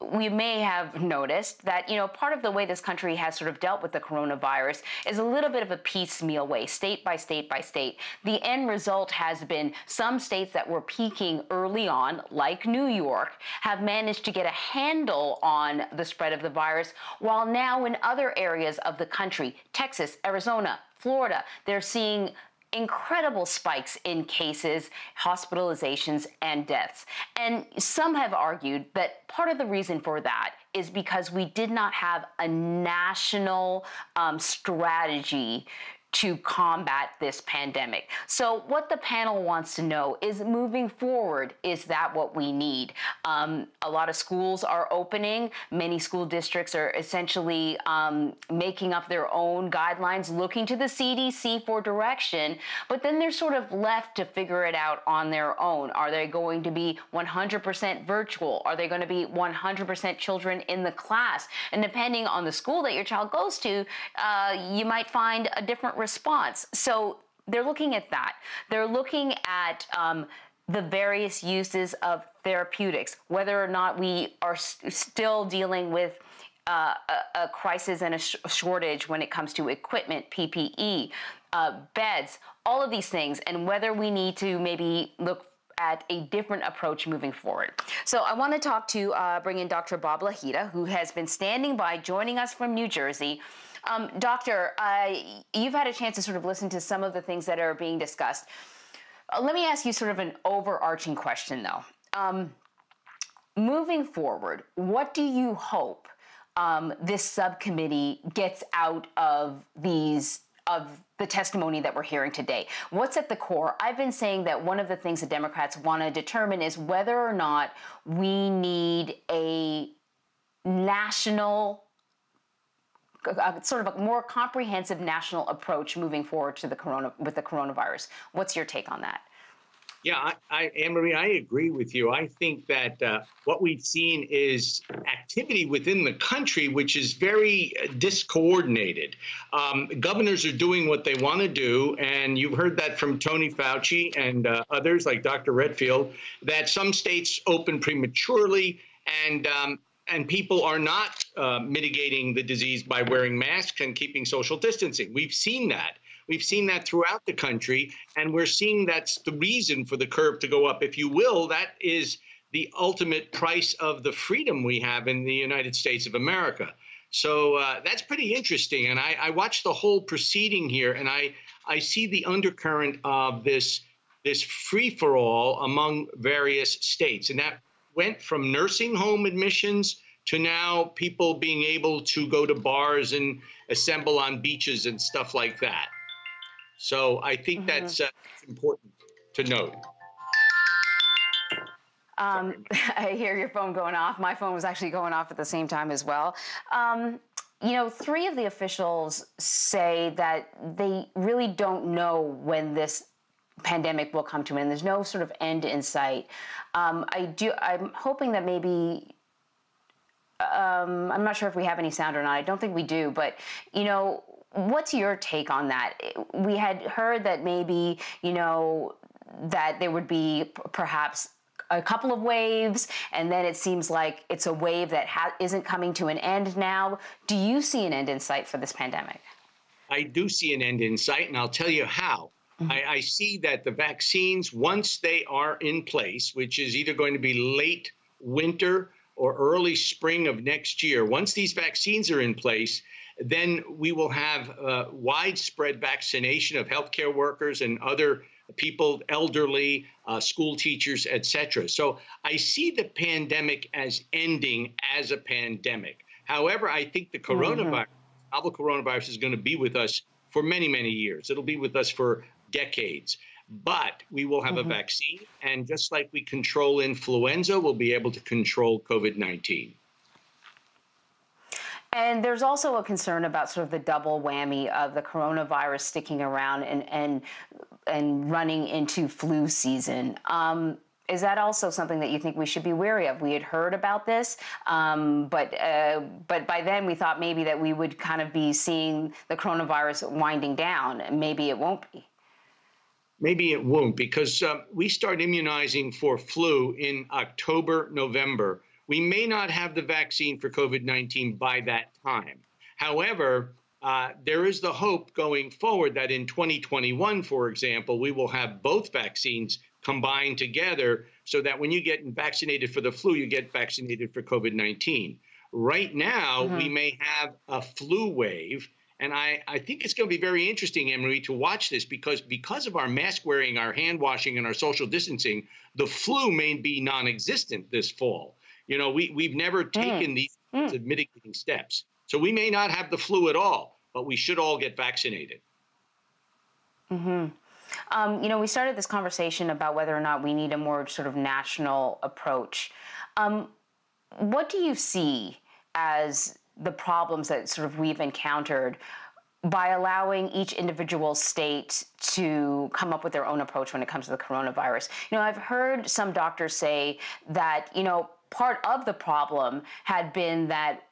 we may have noticed that, you know, part of the way this country has sort of dealt with the coronavirus is a little bit of a piecemeal way, state by state by state. The end result has been some states that were peaking early on, like New York, have managed to get a handle on the spread of the virus, while now in other areas of the country, Texas, Arizona, Florida, they're seeing incredible spikes in cases, hospitalizations, and deaths. And some have argued that part of the reason for that is because we did not have a national um, strategy to combat this pandemic. So, what the panel wants to know is moving forward, is that what we need? Um, a lot of schools are opening. Many school districts are essentially um, making up their own guidelines, looking to the CDC for direction, but then they're sort of left to figure it out on their own. Are they going to be 100% virtual? Are they going to be 100% children in the class? And depending on the school that your child goes to, uh, you might find a different response. So they're looking at that. They're looking at um, the various uses of therapeutics, whether or not we are st- still dealing with uh, a, a, crisis and a, sh- shortage when it comes to equipment, PPE, uh, beds, all of these things, and whether we need to maybe look at a different approach moving forward. So I want to talk to, uh, bring in Dr. Bob Lahita, who has been standing by, joining us from New Jersey. Um, doctor, uh, you've had a chance to sort of listen to some of the things that are being discussed. Uh, let me ask you sort of an overarching question, though. Um, moving forward, what do you hope um, this subcommittee gets out of these of the testimony that we're hearing today. What's at the core? I've been saying that one of the things the Democrats want to determine is whether or not we need a national a, sort of a more comprehensive national approach moving forward to the corona with the coronavirus. What's your take on that? Yeah, I, I Anne-Marie, I agree with you. I think that uh, what we've seen is activity within the country which is very uh, discoordinated. Um, governors are doing what they want to do, and you've heard that from Tony Fauci and uh, others like Dr. Redfield, that some states open prematurely and um, and people are not uh, mitigating the disease by wearing masks and keeping social distancing. We've seen that. We've seen that throughout the country, and we're seeing that's the reason for the curve to go up. If you will, that is the ultimate price of the freedom we have in the United States of America. So uh, that's pretty interesting. And I, I watched the whole proceeding here, and I, I see the undercurrent of this this free for all among various states, and that went from nursing home admissions to now people being able to go to bars and assemble on beaches and stuff like that. So I think mm-hmm. that's uh, important to note. Um, I hear your phone going off. My phone was actually going off at the same time as well. Um, you know, three of the officials say that they really don't know when this pandemic will come to an end. There's no sort of end in sight. Um, I do. I'm hoping that maybe. Um, I'm not sure if we have any sound or not. I don't think we do. But you know, what's your take on that? We had heard that maybe you know that there would be perhaps a couple of waves, and then it seems like it's a wave that ha- isn't coming to an end now. Do you see an end in sight for this pandemic? I do see an end in sight, and I'll tell you how. Mm-hmm. I, I see that the vaccines, once they are in place, which is either going to be late winter or early spring of next year, once these vaccines are in place, then we will have uh, widespread vaccination of healthcare workers and other people, elderly, uh, school teachers, etc. So I see the pandemic as ending as a pandemic. However, I think the mm-hmm. coronavirus, mm-hmm. novel coronavirus, is going to be with us for many, many years. It'll be with us for decades. But we will have mm-hmm. a vaccine, and just like we control influenza, we'll be able to control COVID 19. And there's also a concern about sort of the double whammy of the coronavirus sticking around and and and running into flu season. Um, is that also something that you think we should be wary of? We had heard about this, um, but uh, but by then we thought maybe that we would kind of be seeing the coronavirus winding down. Maybe it won't be. Maybe it won't because uh, we start immunizing for flu in October, November. We may not have the vaccine for COVID 19 by that time. However, uh, there is the hope going forward that in 2021, for example, we will have both vaccines combined together so that when you get vaccinated for the flu, you get vaccinated for COVID 19. Right now, we may have a flu wave and I, I think it's going to be very interesting, Emery, to watch this because because of our mask wearing, our hand washing, and our social distancing, the flu may be non-existent this fall. You know, we we've never mm. taken these mm. mitigating steps, so we may not have the flu at all, but we should all get vaccinated. Hmm. Um, you know, we started this conversation about whether or not we need a more sort of national approach. Um, what do you see as the problems that sort of we've encountered by allowing each individual state to come up with their own approach when it comes to the coronavirus. You know, I've heard some doctors say that, you know, part of the problem had been that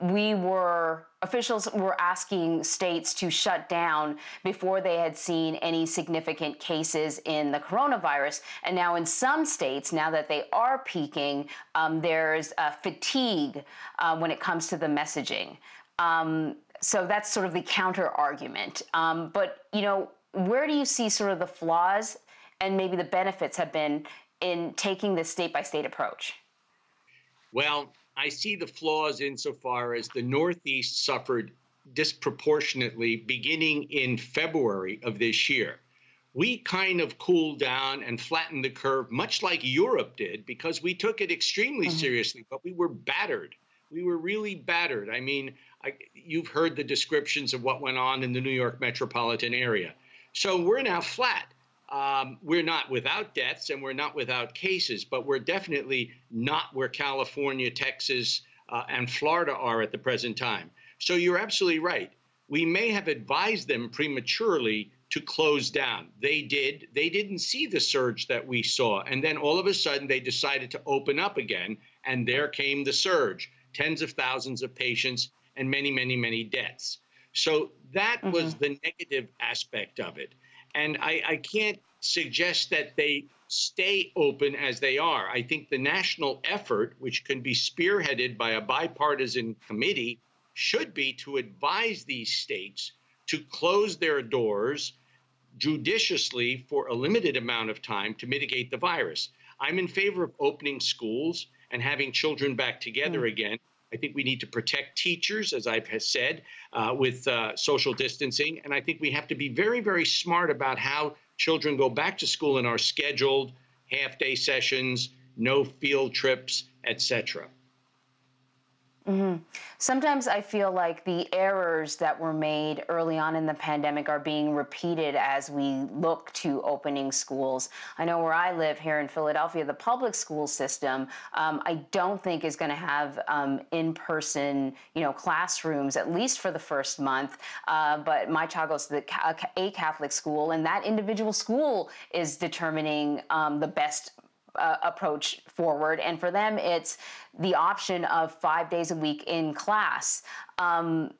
we were officials were asking states to shut down before they had seen any significant cases in the coronavirus. And now, in some states, now that they are peaking, um, there's fatigue uh, when it comes to the messaging. Um, so that's sort of the counter argument. Um, but you know, where do you see sort of the flaws and maybe the benefits have been in taking this state by state approach? Well, I see the flaws insofar as the Northeast suffered disproportionately beginning in February of this year. We kind of cooled down and flattened the curve, much like Europe did, because we took it extremely mm-hmm. seriously, but we were battered. We were really battered. I mean, I, you've heard the descriptions of what went on in the New York metropolitan area. So we're now flat. Um, we're not without deaths and we're not without cases, but we're definitely not where California, Texas, uh, and Florida are at the present time. So you're absolutely right. We may have advised them prematurely to close down. They did. They didn't see the surge that we saw. And then all of a sudden they decided to open up again. And there came the surge tens of thousands of patients and many, many, many deaths. So that mm-hmm. was the negative aspect of it. And I, I can't suggest that they stay open as they are. I think the national effort, which can be spearheaded by a bipartisan committee, should be to advise these states to close their doors judiciously for a limited amount of time to mitigate the virus. I'm in favor of opening schools and having children back together mm. again. I think we need to protect teachers, as I've said, uh, with uh, social distancing. And I think we have to be very, very smart about how children go back to school in our scheduled half day sessions, no field trips, etc. Mm-hmm. Sometimes I feel like the errors that were made early on in the pandemic are being repeated as we look to opening schools. I know where I live here in Philadelphia, the public school system, um, I don't think is going to have um, in-person, you know, classrooms at least for the first month. Uh, but my child goes to the, a Catholic school, and that individual school is determining um, the best uh, approach forward. And for them, it's the option of five days a week in class. Um,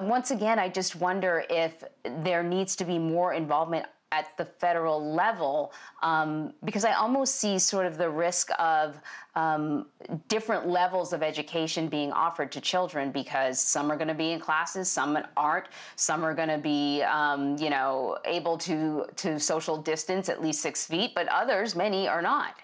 once again, I just wonder if there needs to be more involvement at the federal level um, because I almost see sort of the risk of um, different levels of education being offered to children because some are going to be in classes, some aren't, some are going to be, um, you know, able to to social distance at least six feet, but others, many, are not.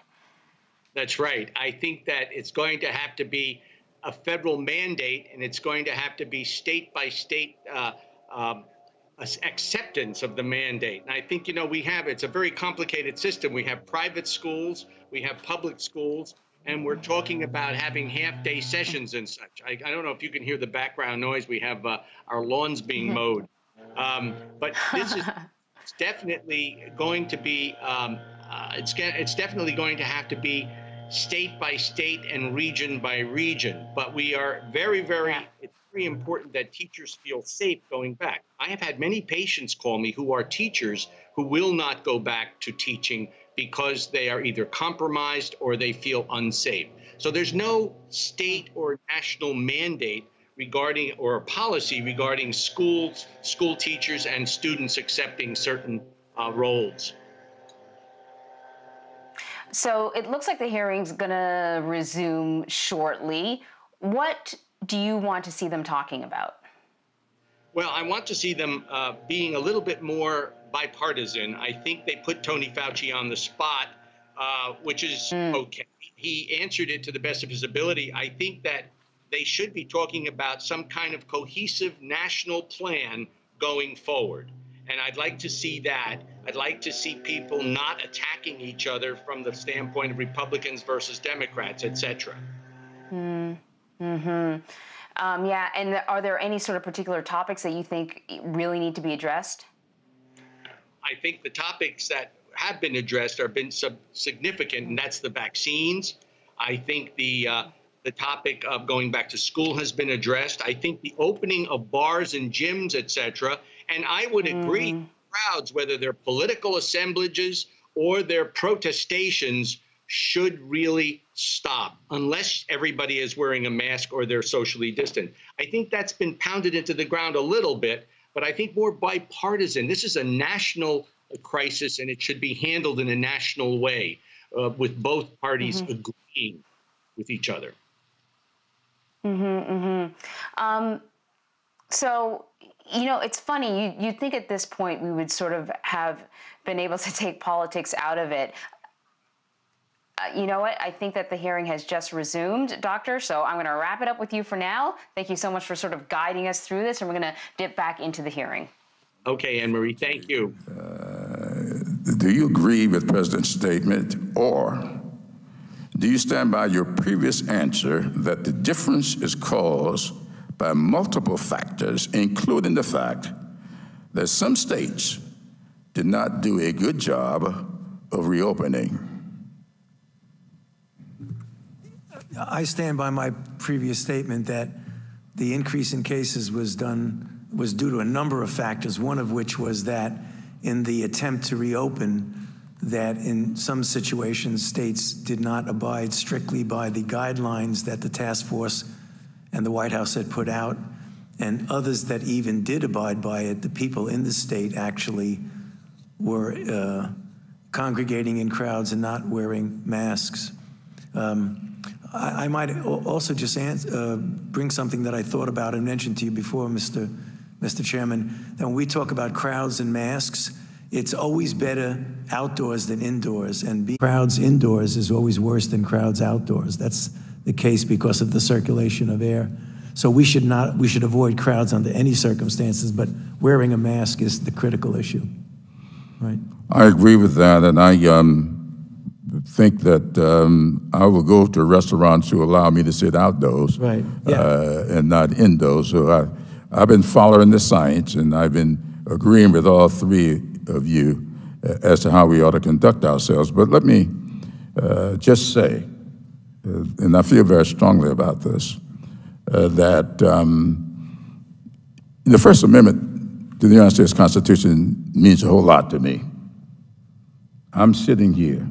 That's right. I think that it's going to have to be a federal mandate, and it's going to have to be state by state. Uh, um, acceptance of the mandate. And I think, you know, we have, it's a very complicated system. We have private schools, we have public schools, and we're talking about having half day sessions and such. I, I don't know if you can hear the background noise. We have uh, our lawns being mowed. Um, but this is definitely going to be, um, uh, it's, it's definitely going to have to be state by state and region by region. But we are very, very, it's very important that teachers feel safe going back. I have had many patients call me who are teachers who will not go back to teaching because they are either compromised or they feel unsafe. So there's no state or national mandate regarding or a policy regarding schools, school teachers, and students accepting certain uh, roles. So it looks like the hearing's going to resume shortly. What do you want to see them talking about? Well, I want to see them uh, being a little bit more bipartisan. I think they put Tony Fauci on the spot, uh, which is mm. okay. He answered it to the best of his ability. I think that they should be talking about some kind of cohesive national plan going forward. And I'd like to see that. I'd like to see people not attacking each other from the standpoint of Republicans versus Democrats, et cetera. Mm. Hmm. Um, yeah. And are there any sort of particular topics that you think really need to be addressed? I think the topics that have been addressed are been sub- significant, and that's the vaccines. I think the uh, the topic of going back to school has been addressed. I think the opening of bars and gyms, etc. And I would mm. agree, crowds, whether they're political assemblages or their protestations, should really stop unless everybody is wearing a mask or they're socially distant. I think that's been pounded into the ground a little bit, but I think more bipartisan. This is a national crisis and it should be handled in a national way uh, with both parties mm-hmm. agreeing with each other. Mm-hmm, mm-hmm. Um, so, you know, it's funny. You, you'd think at this point we would sort of have been able to take politics out of it. Uh, you know what? I think that the hearing has just resumed, Doctor. So I'm going to wrap it up with you for now. Thank you so much for sort of guiding us through this, and we're going to dip back into the hearing. Okay, Anne Marie, thank you. Uh, do you agree with President's statement, or do you stand by your previous answer that the difference is caused by multiple factors, including the fact that some states did not do a good job of reopening? I stand by my previous statement that the increase in cases was done was due to a number of factors, one of which was that in the attempt to reopen, that in some situations states did not abide strictly by the guidelines that the task force and the White House had put out, and others that even did abide by it, the people in the state actually were uh, congregating in crowds and not wearing masks. Um, I, I might also just answer, uh, bring something that I thought about and mentioned to you before, Mr. Mr. Chairman, that when we talk about crowds and masks, it's always better outdoors than indoors, and crowds indoors is always worse than crowds outdoors. That's the case because of the circulation of air. So we should not, we should avoid crowds under any circumstances, but wearing a mask is the critical issue. Right. I agree with that, and I um, think that um, I will go to restaurants who allow me to sit outdoors Right, yeah. uh, and not indoors. So I, I've been following the science, and I've been agreeing with all three of you uh, as to how we ought to conduct ourselves. But let me uh, just say, uh, and I feel very strongly about this, uh, that um, the First Amendment to the United States Constitution means a whole lot to me. I'm sitting here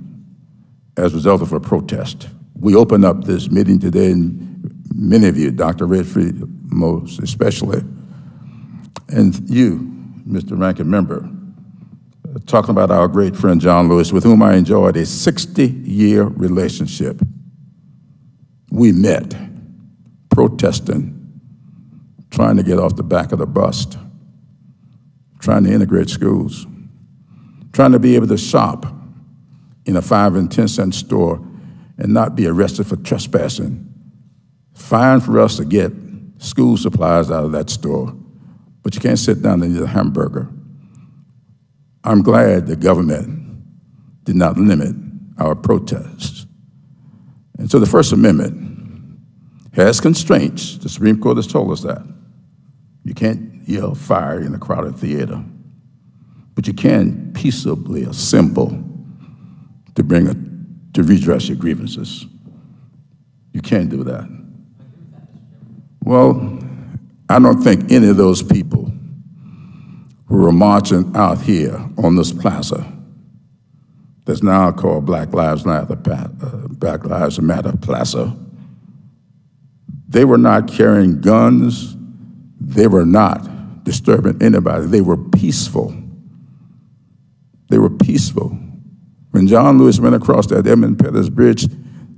as a result of a protest. We opened up this meeting today, and many of you, Dr. Redfield most especially, and you, Mr. Ranking Member, talking about our great friend John Lewis, with whom I enjoyed a 60-year relationship. We met protesting, trying to get off the back of the bus, trying to integrate schools, trying to be able to shop in a five and 10 cent store and not be arrested for trespassing. Fine for us to get school supplies out of that store, but you can't sit down and eat a hamburger. I'm glad the government did not limit our protests. And so the First Amendment has constraints. The Supreme Court has told us that. You can't yell fire in a crowded theater, but you can peaceably assemble to bring a, to redress your grievances. You can't do that. Well, I don't think any of those people who were marching out here on this plaza that's now called Black Lives Matter, uh, Black Lives Matter Plaza, they were not carrying guns. They were not disturbing anybody. They were peaceful. They were peaceful. When John Lewis went across that Edmund Pettus Bridge,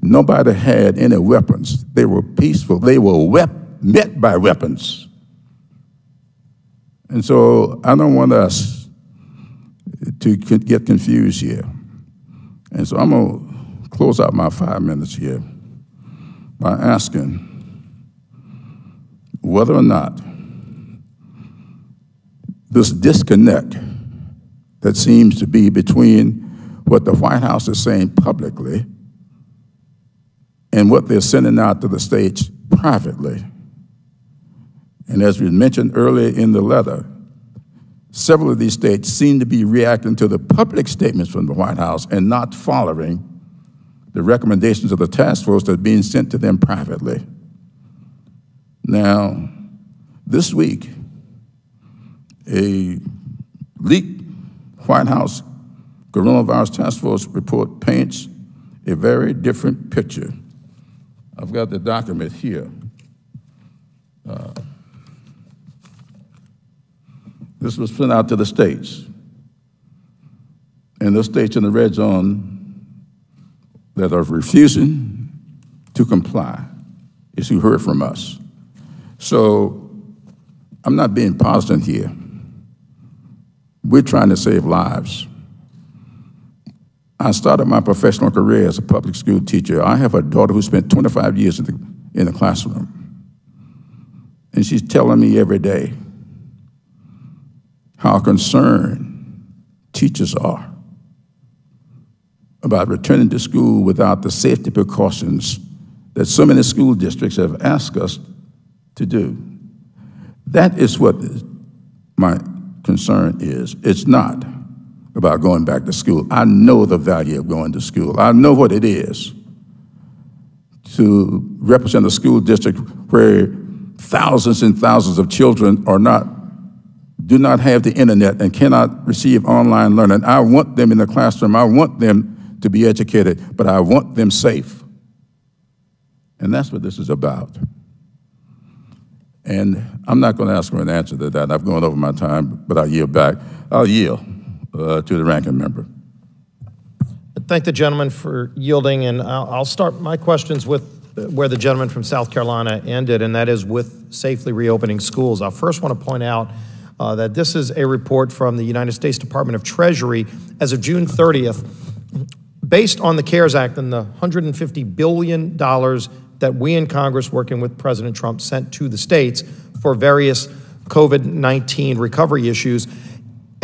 nobody had any weapons. They were peaceful. They were met by weapons. And so I don't want us to get confused here. And so I'm going to close out my five minutes here by asking whether or not this disconnect that seems to be between what the White House is saying publicly and what they're sending out to the states privately. And as we mentioned earlier in the letter, several of these states seem to be reacting to the public statements from the White House and not following the recommendations of the task force that are being sent to them privately. Now, this week, a leaked White House coronavirus task force report paints a very different picture. I've got the document here. Uh, this was sent out to the states. And the states in the red zone that are refusing to comply is who heard from us. So I'm not being partisan here. We're trying to save lives. I started my professional career as a public school teacher. I have a daughter who spent 25 years in the, in the classroom. And she's telling me every day how concerned teachers are about returning to school without the safety precautions that so many school districts have asked us to do. That is what my concern is. It's not about going back to school. I know the value of going to school. I know what it is to represent a school district where thousands and thousands of children are not do not have the internet and cannot receive online learning. I want them in the classroom. I want them to be educated, but I want them safe. And that's what this is about. And I'm not going to ask for an answer to that. I've gone over my time, but I'll yield back. I'll yield uh, to the ranking member. Thank the gentleman for yielding, and I'll, I'll start my questions with where the gentleman from South Carolina ended, and that is with safely reopening schools. I first want to point out uh, that this is a report from the United States Department of Treasury as of June 30th, based on the CARES Act and the $150 billion that we in Congress, working with President Trump, sent to the states for various COVID 19 recovery issues.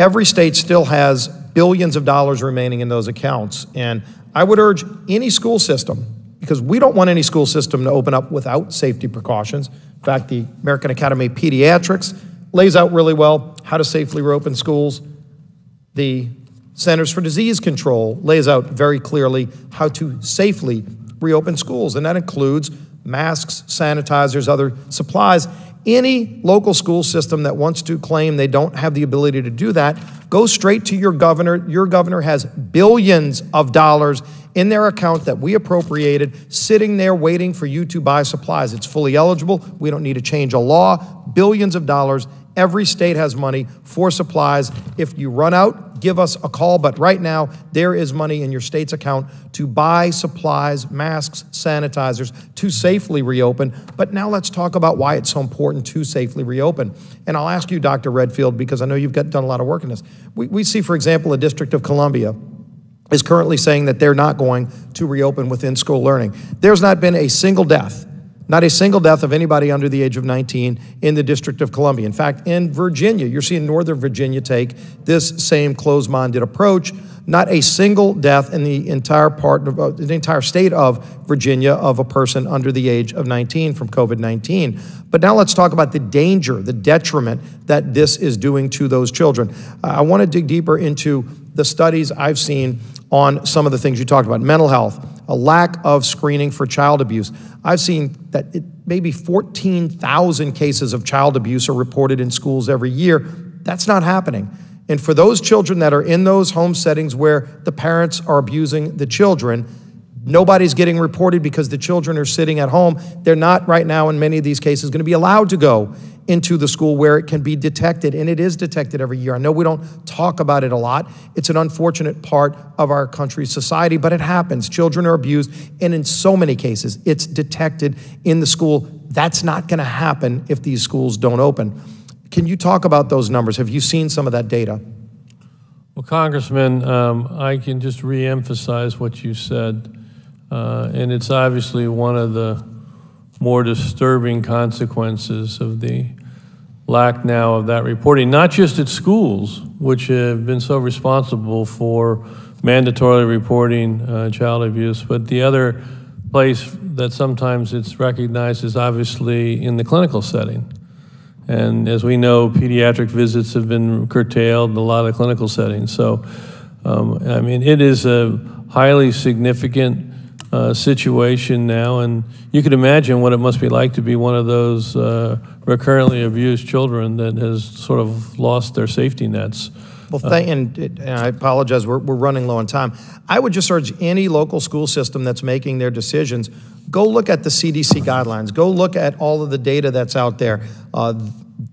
Every state still has billions of dollars remaining in those accounts. And I would urge any school system, because we don't want any school system to open up without safety precautions. In fact, the American Academy of Pediatrics lays out really well how to safely reopen schools. The Centers for Disease Control lays out very clearly how to safely reopen schools, and that includes masks, sanitizers, other supplies. Any local school system that wants to claim they don't have the ability to do that, go straight to your governor. Your governor has billions of dollars in their account that we appropriated, sitting there waiting for you to buy supplies. It's fully eligible. We don't need to change a law. Billions of dollars Every state has money for supplies. If you run out, give us a call. But right now, there is money in your state's account to buy supplies, masks, sanitizers to safely reopen. But now let's talk about why it's so important to safely reopen. And I'll ask you, Dr. Redfield, because I know you've got, done a lot of work in this. We, we see, for example, the District of Columbia is currently saying that they're not going to reopen within school learning. There's not been a single death not a single death of anybody under the age of 19 in the District of Columbia. In fact, in Virginia, you're seeing Northern Virginia take this same closed-minded approach. Not a single death in the entire part of uh, the entire state of Virginia of a person under the age of 19 from COVID-19. But now let's talk about the danger, the detriment that this is doing to those children. Uh, I want to dig deeper into the studies I've seen on some of the things you talked about mental health, a lack of screening for child abuse. I've seen that it, maybe 14,000 cases of child abuse are reported in schools every year. That's not happening. And for those children that are in those home settings where the parents are abusing the children, nobody's getting reported because the children are sitting at home. They're not right now, in many of these cases, going to be allowed to go into the school where it can be detected, and it is detected every year. I know we don't talk about it a lot. It's an unfortunate part of our country's society, but it happens. Children are abused, and in so many cases, it's detected in the school. That's not going to happen if these schools don't open. Can you talk about those numbers? Have you seen some of that data? Well, Congressman, um, I can just reemphasize what you said, uh, and it's obviously one of the more disturbing consequences of the lack now of that reporting, not just at schools, which have been so responsible for mandatorily reporting uh, child abuse, but the other place that sometimes it's recognized is obviously in the clinical setting. And as we know, pediatric visits have been curtailed in a lot of clinical settings. So, um, I mean, it is a highly significant uh, situation now, and you can imagine what it must be like to be one of those uh, recurrently abused children that has sort of lost their safety nets. Well, thank, and, and I apologize, we're, we're running low on time. I would just urge any local school system that's making their decisions, go look at the CDC guidelines, go look at all of the data that's out there uh,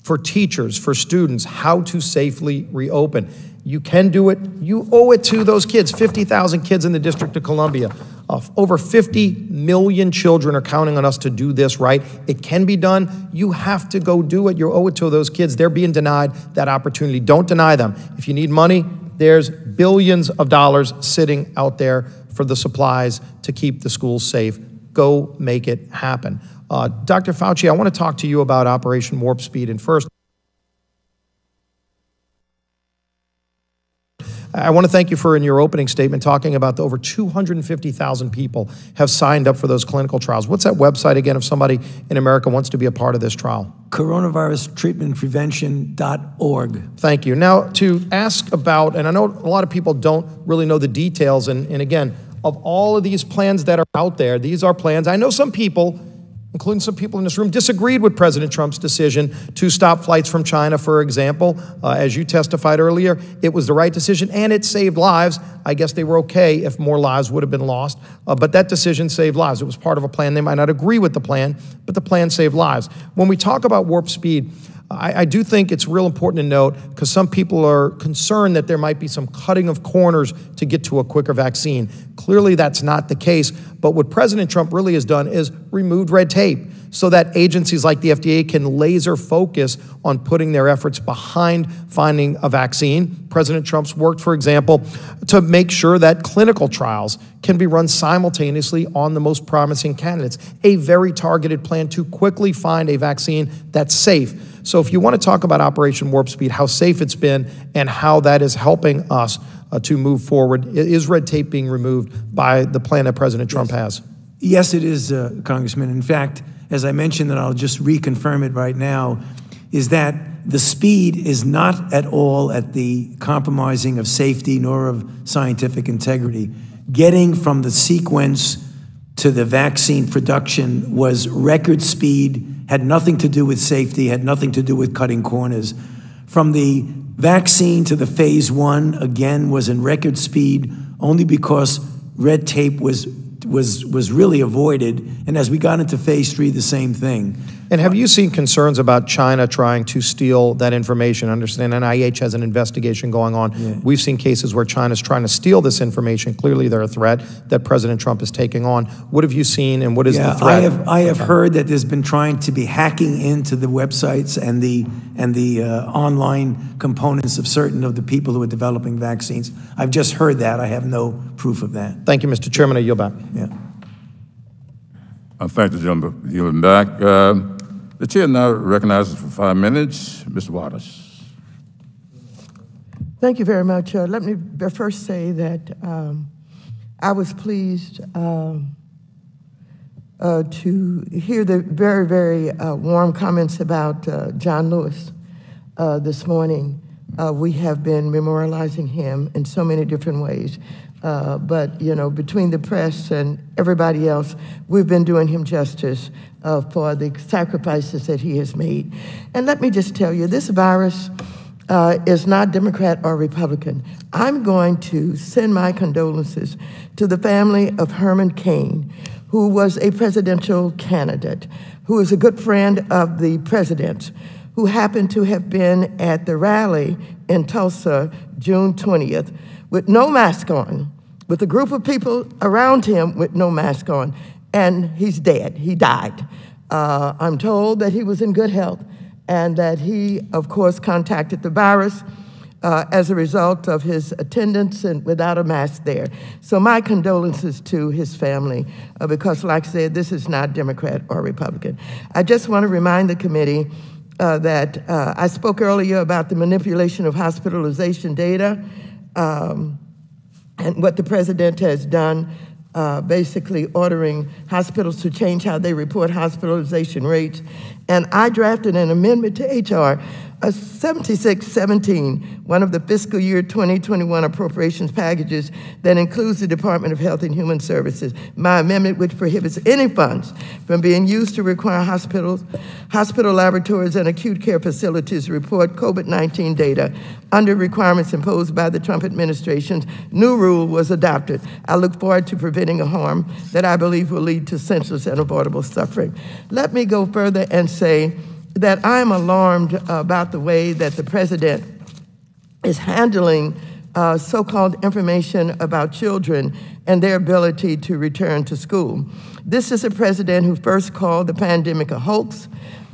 for teachers, for students, how to safely reopen. You can do it. You owe it to those kids, 50,000 kids in the District of Columbia. Uh, over 50 million children are counting on us to do this right. It can be done. You have to go do it. You owe it to those kids. They're being denied that opportunity. Don't deny them. If you need money, there's billions of dollars sitting out there for the supplies to keep the schools safe. Go make it happen. Uh, Dr. Fauci, I want to talk to you about Operation Warp Speed. And first, I want to thank you for in your opening statement talking about the over 250,000 people have signed up for those clinical trials. What's that website again if somebody in America wants to be a part of this trial? Coronavirustreatmentprevention.org. Thank you. Now, to ask about, and I know a lot of people don't really know the details, and, and again, of all of these plans that are out there, these are plans. I know some people including some people in this room, disagreed with President Trump's decision to stop flights from China, for example. Uh, as you testified earlier, it was the right decision and it saved lives. I guess they were okay if more lives would have been lost, uh, but that decision saved lives. It was part of a plan. They might not agree with the plan, but the plan saved lives. When we talk about warp speed, I, I do think it's real important to note because some people are concerned that there might be some cutting of corners to get to a quicker vaccine. Clearly, that's not the case. But what President Trump really has done is removed red tape so that agencies like the FDA can laser focus on putting their efforts behind finding a vaccine. President Trump's worked, for example, to make sure that clinical trials can be run simultaneously on the most promising candidates, a very targeted plan to quickly find a vaccine that's safe. So, if you want to talk about Operation Warp Speed, how safe it's been, and how that is helping us uh, to move forward, is red tape being removed by the plan that President Trump yes. has? Yes, it is, uh, Congressman. In fact, as I mentioned, and I'll just reconfirm it right now, is that the speed is not at all at the compromising of safety nor of scientific integrity. Getting from the sequence to the vaccine production was record speed, had nothing to do with safety, had nothing to do with cutting corners. From the vaccine to the phase one, again, was in record speed only because red tape was was was really avoided. And as we got into phase three, the same thing. And have you seen concerns about China trying to steal that information? Understand NIH has an investigation going on. Yeah. We've seen cases where China's trying to steal this information. Clearly, they're a threat that President Trump is taking on. What have you seen, and what is yeah, the threat? I have I have heard that there's been trying to be hacking into the websites and the and the uh, online components of certain of the people who are developing vaccines. I've just heard that. I have no proof of that. Thank you, Mr. Chairman. I yield back. Yeah. I thank the gentleman for yielding back. Uh, the chair now recognizes for five minutes Mr. Waters. Thank you very much. Uh, let me first say that um, I was pleased um, uh, to hear the very, very uh, warm comments about uh, John Lewis uh, this morning. Uh, we have been memorializing him in so many different ways. Uh, but, you know, between the press and everybody else, we've been doing him justice uh, for the sacrifices that he has made. And let me just tell you, this virus uh, is not Democrat or Republican. I'm going to send my condolences to the family of Herman Cain, who was a presidential candidate, who is a good friend of the president, who happened to have been at the rally in Tulsa June 20th with no mask on, with a group of people around him with no mask on, and he's dead. He died. Uh, I'm told that he was in good health and that he, of course, contacted the virus uh, as a result of his attendance and without a mask there. So my condolences to his family, uh, because like I said, this is not Democrat or Republican. I just want to remind the committee uh, that uh, I spoke earlier about the manipulation of hospitalization data um, and what the president has done, uh, basically ordering hospitals to change how they report hospitalization rates. And I drafted an amendment to HR a 7617, one of the fiscal year 2021 appropriations packages that includes the Department of Health and Human Services. My amendment, which prohibits any funds from being used to require hospitals, hospital laboratories, and acute care facilities to report COVID 19 data under requirements imposed by the Trump administration's new rule was adopted. I look forward to preventing a harm that I believe will lead to senseless and avoidable suffering. Let me go further and say, that I'm alarmed about the way that the president is handling uh, so called information about children and their ability to return to school. This is a president who first called the pandemic a hoax.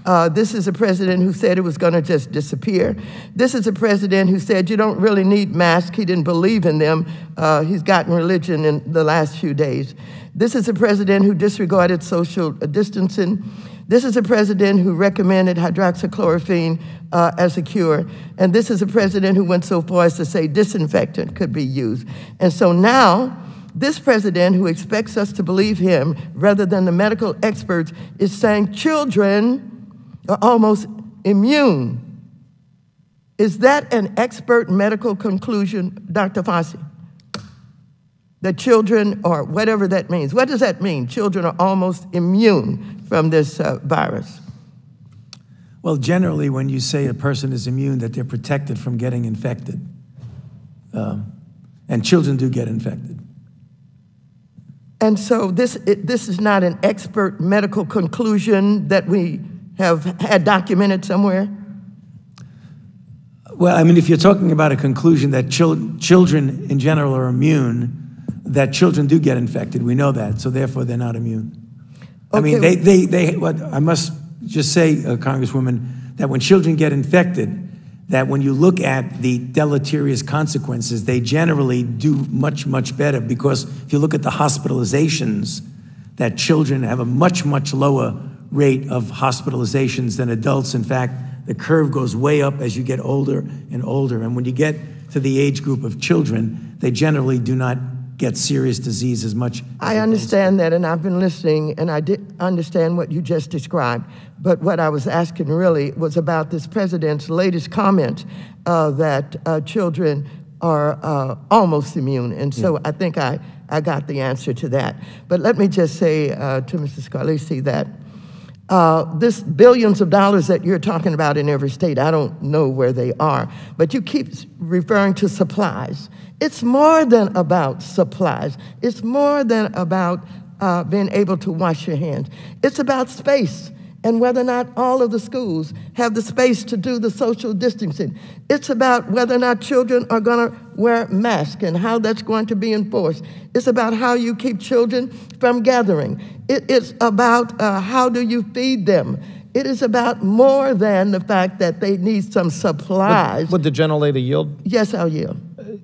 Uh, this is a president who said it was going to just disappear. This is a president who said you don't really need masks. He didn't believe in them. Uh, he's gotten religion in the last few days. This is a president who disregarded social distancing. This is a president who recommended hydroxychloroquine uh, as a cure. And this is a president who went so far as to say disinfectant could be used. And so now, this president who expects us to believe him rather than the medical experts is saying children are almost immune. Is that an expert medical conclusion, Dr. Fauci? That children, or whatever that means, what does that mean? Children are almost immune from this uh, virus? Well, generally, when you say a person is immune, that they're protected from getting infected. Um, and children do get infected. And so this, it, this is not an expert medical conclusion that we have had documented somewhere? Well, I mean, if you're talking about a conclusion that chil- children in general are immune, that children do get infected, we know that, so therefore they're not immune. I mean, they, they, they, what, I must just say, uh, Congresswoman, that when children get infected, that when you look at the deleterious consequences, they generally do much, much better because if you look at the hospitalizations, that children have a much, much lower rate of hospitalizations than adults. In fact, the curve goes way up as you get older and older. And when you get to the age group of children, they generally do not get serious disease as much. I understand that, and I've been listening, and I did understand what you just described. But what I was asking really was about this president's latest comment uh, that uh, children are uh, almost immune. And so I think I, I got the answer to that. But let me just say uh, to Mr. Scalise that uh, this billions of dollars that you're talking about in every state, I don't know where they are, but you keep referring to supplies. It's more than about supplies. It's more than about uh, being able to wash your hands. It's about space and whether or not all of the schools have the space to do the social distancing. It's about whether or not children are going to wear masks and how that's going to be enforced. It's about how you keep children from gathering. It's about uh, how do you feed them. It is about more than the fact that they need some supplies. Would the gentlelady yield? Yes, I'll yield.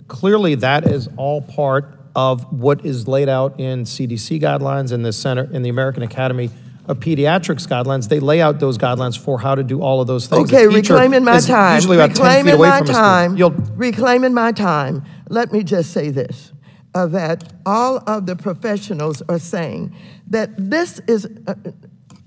Clearly, that is all part of what is laid out in CDC guidelines and the Center, in the American Academy of Pediatrics guidelines. They lay out those guidelines for how to do all of those things. Okay, reclaiming my time. Usually about 10 feet reclaiming away my from a time. student. Reclaiming my time. Let me just say this: uh, that all of the professionals are saying that this is uh,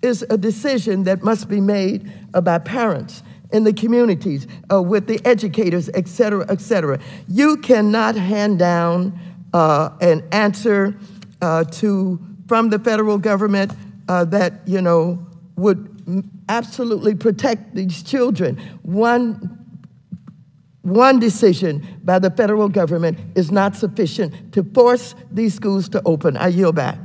is a decision that must be made uh, by parents in the communities, uh, with the educators, et cetera, et cetera. You cannot hand down uh, an answer uh, to from the federal government uh, that you know would absolutely protect these children. One one decision by the federal government is not sufficient to force these schools to open. I yield back.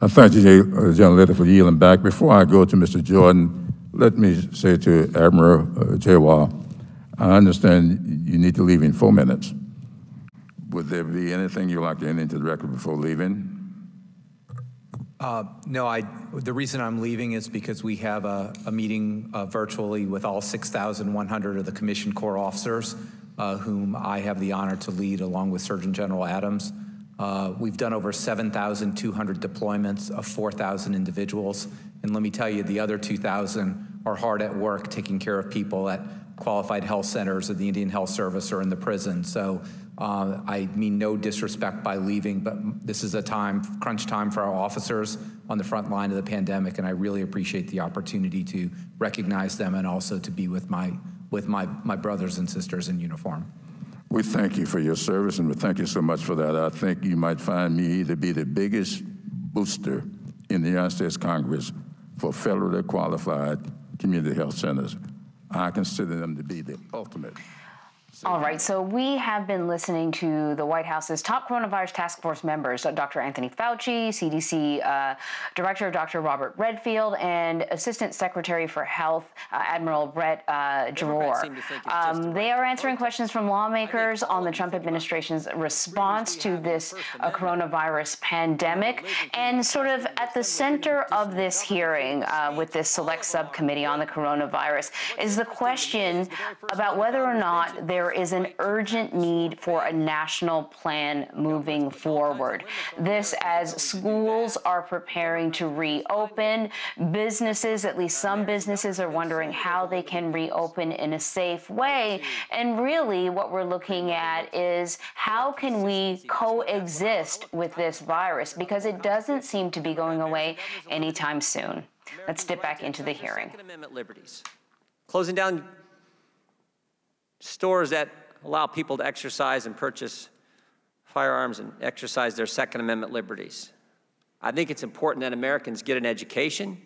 I thank you, uh, General for yielding back. Before I go to Mr. Jordan, let me say to Admiral uh, Giroir, I understand you need to leave in four minutes. Would there be anything you'd like to enter into the record before leaving? Uh, No, I, the reason I'm leaving is because we have a, a meeting uh, virtually with all 6,100 of the Commission Corps officers, uh, whom I have the honor to lead along with Surgeon General Adams. Uh, We've done over 7,200 deployments of 4,000 individuals. And let me tell you, the other 2,000 are hard at work taking care of people at qualified health centers of the Indian Health Service or in the prison. So uh, I mean no disrespect by leaving, but this is a time, crunch time for our officers on the front line of the pandemic, and I really appreciate the opportunity to recognize them and also to be with my, with my, my brothers and sisters in uniform. We thank you for your service, and we thank you so much for that. I think you might find me to be the biggest booster in the United States Congress for federally qualified community health centers. I consider them to be the ultimate. All right, so we have been listening to the White House's top coronavirus task force members, Dr. Anthony Fauci, CDC uh, Director Dr. Robert Redfield, and Assistant Secretary for Health uh, Admiral Brett uh. Um, they are answering questions from lawmakers on the Trump administration's response to this uh, coronavirus pandemic. And sort of at the center of this hearing uh, with this select subcommittee on the coronavirus is the question about whether or not there is an urgent need for a national plan moving forward. This as schools are preparing to reopen, businesses, at least some businesses, are wondering how they can reopen in a safe way. And really, what we're looking at is how can we coexist with this virus because it doesn't seem to be going away anytime soon. Let's dip back into the hearing. Closing down stores that allow people to exercise and purchase firearms and exercise their Second Amendment liberties. I think it's important that Americans get an education,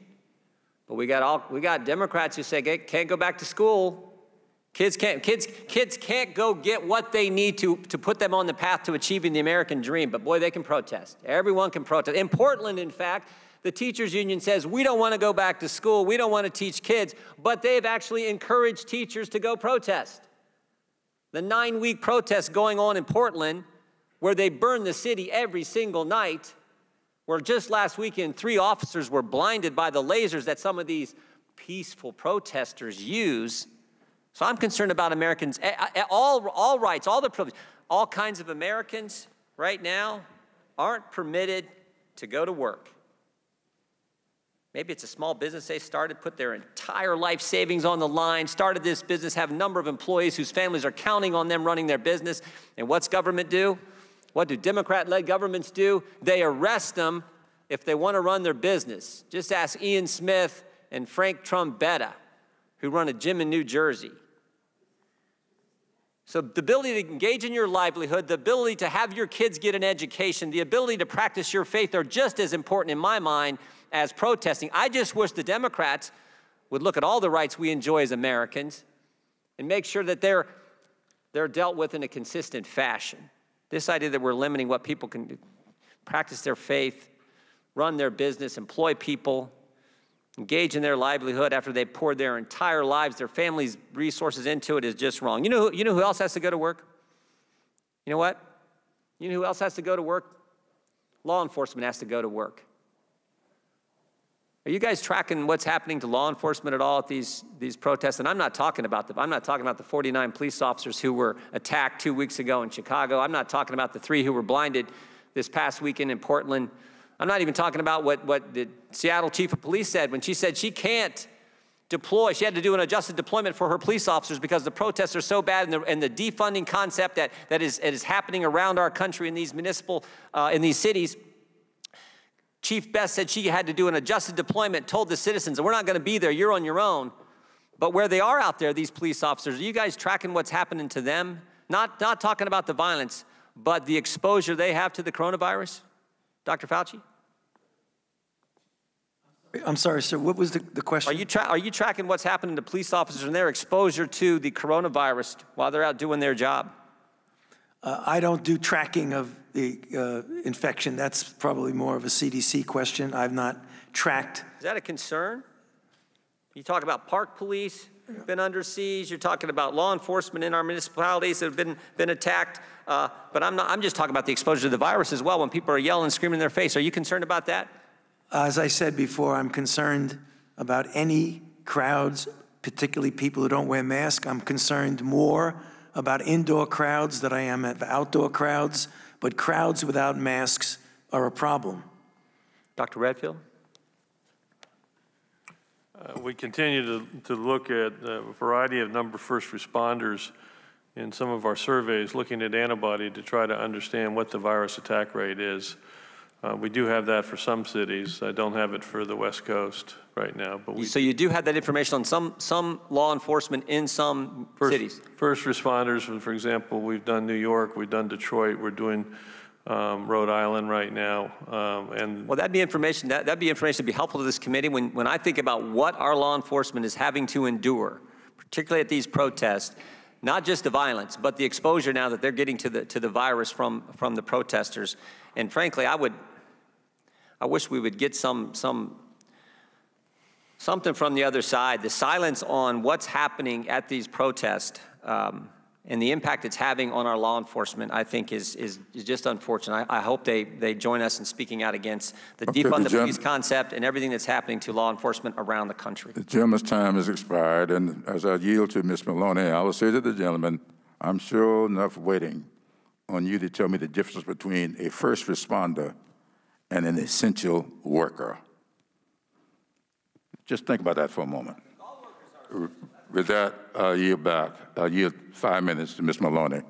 but we got all we got Democrats who say "Hey, can't go back to school. Kids can't, kids, kids can't go get what they need to, to put them on the path to achieving the American dream, but boy, they can protest. Everyone can protest. In Portland, in fact, the teachers union says we don't want to go back to school, we don't want to teach kids, but they've actually encouraged teachers to go protest. The nine week protest going on in Portland, where they burn the city every single night, where just last weekend three officers were blinded by the lasers that some of these peaceful protesters use. So I'm concerned about Americans, eh, eh, eh, all, all rights, all the privileges. All kinds of Americans right now aren't permitted to go to work. Maybe it's a small business they started, put their entire life savings on the line, started this business, have a number of employees whose families are counting on them running their business. And what's government do? What do Democrat led governments do? They arrest them if they want to run their business. Just ask Ian Smith and Frank Trumbetta, who run a gym in New Jersey. So, the ability to engage in your livelihood, the ability to have your kids get an education, the ability to practice your faith are just as important in my mind as protesting. I just wish the Democrats would look at all the rights we enjoy as Americans and make sure that they're, they're dealt with in a consistent fashion. This idea that we're limiting what people can do, practice their faith, run their business, employ people, engage in their livelihood after they've poured their entire lives, their family's resources into it is just wrong. You know, who, you know who else has to go to work? You know what? You know who else has to go to work? Law enforcement has to go to work. Are you guys tracking what's happening to law enforcement at all at these, these protests? And I'm not talking about the I'm not talking about the 49 police officers who were attacked two weeks ago in Chicago. I'm not talking about the three who were blinded this past weekend in Portland. I'm not even talking about what, what the Seattle chief of police said when she said she can't deploy. She had to do an adjusted deployment for her police officers because the protests are so bad and the, and the defunding concept that, that is, happening around our country in these municipal, uh, in these cities Chief Best said she had to do an adjusted deployment, told the citizens, we're not going to be there, you're on your own. But where they are out there, these police officers, are you guys tracking what's happening to them? Not, not talking about the violence, but the exposure they have to the coronavirus? Dr. Fauci? I'm sorry, sir. What was the, the question? Are you, tra- are you tracking what's happening to police officers and their exposure to the coronavirus while they're out doing their job? Uh, I don't do tracking of the uh, infection. That's probably more of a CDC question. I've not tracked. Is that a concern? You talk about park police been under siege. You're talking about law enforcement in our municipalities that have been been attacked. Uh, but I'm not. I'm just talking about the exposure to the virus as well. When people are yelling, and screaming in their face, are you concerned about that? As I said before, I'm concerned about any crowds, particularly people who don't wear masks. I'm concerned more about indoor crowds than I am at outdoor crowds, but crowds without masks are a problem. Dr. Redfield? Uh, we continue to, to look at a variety of number of first responders in some of our surveys, looking at antibody to try to understand what the virus attack rate is. Uh, we do have that for some cities. I don't have it for the West Coast right now, but we. So you do have that information on some some law enforcement in some first, cities. First responders, for example, we've done New York, we've done Detroit, we're doing um, Rhode Island right now, um, and well, that'd be information that that'd be information that'd be helpful to this committee when when I think about what our law enforcement is having to endure, particularly at these protests not just the violence, but the exposure now that they're getting to the to the virus from from the protesters. And frankly, I would I wish we would get some, some, something from the other side. The silence on what's happening at these protests um, and the impact it's having on our law enforcement, I think, is, is, is just unfortunate. I, I, hope they, they join us in speaking out against the okay, defund the, the police concept and everything that's happening to law enforcement around the country. The gentleman's time has expired, and as I yield to Ms. Maloney, I will say to the gentleman, I'm sure enough waiting on you to tell me the difference between a first responder and an essential worker. Just think about that for a moment. With that, I yield back. I yield five minutes to Ms. Maloney.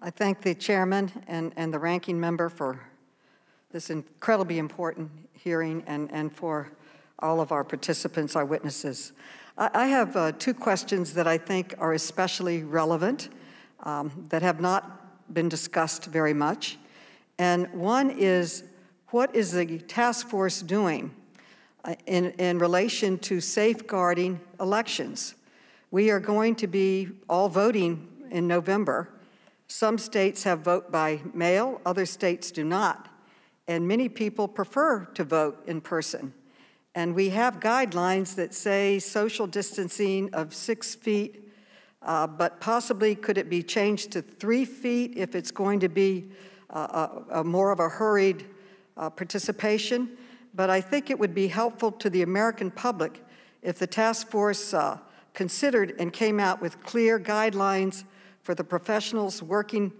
I thank the chairman and, and the ranking member for this incredibly important hearing and, and for all of our participants, our witnesses. I, I have uh, two questions that I think are especially relevant um, that have not been discussed very much. And one is what is the task force doing uh, in, in relation to safeguarding elections? We are going to be all voting in November. Some states have vote by mail, other states do not. And many people prefer to vote in person. And we have guidelines that say social distancing of six feet, uh, but possibly could it be changed to three feet if it's going to be uh, a, a more of a hurried uh, participation? But I think it would be helpful to the American public if the task force uh, considered and came out with clear guidelines for the professionals working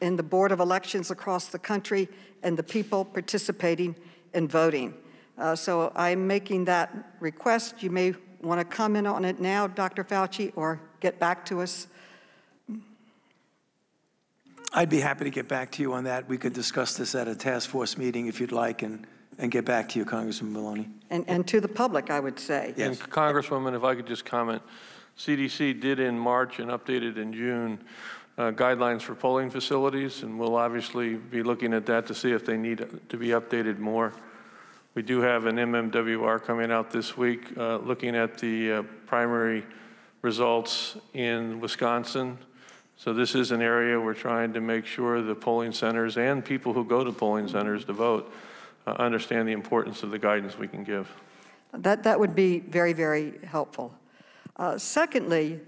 in the Board of Elections across the country and the people participating in voting. Uh, so I'm making that request. You may want to comment on it now, Dr. Fauci, or get back to us. I'd be happy to get back to you on that. We could discuss this at a task force meeting if you'd like and, and get back to you, Congressman Maloney. And, and to the public, I would say. Yes. And Congresswoman, if I could just comment, CDC did in March and updated in June uh, guidelines for polling facilities, and we'll obviously be looking at that to see if they need to be updated more. We do have an MMWR coming out this week uh, looking at the uh, primary results in Wisconsin. So this is an area we're trying to make sure the polling centers and people who go to polling centers to vote uh, understand the importance of the guidance we can give. That, that would be very, very helpful. Uh, secondly,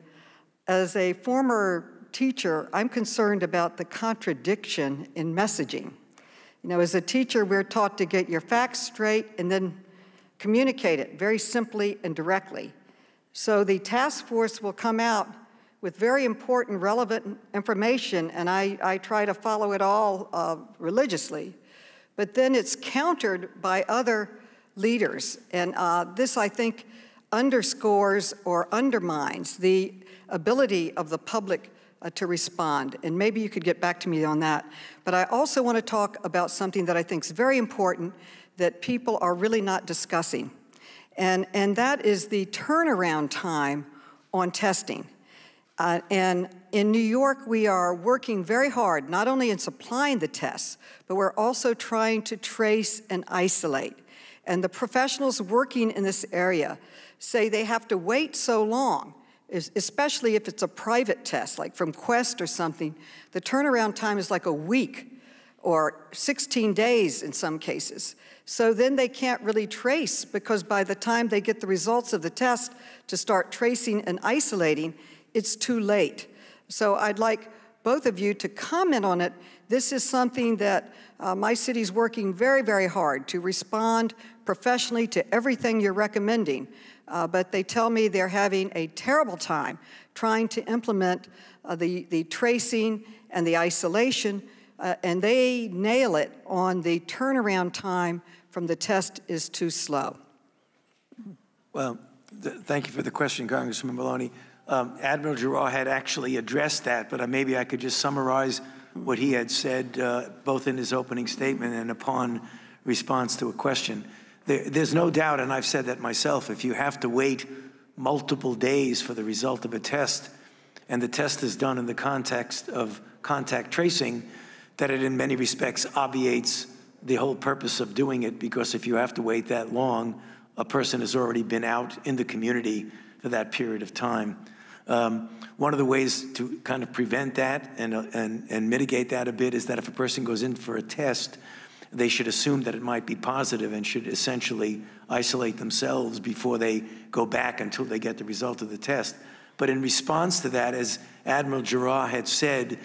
as a former teacher, I'm concerned about the contradiction in messaging. You know, as a teacher, we're taught to get your facts straight and then communicate it very simply and directly. So the task force will come out with very important, relevant information, and I, I try to follow it all uh, religiously. But then it's countered by other leaders. And uh, this, I think, underscores or undermines the ability of the public uh, to respond. And maybe you could get back to me on that. But I also want to talk about something that I think is very important that people are really not discussing. And, and that is the turnaround time on testing. Uh, and in New York, we are working very hard, not only in supplying the tests, but we're also trying to trace and isolate. And the professionals working in this area say they have to wait so long, especially if it's a private test, like from Quest or something. The turnaround time is like a week or 16 days in some cases. So then they can't really trace because by the time they get the results of the test to start tracing and isolating, it's too late. So I'd like both of you to comment on it. This is something that uh, my city's working very, very hard to respond professionally to everything you're recommending. Uh, but they tell me they're having a terrible time trying to implement uh, the, the tracing and the isolation, uh, and they nail it on the turnaround time from the test is too slow. Well, th thank you for the question, Congressman Maloney. Um, Admiral Giroir had actually addressed that, but uh, maybe I could just summarize what he had said uh, both in his opening statement and upon response to a question. There, there's no doubt, and I've said that myself, if you have to wait multiple days for the result of a test, and the test is done in the context of contact tracing, that it in many respects obviates the whole purpose of doing it because if you have to wait that long, a person has already been out in the community for that period of time. Um, one of the ways to kind of prevent that and, uh, and, and mitigate that a bit is that if a person goes in for a test, they should assume that it might be positive and should essentially isolate themselves before they go back until they get the result of the test. But in response to that, as Admiral Giroir had said,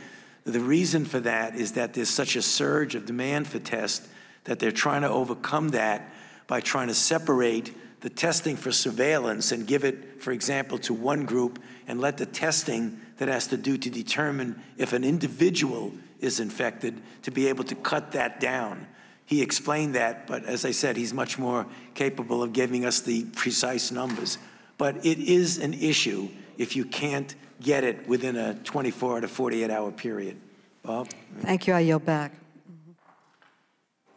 the reason for that is that there's such a surge of demand for tests that they're trying to overcome that by trying to separate the testing for surveillance and give it, for example, to one group and let the testing that has to do to determine if an individual is infected to be able to cut that down. He explained that, but as I said, he's much more capable of giving us the precise numbers. But it is an issue if you can't get it within a 24 to 48 hour period. Bob? Thank you. I yield back.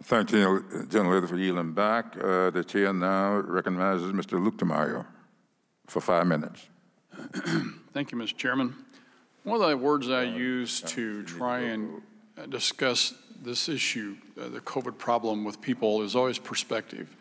Thank you, General for yielding back. Uh, the chair now recognizes Mr. Luetkemeyer for five minutes. Thank you, Mr. Chairman. One of the words I use to try and discuss this issue, uh, the COVID problem with people, is always perspective.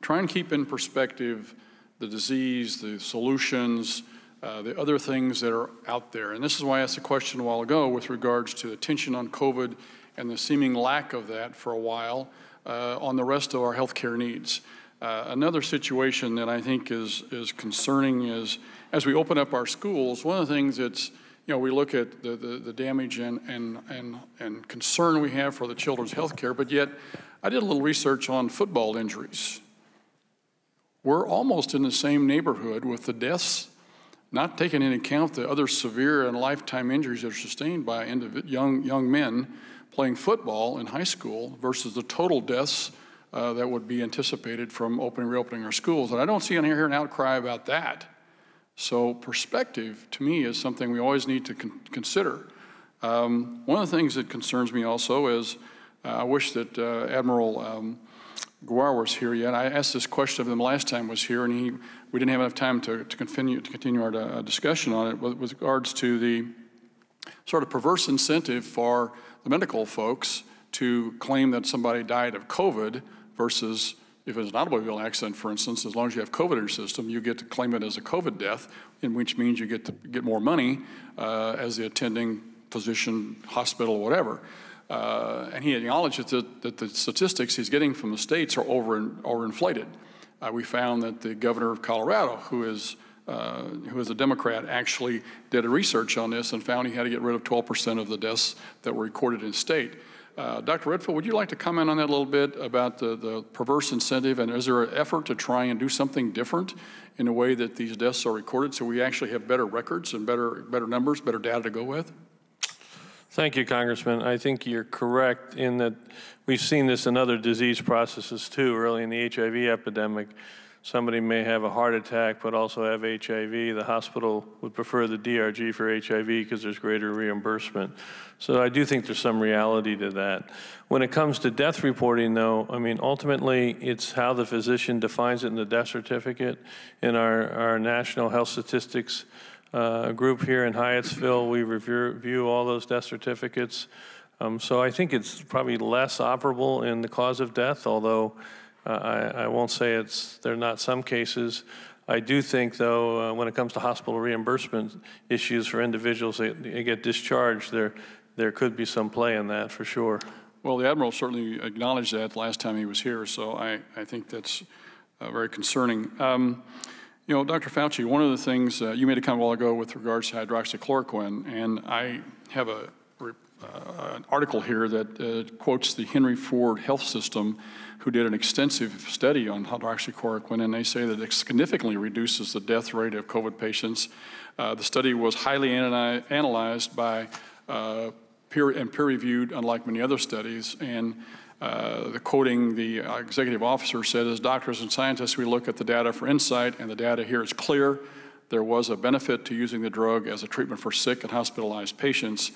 Try and keep in perspective the disease, the solutions, uh, uh, the other things that are out there. And this is why I asked a question a while ago with regards to attention on COVID and the seeming lack of that for a while uh, on the rest of our healthcare needs. Uh, another situation that I think is, is concerning is as we open up our schools, one of the things that's, you know, we look at the, the, the damage and, and, and, and concern we have for the children's health care, but yet I did a little research on football injuries. We're almost in the same neighborhood with the deaths, not taking into account the other severe and lifetime injuries that are sustained by young, young men playing football in high school versus the total deaths uh, that would be anticipated from opening reopening our schools. And I don't see on here an outcry about that. So perspective, to me, is something we always need to con consider. Um, one of the things that concerns me also is uh, I wish that uh, Admiral um, Giroir was here yet. I asked this question of him last time was here, and he we didn't have enough time to, to continue to continue our uh, discussion on it with, with regards to the sort of perverse incentive for the medical folks to claim that somebody died of COVID versus if it's an automobile accident, for instance, as long as you have COVID in your system, you get to claim it as a COVID death, in which means you get to get more money uh, as the attending physician, hospital, whatever. Uh, and he acknowledges that, that the statistics he's getting from the states are over overinflated. Uh, we found that the governor of Colorado, who is uh, who is a Democrat, actually did a research on this and found he had to get rid of 12% of the deaths that were recorded in state. Uh, Dr. Redfield, would you like to comment on that a little bit about the, the perverse incentive and is there an effort to try and do something different in the way that these deaths are recorded so we actually have better records and better, better numbers, better data to go with? Thank you, Congressman. I think you're correct in that we've seen this in other disease processes too, early in the HIV epidemic somebody may have a heart attack but also have HIV, the hospital would prefer the DRG for HIV because there's greater reimbursement. So I do think there's some reality to that. When it comes to death reporting, though, I mean, ultimately it's how the physician defines it in the death certificate. In our, our national health statistics uh, group here in Hyattsville, we review, review all those death certificates. Um, so I think it's probably less operable in the cause of death, although uh, I, I, won't say it's there are not some cases. I do think, though, uh, when it comes to hospital reimbursement issues for individuals that, get discharged, there there could be some play in that for sure. Well, the admiral certainly acknowledged that last time he was here, so I, I think that's uh, very concerning. Um, you know, Dr. Fauci, one of the things uh, you made a comment a while ago with regards to hydroxychloroquine, and I have a uh, an article here that uh, quotes the Henry Ford Health System, who did an extensive study on hydroxychloroquine, and they say that it significantly reduces the death rate of COVID patients. Uh, the study was highly analyzed by uh, peer and peer-reviewed, unlike many other studies, and uh, the quoting the executive officer said, as doctors and scientists, we look at the data for insight, and the data here is clear. There was a benefit to using the drug as a treatment for sick and hospitalized patients.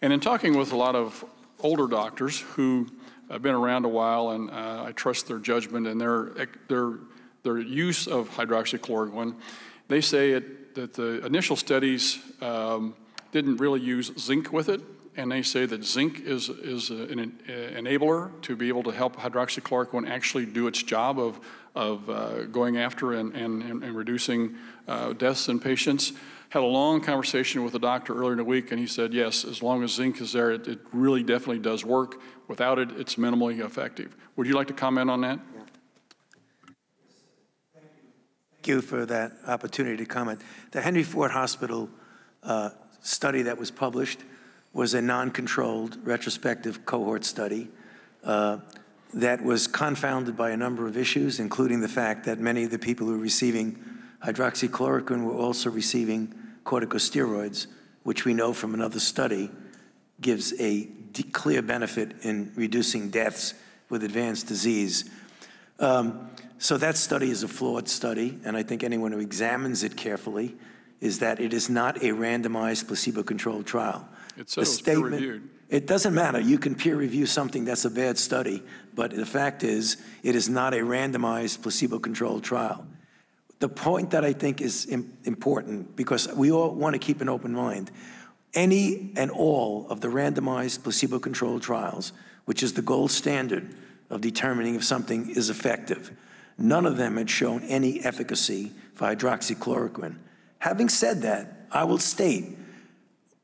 And in talking with a lot of older doctors who have been around a while, and uh, I trust their judgment and their, their, their use of hydroxychloroquine, they say it, that the initial studies um, didn't really use zinc with it, and they say that zinc is, is an, an enabler to be able to help hydroxychloroquine actually do its job of, of uh, going after and, and, and reducing uh, deaths in patients. Had a long conversation with a doctor earlier in the week, and he said, yes, as long as zinc is there, it, it really definitely does work. Without it, it's minimally effective. Would you like to comment on that? Thank you for that opportunity to comment. The Henry Ford Hospital uh, study that was published was a non-controlled retrospective cohort study uh, that was confounded by a number of issues, including the fact that many of the people who were receiving hydroxychloroquine were also receiving corticosteroids, which we know from another study gives a clear benefit in reducing deaths with advanced disease. Um, so that study is a flawed study, and I think anyone who examines it carefully is that it is not a randomized placebo-controlled trial. It's the statement, It doesn't matter. You can peer review something that's a bad study, but the fact is it is not a randomized placebo-controlled trial. The point that I think is important, because we all want to keep an open mind, any and all of the randomized placebo-controlled trials, which is the gold standard of determining if something is effective, none of them had shown any efficacy for hydroxychloroquine. Having said that, I will state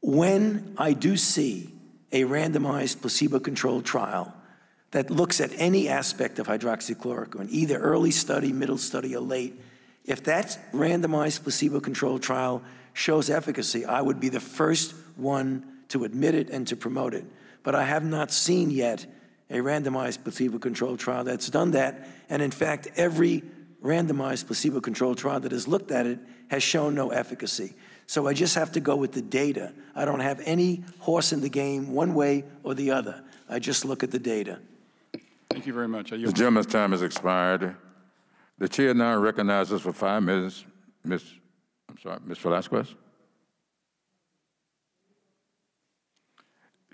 when I do see a randomized placebo-controlled trial that looks at any aspect of hydroxychloroquine, either early study, middle study, or late, if that randomized placebo-controlled trial shows efficacy, I would be the first one to admit it and to promote it. But I have not seen yet a randomized placebo-controlled trial that's done that. And in fact, every randomized placebo-controlled trial that has looked at it has shown no efficacy. So I just have to go with the data. I don't have any horse in the game one way or the other. I just look at the data. Thank you very much. The gentleman's time has expired. The chair now recognizes for five minutes Ms. I'm sorry, Ms. Velázquez.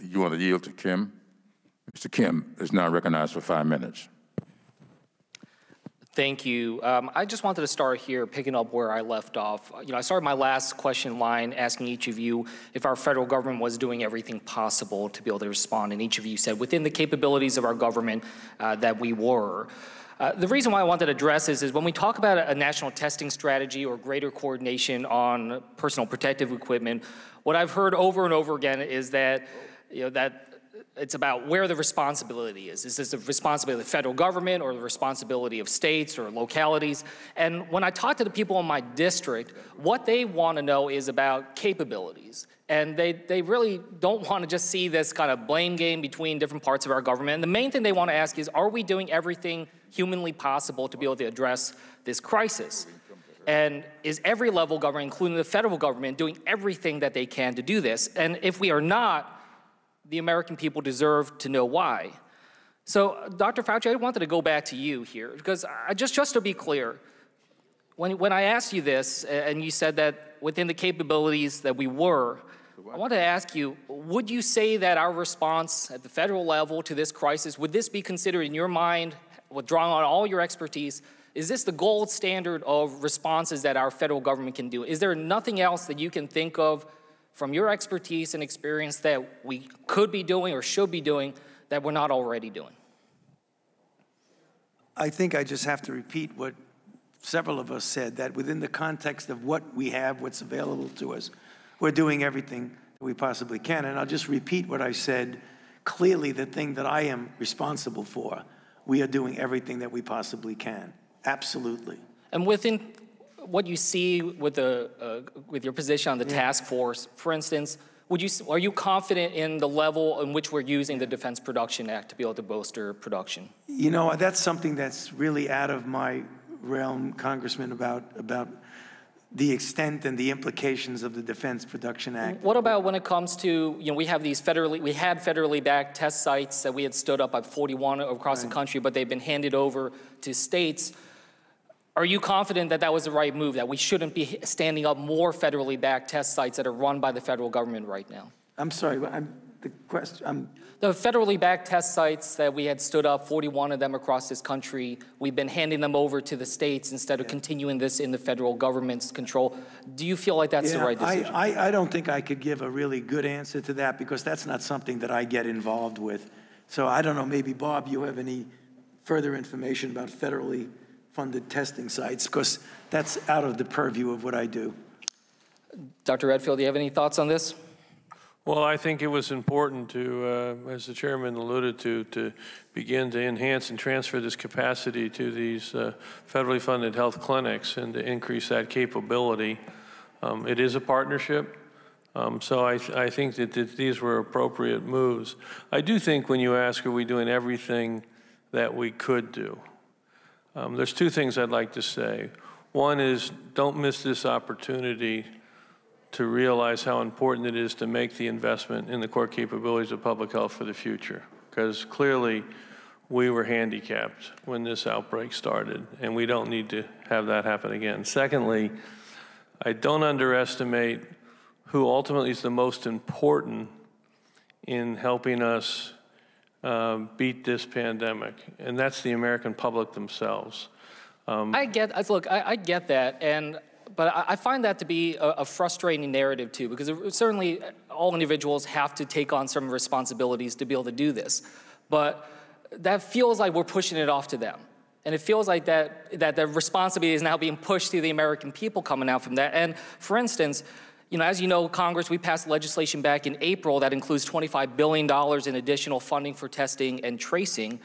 You want to yield to Kim? Mr. Kim is now recognized for five minutes. Thank you. Um, I just wanted to start here, picking up where I left off. You know, I started my last question line asking each of you if our federal government was doing everything possible to be able to respond, and each of you said within the capabilities of our government uh, that we were. Uh, the reason why I wanted to address this is when we talk about a, a national testing strategy or greater coordination on personal protective equipment, what I've heard over and over again is that you know that it's about where the responsibility is. Is this the responsibility of the federal government or the responsibility of states or localities? And when I talk to the people in my district, what they want to know is about capabilities. And they, they really don't want to just see this kind of blame game between different parts of our government. And the main thing they want to ask is, are we doing everything humanly possible to be able to address this crisis? And is every level government, including the federal government, doing everything that they can to do this? And if we are not, the American people deserve to know why. So, Dr. Fauci, I wanted to go back to you here because I, just, just to be clear, when, when I asked you this and you said that within the capabilities that we were, I want to ask you, would you say that our response at the federal level to this crisis, would this be considered in your mind, withdrawing on all your expertise, is this the gold standard of responses that our federal government can do? Is there nothing else that you can think of from your expertise and experience that we could be doing or should be doing that we're not already doing? I think I just have to repeat what several of us said that within the context of what we have, what's available to us, we're doing everything we possibly can. And I'll just repeat what I said clearly the thing that I am responsible for. We are doing everything that we possibly can. Absolutely. And within what you see with, the, uh, with your position on the yeah. task force, for instance, would you, are you confident in the level in which we're using the Defense Production Act to be able to bolster production? You know, that's something that's really out of my realm, Congressman, about, about the extent and the implications of the Defense Production Act. What about when it comes to, you know, we have these federally, we had federally backed test sites that we had stood up at 41 across right. the country, but they've been handed over to states. Are you confident that that was the right move, that we shouldn't be standing up more federally backed test sites that are run by the federal government right now? I'm sorry, I'm, the question, I'm... The federally backed test sites that we had stood up, 41 of them across this country, we've been handing them over to the states instead of yeah. continuing this in the federal government's control. Do you feel like that's yeah, the right decision? I, I, I don't think I could give a really good answer to that because that's not something that I get involved with. So I don't know, maybe Bob, you have any further information about federally funded testing sites because that's out of the purview of what I do. Dr. Redfield, do you have any thoughts on this? Well, I think it was important to, uh, as the chairman alluded to, to begin to enhance and transfer this capacity to these uh, federally funded health clinics and to increase that capability. Um, it is a partnership. Um, so I, th I think that th these were appropriate moves. I do think when you ask, are we doing everything that we could do? Um, there's two things I'd like to say. One is don't miss this opportunity to realize how important it is to make the investment in the core capabilities of public health for the future. Because clearly, we were handicapped when this outbreak started, and we don't need to have that happen again. Secondly, I don't underestimate who ultimately is the most important in helping us um, beat this pandemic, and that's the American public themselves. Um, I get, look, I, I, get that, and but I, I find that to be a, a, frustrating narrative too, because it, certainly all individuals have to take on some responsibilities to be able to do this, but that feels like we're pushing it off to them. And it feels like that, that the responsibility is now being pushed to the American people coming out from that. And for instance, you know, as you know, Congress, we passed legislation back in April that includes $25 billion in additional funding for testing and tracing.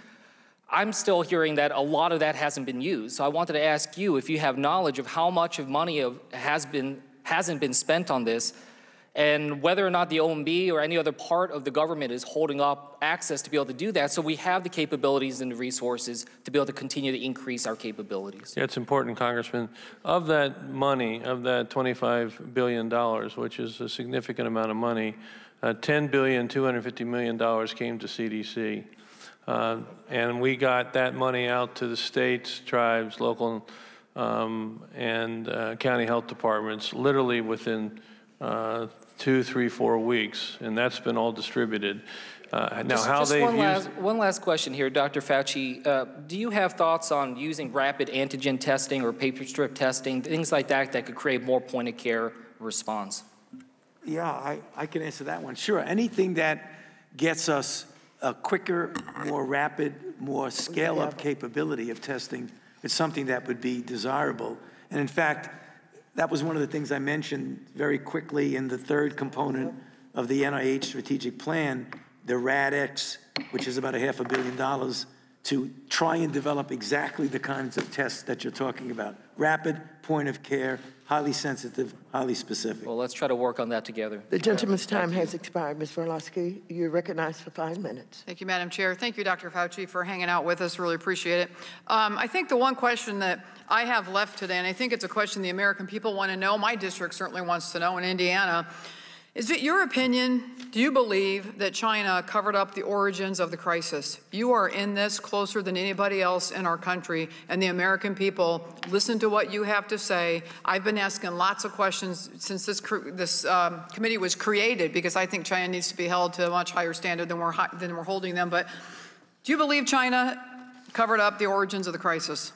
I'm still hearing that a lot of that hasn't been used. So I wanted to ask you if you have knowledge of how much of money of, has been, hasn't been spent on this and whether or not the OMB or any other part of the government is holding up access to be able to do that so we have the capabilities and the resources to be able to continue to increase our capabilities. Yeah, it's important, Congressman. Of that money, of that $25 billion, which is a significant amount of money, uh, $10 billion, $250 million came to CDC. Uh, and we got that money out to the states, tribes, local, um, and uh, county health departments literally within uh, two, three, four weeks, and that's been all distributed. Uh, now, just, how just they one use last, one last question here, Dr. Fauci. Uh, do you have thoughts on using rapid antigen testing or paper strip testing, things like that, that could create more point of care response? Yeah, I, I can answer that one. Sure. Anything that gets us a quicker, more rapid, more scale up capability of testing is something that would be desirable. And in fact, that was one of the things I mentioned very quickly in the third component of the NIH strategic plan, the RADx, which is about a half a billion dollars to try and develop exactly the kinds of tests that you're talking about. Rapid, point of care, highly sensitive, highly specific. Well, let's try to work on that together. The gentleman's time has expired. Ms. Walorski, you're recognized for five minutes. Thank you, Madam Chair. Thank you, Dr. Fauci, for hanging out with us. Really appreciate it. Um, I think the one question that I have left today, and I think it's a question the American people want to know, my district certainly wants to know in Indiana, is it your opinion, do you believe that China covered up the origins of the crisis? You are in this closer than anybody else in our country, and the American people listen to what you have to say. I've been asking lots of questions since this, this um, committee was created because I think China needs to be held to a much higher standard than we're, than we're holding them. But do you believe China covered up the origins of the crisis?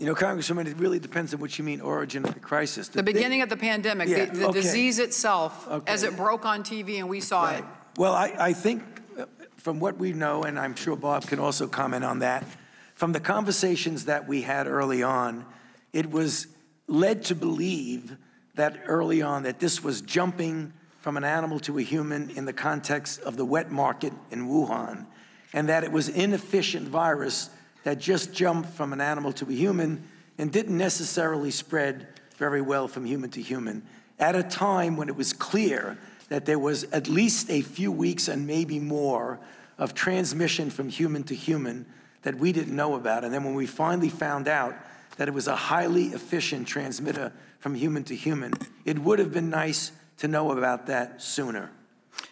You know, Congresswoman, it really depends on what you mean origin of the crisis. The, the beginning of the pandemic, yeah, the, the okay. disease itself, okay. as it broke on TV and we saw right. it. Well, I, I think uh, from what we know, and I'm sure Bob can also comment on that, from the conversations that we had early on, it was led to believe that early on that this was jumping from an animal to a human in the context of the wet market in Wuhan, and that it was inefficient virus that just jumped from an animal to a human and didn't necessarily spread very well from human to human. At a time when it was clear that there was at least a few weeks and maybe more of transmission from human to human that we didn't know about. And then when we finally found out that it was a highly efficient transmitter from human to human, it would have been nice to know about that sooner.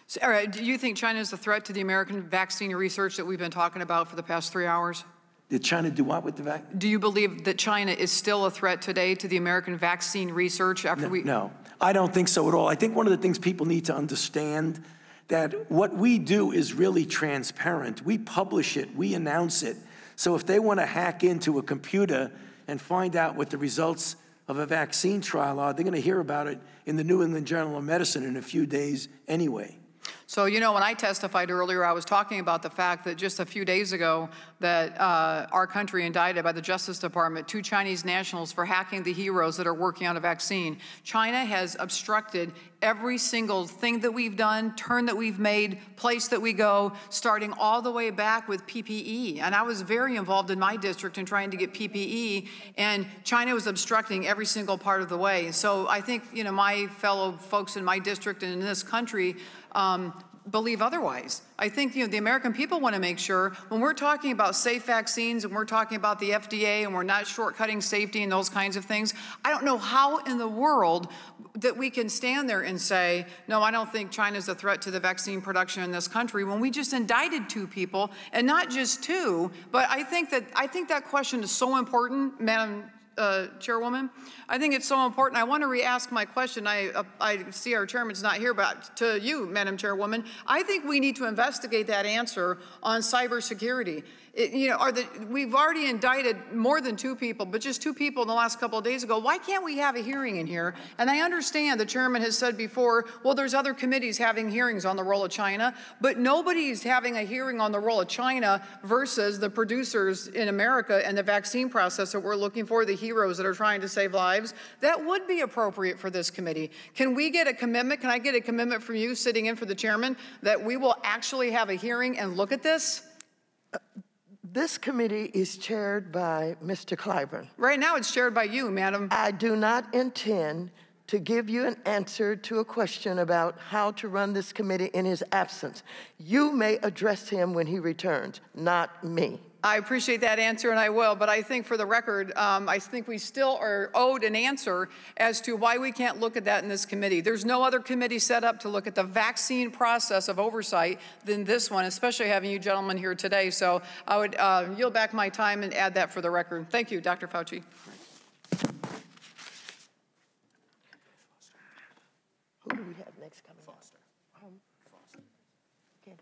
Sarah, do you think China is a threat to the American vaccine research that we've been talking about for the past three hours? Did China do what with the vaccine? Do you believe that China is still a threat today to the American vaccine research after no, we? No, I don't think so at all. I think one of the things people need to understand that what we do is really transparent. We publish it, we announce it. So if they want to hack into a computer and find out what the results of a vaccine trial are, they're going to hear about it in the New England Journal of Medicine in a few days anyway. So, you know, when I testified earlier, I was talking about the fact that just a few days ago that uh, our country indicted by the Justice Department two Chinese nationals for hacking the heroes that are working on a vaccine. China has obstructed every single thing that we've done, turn that we've made, place that we go, starting all the way back with PPE. And I was very involved in my district in trying to get PPE, and China was obstructing every single part of the way. So I think, you know, my fellow folks in my district and in this country um, believe otherwise. I think you know the American people want to make sure when we're talking about safe vaccines and we're talking about the FDA and we're not shortcutting safety and those kinds of things. I don't know how in the world that we can stand there and say, no, I don't think China is a threat to the vaccine production in this country when we just indicted two people and not just two, but I think that I think that question is so important, Madam uh, Chairwoman. I think it's so important. I want to re-ask my question. I, uh, I see our chairman's not here, but to you, Madam Chairwoman, I think we need to investigate that answer on cybersecurity. It, you know, are the, we've already indicted more than two people, but just two people in the last couple of days ago. Why can't we have a hearing in here? And I understand the chairman has said before, well, there's other committees having hearings on the role of China, but nobody's having a hearing on the role of China versus the producers in America and the vaccine process that we're looking for, the heroes that are trying to save lives. That would be appropriate for this committee. Can we get a commitment? Can I get a commitment from you sitting in for the chairman that we will actually have a hearing and look at this? Uh, This committee is chaired by Mr. Clyburn. Right now, it's chaired by you, madam. I do not intend to give you an answer to a question about how to run this committee in his absence. You may address him when he returns, not me. I appreciate that answer, and I will. But I think, for the record, um, I think we still are owed an answer as to why we can't look at that in this committee. There's no other committee set up to look at the vaccine process of oversight than this one, especially having you gentlemen here today. So I would uh, yield back my time and add that for the record. Thank you, Dr. Fauci. Who do we have next coming? Foster. Um, Foster. Can't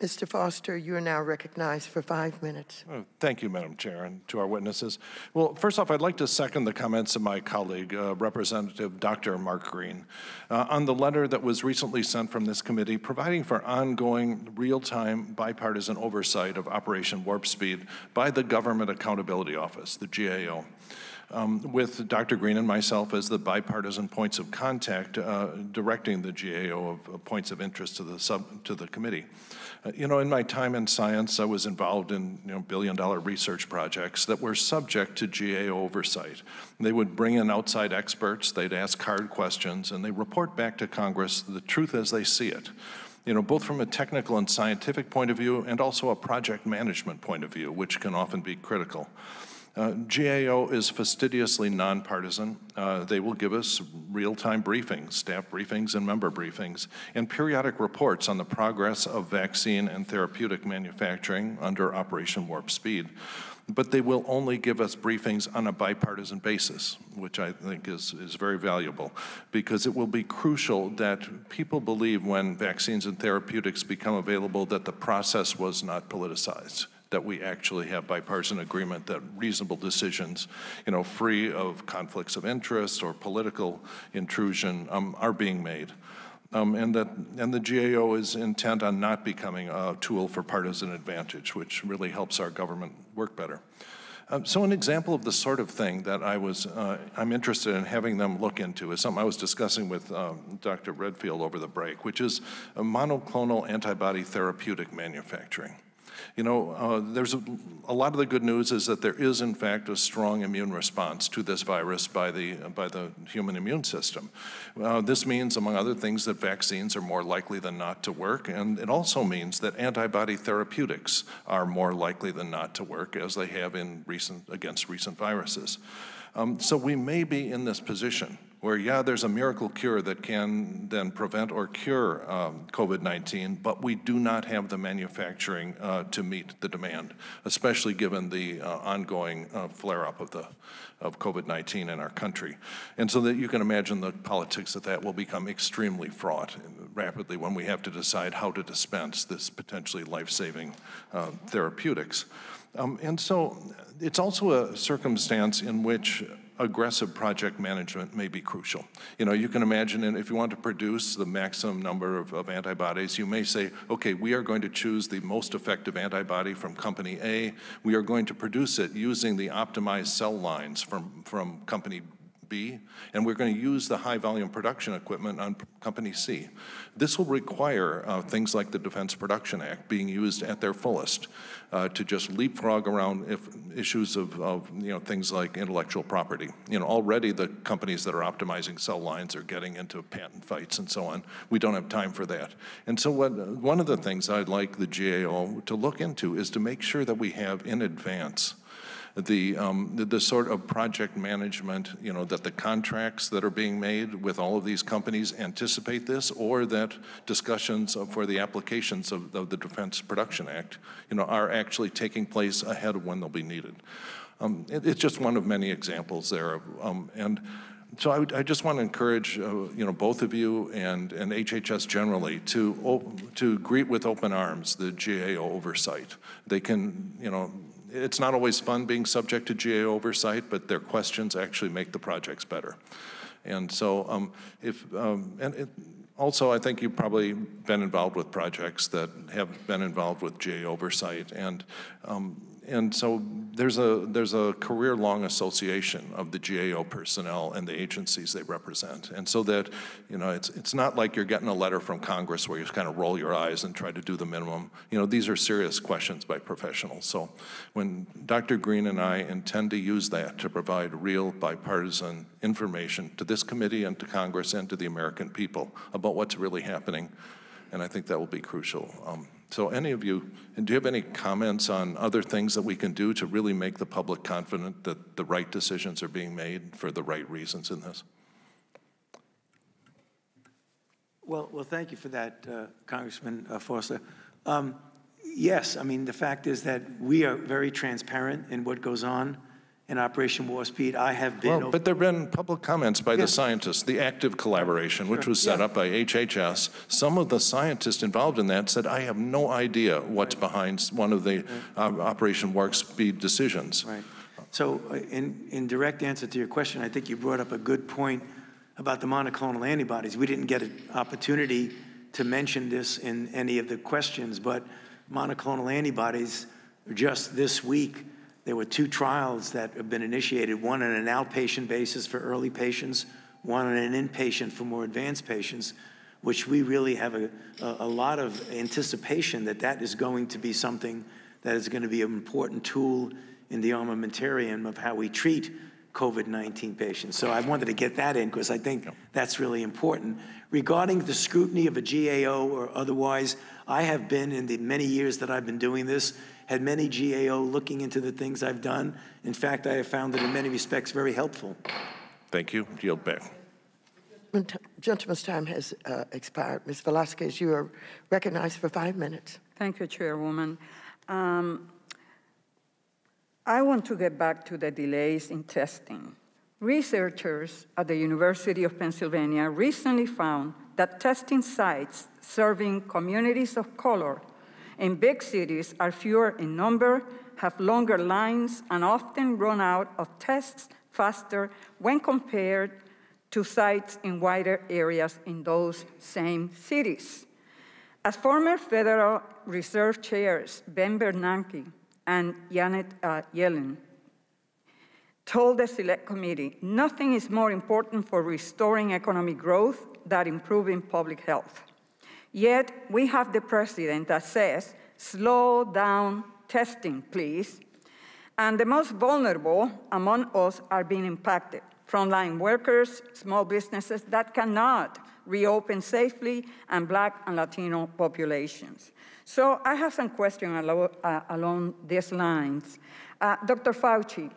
Mr. Foster, you are now recognized for five minutes. Oh, thank you, Madam Chair, and to our witnesses. Well, first off, I'd like to second the comments of my colleague, uh, Representative Dr. Mark Green, uh, on the letter that was recently sent from this committee providing for ongoing real-time bipartisan oversight of Operation Warp Speed by the Government Accountability Office, the GAO um, with Dr. Green and myself as the bipartisan points of contact uh, directing the GAO of, of, points of interest to the sub to the committee. Uh, you know, in my time in science, I was involved in you know billion-dollar research projects that were subject to GAO oversight. They would bring in outside experts, they'd ask hard questions, and they report back to Congress the truth as they see it you know, both from a technical and scientific point of view and also a project management point of view, which can often be critical. Uh, GAO is fastidiously nonpartisan. Uh, they will give us real-time briefings, staff briefings and member briefings, and periodic reports on the progress of vaccine and therapeutic manufacturing under Operation Warp Speed. But they will only give us briefings on a bipartisan basis, which I think is, is very valuable, because it will be crucial that people believe when vaccines and therapeutics become available that the process was not politicized that we actually have bipartisan agreement that reasonable decisions, you know, free of conflicts of interest or political intrusion, um, are being made. Um, and that and the GAO is intent on not becoming a tool for partisan advantage, which really helps our government work better. Um, so an example of the sort of thing that I was, uh, I'm interested in having them look into is something I was discussing with um, Dr. Redfield over the break, which is monoclonal antibody therapeutic manufacturing. You know, uh, there's a, a, lot of the good news is that there is, in fact, a strong immune response to this virus by the, by the human immune system. Uh, this means, among other things, that vaccines are more likely than not to work, and it also means that antibody therapeutics are more likely than not to work, as they have in recent, against recent viruses. Um, so we may be in this position where, yeah, there's a miracle cure that can then prevent or cure um, COVID 19, but we do not have the manufacturing uh, to meet the demand, especially given the uh, ongoing uh, flare up of, the, of COVID 19 in our country. And so that you can imagine the politics of that will become extremely fraught rapidly when we have to decide how to dispense this potentially life saving uh, therapeutics. Um, and so it's also a circumstance in which aggressive project management may be crucial. You know, you can imagine if you want to produce the maximum number of, of, antibodies, you may say, okay, we are going to choose the most effective antibody from company A. We are going to produce it using the optimized cell lines from, from company B, and we're going to use the high volume production equipment on Company C. This will require uh, things like the Defense Production Act being used at their fullest uh, to just leapfrog around if issues of, of, you know things like intellectual property. You know, already the companies that are optimizing cell lines are getting into patent fights and so on. We don't have time for that. And so what, one of the things I'd like the GAO to look into is to make sure that we have in advance the, um, the, the sort of project management, you know, that the contracts that are being made with all of these companies anticipate this, or that discussions for the applications of, of the Defense Production Act, you know, are actually taking place ahead of when they'll be needed. Um, it, it's just one of many examples there. Um, and so I, I, just want to encourage, uh, you know, both of you and, and HHS generally to, to greet with open arms the GAO oversight. They can, you know, it's not always fun being subject to GAO oversight, but their questions actually make the projects better. And so um, if, um, and it, also, I think you've probably been involved with projects that have been involved with GAO oversight. And um, and so there's a there's a career-long association of the GAO personnel and the agencies they represent, and so that you know it's it's not like you're getting a letter from Congress where you just kind of roll your eyes and try to do the minimum. You know these are serious questions by professionals. So when Dr. Green and I intend to use that to provide real bipartisan information to this committee and to Congress and to the American people about what's really happening, and I think that will be crucial. Um, so any of you, and do you have any comments on other things that we can do to really make the public confident that the right decisions are being made for the right reasons in this? Well, well, thank you for that, uh, Congressman uh, Foster. Um, yes, I mean, the fact is that we are very transparent in what goes on in Operation Warp Speed. I have been. Well, but there have been public comments by yeah. the scientists, the active collaboration, which was set yeah. up by HHS. Some of the scientists involved in that said, I have no idea what's right. behind one of the uh, Operation Warp Speed decisions. Right. So, uh, in, in direct answer to your question, I think you brought up a good point about the monoclonal antibodies. We didn't get an opportunity to mention this in any of the questions, but monoclonal antibodies just this week there were two trials that have been initiated, one on an outpatient basis for early patients, one on an inpatient for more advanced patients, which we really have a, a, lot of anticipation that that is going to be something that is going to be an important tool in the armamentarium of how we treat COVID 19 patients. So I wanted to get that in because I think that's really important. Regarding the scrutiny of a GAO or otherwise, I have been, in the many years that I've been doing this, had many GAO looking into the things I've done. In fact, I have found it in many respects very helpful. Thank you. Yield back. Gentleman's time has uh, expired. Ms. Velázquez, you are recognized for five minutes. Thank you, Chairwoman. Um, I want to get back to the delays in testing. Researchers at the University of Pennsylvania recently found that testing sites serving communities of color in big cities are fewer in number, have longer lines, and often run out of tests faster when compared to sites in wider areas in those same cities. As former Federal Reserve chairs Ben Bernanke and Janet uh, Yellen told the Select Committee, nothing is more important for restoring economic growth than improving public health. Yet we have the president that says, slow down testing, please. And the most vulnerable among us are being impacted. Frontline workers, small businesses that cannot reopen safely, and Black and Latino populations. So I have some questions uh, along these lines. Uh, Dr. Fauci,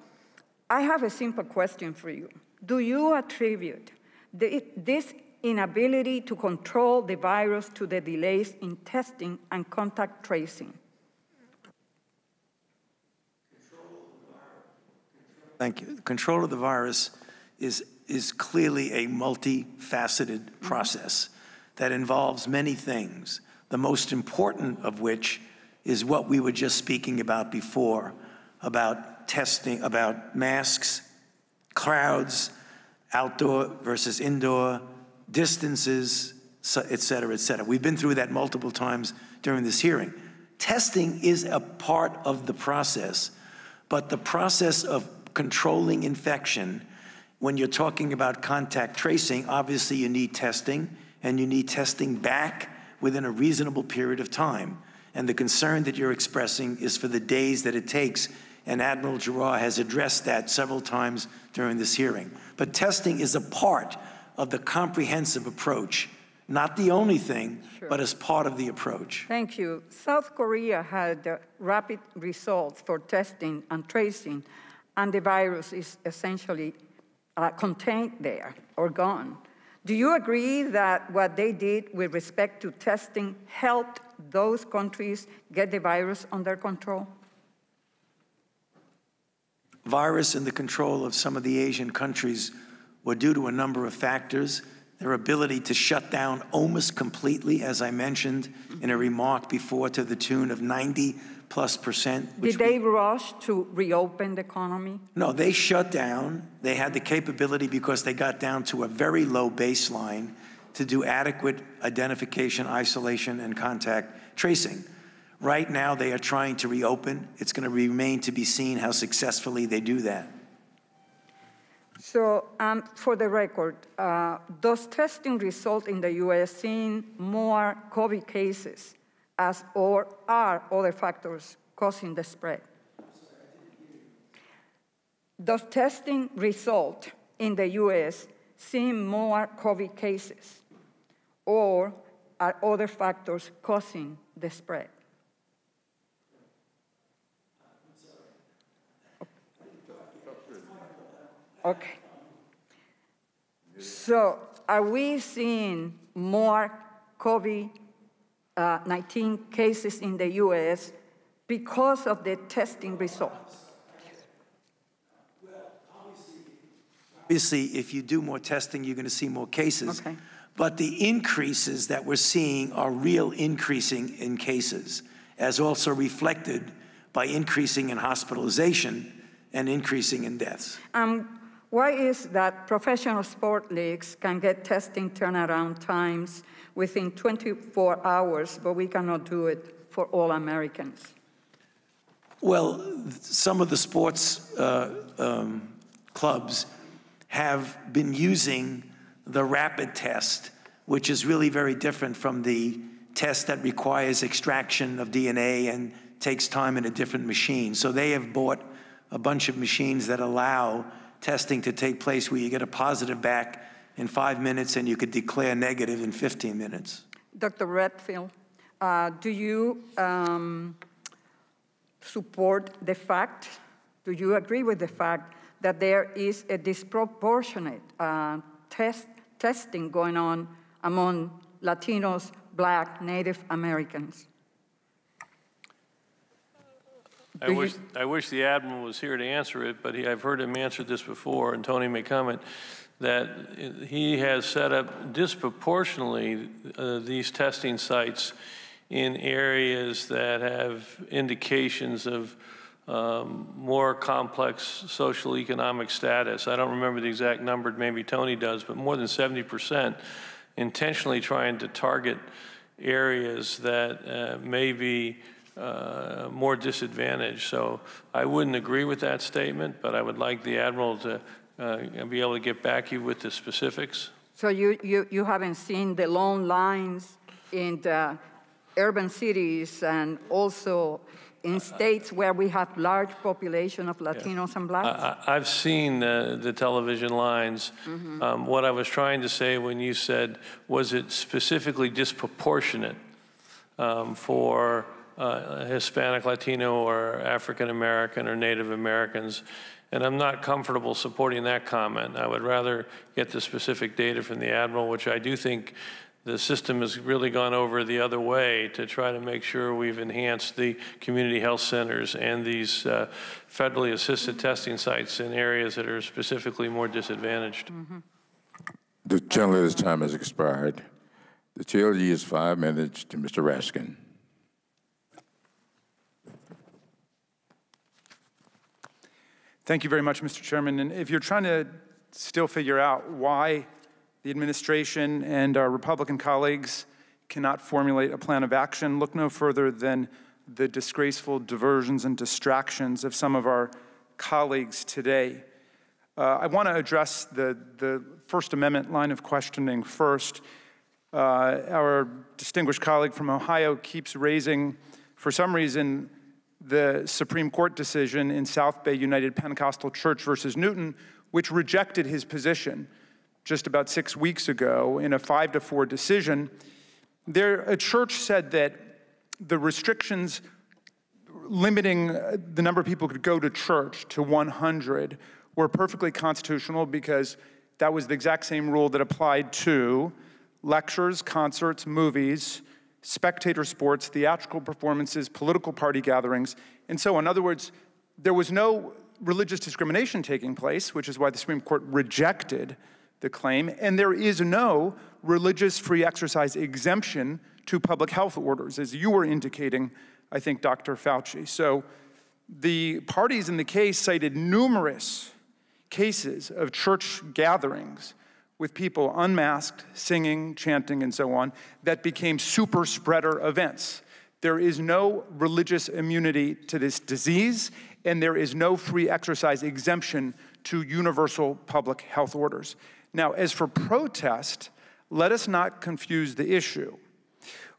I have a simple question for you. Do you attribute the, this inability to control the virus to the delays in testing and contact tracing? Thank you. Control of the virus is, is clearly a multifaceted process that involves many things the most important of which is what we were just speaking about before about testing, about masks, crowds, outdoor versus indoor, distances, et cetera, et cetera. We've been through that multiple times during this hearing. Testing is a part of the process, but the process of controlling infection, when you're talking about contact tracing, obviously you need testing, and you need testing back within a reasonable period of time. And the concern that you're expressing is for the days that it takes. And Admiral Giroir has addressed that several times during this hearing. But testing is a part of the comprehensive approach Not the only thing, but as part of the approach. Thank you. South Korea had uh, rapid results for testing and tracing, and the virus is essentially uh, contained there or gone. Do you agree that what they did with respect to testing helped those countries get the virus under control? Virus in the control of some of the Asian countries were due to a number of factors. Their ability to shut down almost completely, as I mentioned in a remark before, to the tune of 90 plus percent. Did they rush to reopen the economy? No, they shut down. They had the capability because they got down to a very low baseline to do adequate identification, isolation, and contact tracing. Right now, they are trying to reopen. It's going to remain to be seen how successfully they do that. So, um, for the record, uh, does testing result in the U.S. seeing more COVID cases as or are other factors causing the spread? Does testing result in the U.S. seeing more COVID cases or are other factors causing the spread? Okay. So, are we seeing more COVID uh, 19 cases in the US because of the testing results? Well, obviously, if you do more testing, you're going to see more cases. Okay. But the increases that we're seeing are real increasing in cases, as also reflected by increasing in hospitalization and increasing in deaths. Um, why is that professional sport leagues can get testing turnaround times within 24 hours, but we cannot do it for all Americans? Well, some of the sports uh, um, clubs have been using the rapid test, which is really very different from the test that requires extraction of DNA and takes time in a different machine. So they have bought a bunch of machines that allow testing to take place where you get a positive back in five minutes and you could declare negative in 15 minutes. Dr. Redfield, uh, do you um, support the fact, do you agree with the fact that there is a disproportionate uh, test, testing going on among Latinos, Black, Native Americans? I wish, I wish the Admiral was here to answer it, but he, I've heard him answer this before, and Tony may comment, that he has set up disproportionately uh, these testing sites in areas that have indications of um, more complex social economic status. I don't remember the exact number, maybe Tony does, but more than 70% intentionally trying to target areas that uh, may be uh, more disadvantaged. So I wouldn't agree with that statement, but I would like the Admiral to uh, be able to get back you with the specifics. So you, you, you haven't seen the long lines in the urban cities and also in states where we have large population of Latinos yeah. and blacks? I, have seen uh, the television lines. Mm -hmm. um, what I was trying to say when you said, was it specifically disproportionate um, for uh, Hispanic, Latino, or African American or Native Americans. And I'm not comfortable supporting that comment. I would rather get the specific data from the Admiral, which I do think the system has really gone over the other way to try to make sure we've enhanced the community health centers and these uh, federally assisted testing sites in areas that are specifically more disadvantaged. Mm -hmm. The gentleman's time has expired. The chair is five minutes to Mr. Raskin. Thank you very much, Mr. Chairman. And if you're trying to still figure out why the administration and our Republican colleagues cannot formulate a plan of action, look no further than the disgraceful diversions and distractions of some of our colleagues today. Uh, I want to address the, the First Amendment line of questioning first. Uh, our distinguished colleague from Ohio keeps raising, for some reason, the Supreme Court decision in South Bay United Pentecostal Church versus Newsom, which rejected his position just about six weeks ago in a five to four decision. There, a church said that the restrictions limiting uh, the number of people who could go to church to 100 were perfectly constitutional because that was the exact same rule that applied to lectures, concerts, movies, spectator sports, theatrical performances, political party gatherings, and so on. In other words, there was no religious discrimination taking place, which is why the Supreme Court rejected the claim, and there is no religious free exercise exemption to public health orders, as you were indicating, I think, Dr. Fauci. So the parties in the case cited numerous cases of church gatherings with people unmasked, singing, chanting, and so on, that became super spreader events. There is no religious immunity to this disease, and there is no free exercise exemption to universal public health orders. Now, as for protest, let us not confuse the issue.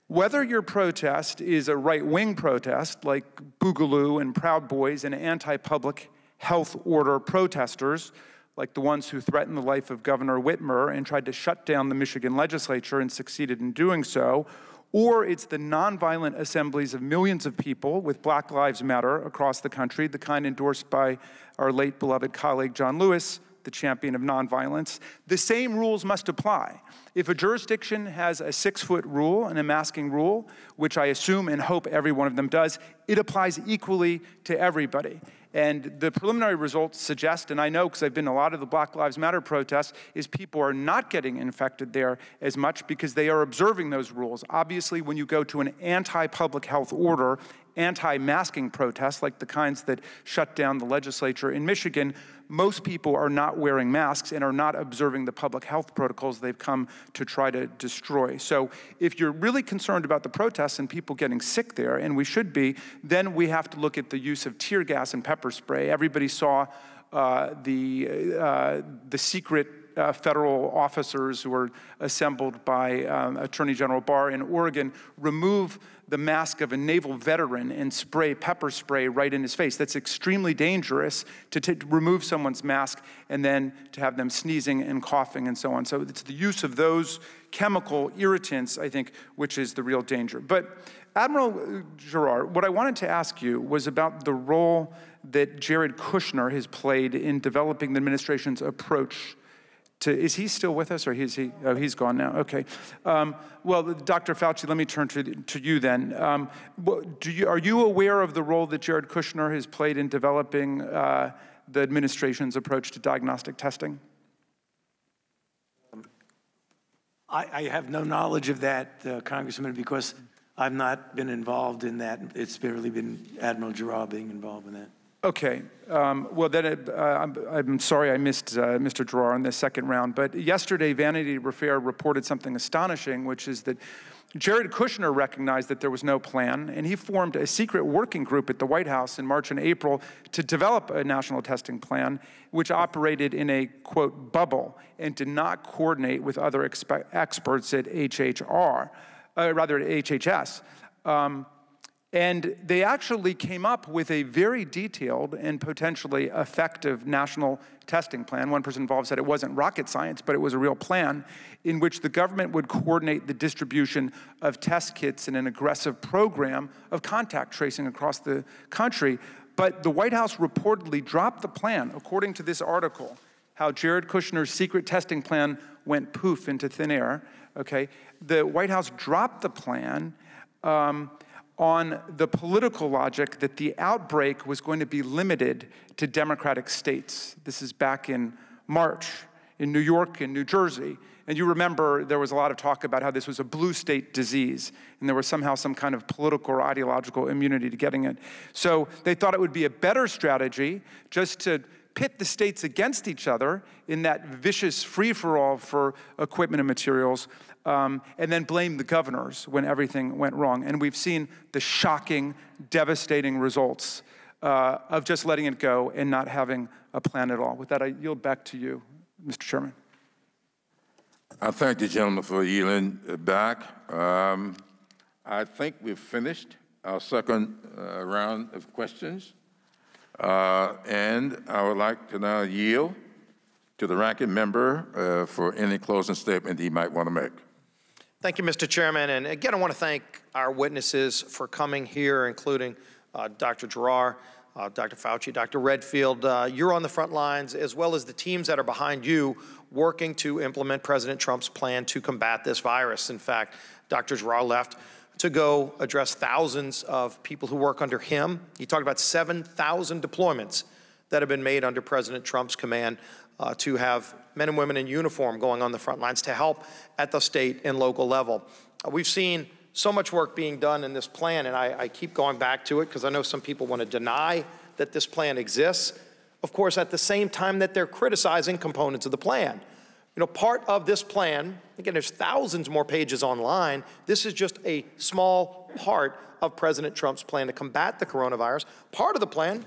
Whether your protest is a right wing protest like Boogaloo and Proud Boys and anti public health order protesters, like the ones who threatened the life of Governor Whitmer and tried to shut down the Michigan legislature and succeeded in doing so, or it's the nonviolent assemblies of millions of people with Black Lives Matter across the country, the kind endorsed by our late beloved colleague John Lewis, the champion of nonviolence, the same rules must apply. If a jurisdiction has a six foot rule and a masking rule, which I assume and hope every one of them does, it applies equally to everybody. And the preliminary results suggest, and I know because I've been a lot of the Black Lives Matter protests, is people are not getting infected there as much because they are observing those rules. Obviously, when you go to an anti public health order, anti masking protests, like the kinds that shut down the legislature in Michigan, most people are not wearing masks and are not observing the public health protocols they've come to try to destroy. So, if you're really concerned about the protests and people getting sick there, and we should be, then we have to look at the use of tear gas and pepper spray. Everybody saw uh, the, uh, the secret uh, federal officers who were assembled by um, Attorney General Barr in Oregon remove the mask of a naval veteran and spray pepper spray right in his face. That's extremely dangerous to, t- to remove someone's mask and then to have them sneezing and coughing and so on. So it's the use of those chemical irritants, I think, which is the real danger. But Admiral Giroir, what I wanted to ask you was about the role that Jared Kushner has played in developing the administration's approach to, is he still with us or is he, oh, he's gone now, okay. Um, well, Dr. Fauci, let me turn to, to you then. Um, do you, are you aware of the role that Jared Kushner has played in developing uh, the administration's approach to diagnostic testing? I, I have no knowledge of that, uh, Congressman, because I've not been involved in that. It's really been Admiral Giroir being involved in that. Okay. Um, well, then it, uh, I'm, I'm, sorry I missed uh, Mr. Giroir in the second round. But yesterday, Vanity Fair reported something astonishing, which is that Jared Kushner recognized that there was no plan, and he formed a secret working group at the White House in March and April to develop a national testing plan, which operated in a, quote, bubble and did not coordinate with other experts at HHR, uh, rather at HHS. Um, and they actually came up with a very detailed and potentially effective national testing plan. One person involved said it wasn't rocket science, but it was a real plan in which the government would coordinate the distribution of test kits in an aggressive program of contact tracing across the country. But the White House reportedly dropped the plan, according to this article, how Jared Kushner's secret testing plan went poof into thin air. Okay, the White House dropped the plan. Um, on the political logic that the outbreak was going to be limited to Democratic states. This is back in March in New York and New Jersey. And you remember there was a lot of talk about how this was a blue state disease, and there was somehow some kind of political or ideological immunity to getting it. So they thought it would be a better strategy just to pit the states against each other in that vicious free for all for equipment and materials, um, and then blame the governors when everything went wrong. And we've seen the shocking, devastating results uh, of just letting it go and not having a plan at all. With that, I yield back to you, Mr. Chairman. I thank the gentleman for yielding back. Um, I think we've finished our second uh, round of questions. Uh, and I would like to now yield to the ranking member uh, for any closing statement he might want to make. Thank you, Mr. Chairman. And again, I want to thank our witnesses for coming here, including uh, Dr. Giroir, uh, Dr. Fauci, Dr. Redfield. Uh, you're on the front lines, as well as the teams that are behind you, working to implement President Trump's plan to combat this virus. In fact, Dr. Giroir left to go address thousands of people who work under him. He talked about 7,000 deployments that have been made under President Trump's command uh, to have men and women in uniform going on the front lines to help at the state and local level. Uh, we've seen so much work being done in this plan, and I, I keep going back to it because I know some people want to deny that this plan exists. Of course, at the same time that they're criticizing components of the plan. You know, part of this plan, again, there's thousands more pages online. This is just a small part of President Trump's plan to combat the coronavirus. Part of the plan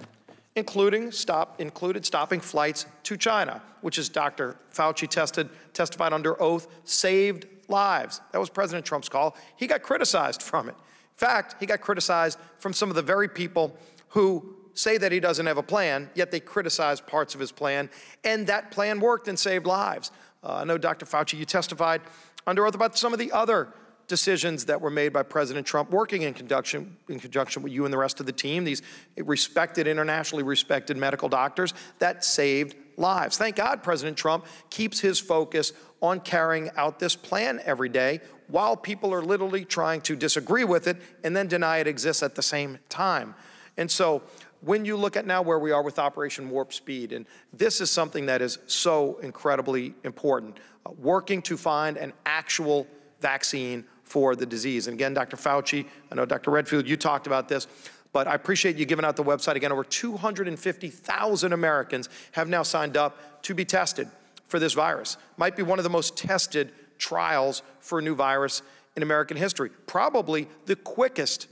including stop, included stopping flights to China, which is Dr. Fauci tested, testified under oath, saved lives. That was President Trump's call. He got criticized from it. In fact, he got criticized from some of the very people who say that he doesn't have a plan, yet they criticize parts of his plan, and that plan worked and saved lives. Uh, I know, Dr. Fauci, you testified under oath about some of the other decisions that were made by President Trump, working in conjunction, in conjunction with you and the rest of the team, these respected, internationally respected medical doctors, that saved lives. Thank God President Trump keeps his focus on carrying out this plan every day while people are literally trying to disagree with it and then deny it exists at the same time. And so when you look at now where we are with Operation Warp Speed, and this is something that is so incredibly important, uh, working to find an actual vaccine for the disease. And again, Dr. Fauci, I know Dr. Redfield, you talked about this, but I appreciate you giving out the website. Again, over 250,000 Americans have now signed up to be tested for this virus. Might be one of the most tested trials for a new virus in American history. Probably the quickest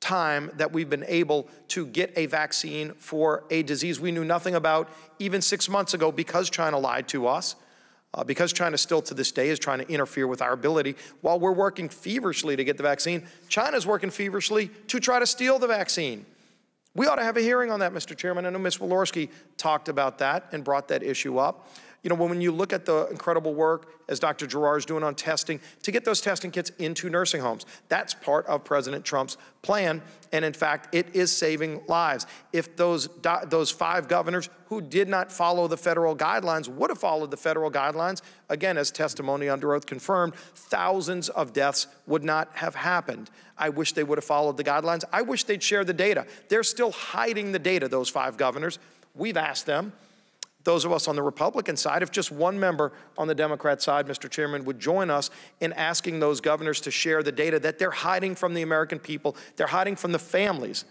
time that we've been able to get a vaccine for a disease we knew nothing about even six months ago because China lied to us uh, because China still to this day is trying to interfere with our ability, while we're working feverishly to get the vaccine, China's working feverishly to try to steal the vaccine. We ought to have a hearing on that, Mr. Chairman. I know Ms. Walorski talked about that and brought that issue up. You know, when you look at the incredible work as Dr. Giroir is doing on testing to get those testing kits into nursing homes, that's part of President Trump's plan. And in fact, it is saving lives. If those, those five governors who did not follow the federal guidelines would have followed the federal guidelines, again, as testimony under oath confirmed, thousands of deaths would not have happened. I wish they would have followed the guidelines. I wish they'd share the data. They're still hiding the data, those five governors. We've asked them those of us on the Republican side, if just one member on the Democrat side, Mr. Chairman, would join us in asking those governors to share the data that they're hiding from the American people, they're hiding from the families,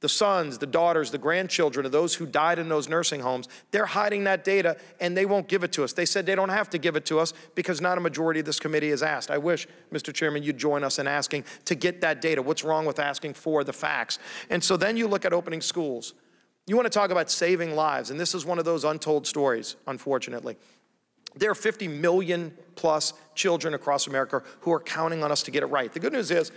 the sons, the daughters, the grandchildren of those who died in those nursing homes. They're hiding that data and they won't give it to us. They said they don't have to give it to us because not a majority of this committee has asked. I wish, Mr. Chairman, you'd join us in asking to get that data. What's wrong with asking for the facts? And so then you look at opening schools. You want to talk about saving lives, and this is one of those untold stories, unfortunately. There are 50 million plus children across America who are counting on us to get it right. The good news is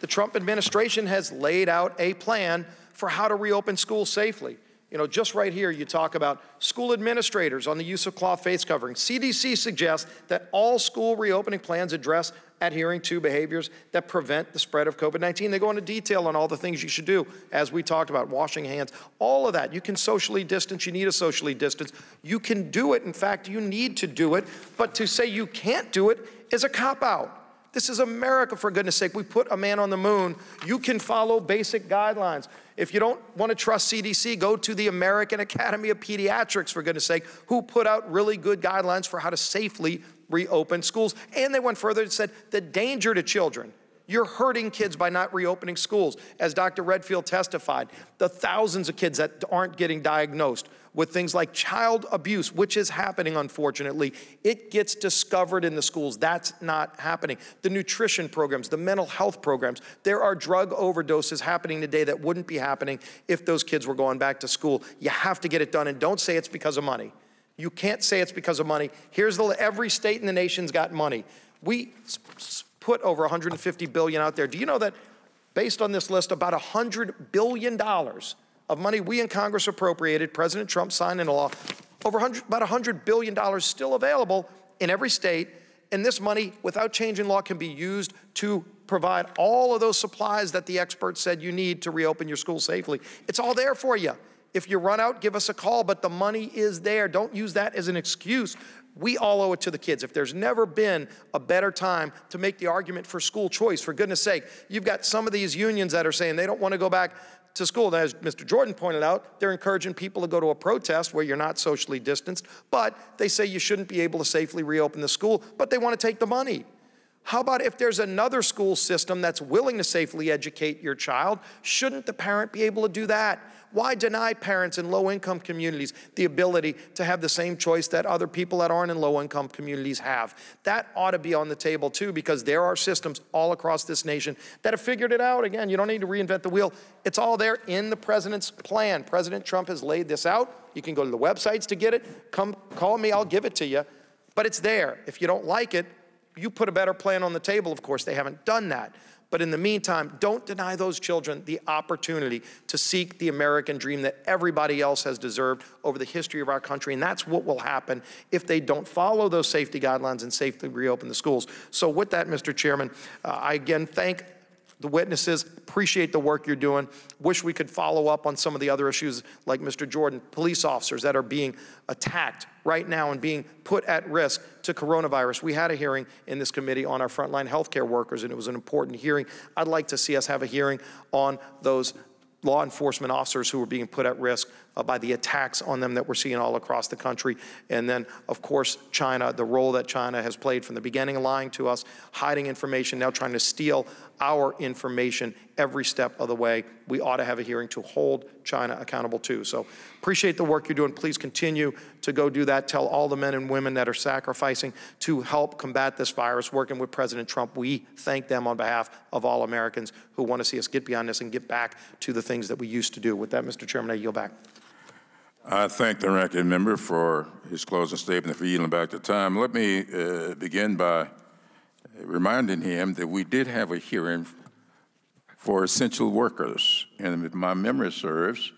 the Trump administration has laid out a plan for how to reopen schools safely. You know, just right here, you talk about school administrators on the use of cloth face coverings. CDC suggests that all school reopening plans address adhering to behaviors that prevent the spread of COVID 19. They go into detail on all the things you should do, as we talked about, washing hands, all of that. You can socially distance, you need a socially distance. You can do it. In fact, you need to do it. But to say you can't do it is a cop out. This is America, for goodness sake. We put a man on the moon. You can follow basic guidelines. If you don't want to trust CDC, go to the American Academy of Pediatrics, for goodness sake, who put out really good guidelines for how to safely reopen schools. And they went further and said the danger to children. You're hurting kids by not reopening schools. As Dr. Redfield testified, the thousands of kids that aren't getting diagnosed with things like child abuse, which is happening, unfortunately, it gets discovered in the schools. That's not happening. The nutrition programs, the mental health programs, there are drug overdoses happening today that wouldn't be happening if those kids were going back to school. You have to get it done, and don't say it's because of money. You can't say it's because of money. Here's the every state in the nation's got money. We put over 150 billion out there. Do you know that based on this list about 100 billion dollars of money we in Congress appropriated, President Trump signed into law, Over 100, about $100 billion still available in every state, and this money, without changing law, can be used to provide all of those supplies that the experts said you need to reopen your school safely. It's all there for you. If you run out, give us a call, but the money is there. Don't use that as an excuse. We all owe it to the kids. If there's never been a better time to make the argument for school choice, for goodness sake, you've got some of these unions that are saying they don't want to go back to school. As Mr. Jordan pointed out, they're encouraging people to go to a protest where you're not socially distanced, but they say you shouldn't be able to safely reopen the school, but they want to take the money. How about if there's another school system that's willing to safely educate your child? Shouldn't the parent be able to do that? Why deny parents in low income communities the ability to have the same choice that other people that aren't in low income communities have? That ought to be on the table too, because there are systems all across this nation that have figured it out. Again, you don't need to reinvent the wheel. It's all there in the president's plan. President Trump has laid this out. You can go to the websites to get it. Come call me, I'll give it to you. But it's there. If you don't like it, you put a better plan on the table. Of course, they haven't done that. But in the meantime, don't deny those children the opportunity to seek the American dream that everybody else has deserved over the history of our country. And that's what will happen if they don't follow those safety guidelines and safely reopen the schools. So, with that, Mr. Chairman, uh, I again thank the witnesses. Appreciate the work you're doing. Wish we could follow up on some of the other issues, like Mr. Jordan, police officers that are being attacked right now and being put at risk to coronavirus. We had a hearing in this committee on our frontline healthcare workers, and it was an important hearing. I'd like to see us have a hearing on those law enforcement officers who are being put at risk uh, by the attacks on them that we're seeing all across the country. And then, of course, China, the role that China has played from the beginning, lying to us, hiding information, now trying to steal our information every step of the way. We ought to have a hearing to hold China accountable too. So appreciate the work you're doing. Please continue to go do that. Tell all the men and women that are sacrificing to help combat this virus, working with President Trump. We thank them on behalf of all Americans who want to see us get beyond this and get back to the things that we used to do. With that, Mr. Chairman, I yield back. I thank the ranking member for his closing statement for yielding back the time. Let me uh, begin by reminding him that we did have a hearing for essential workers, and if my memory serves,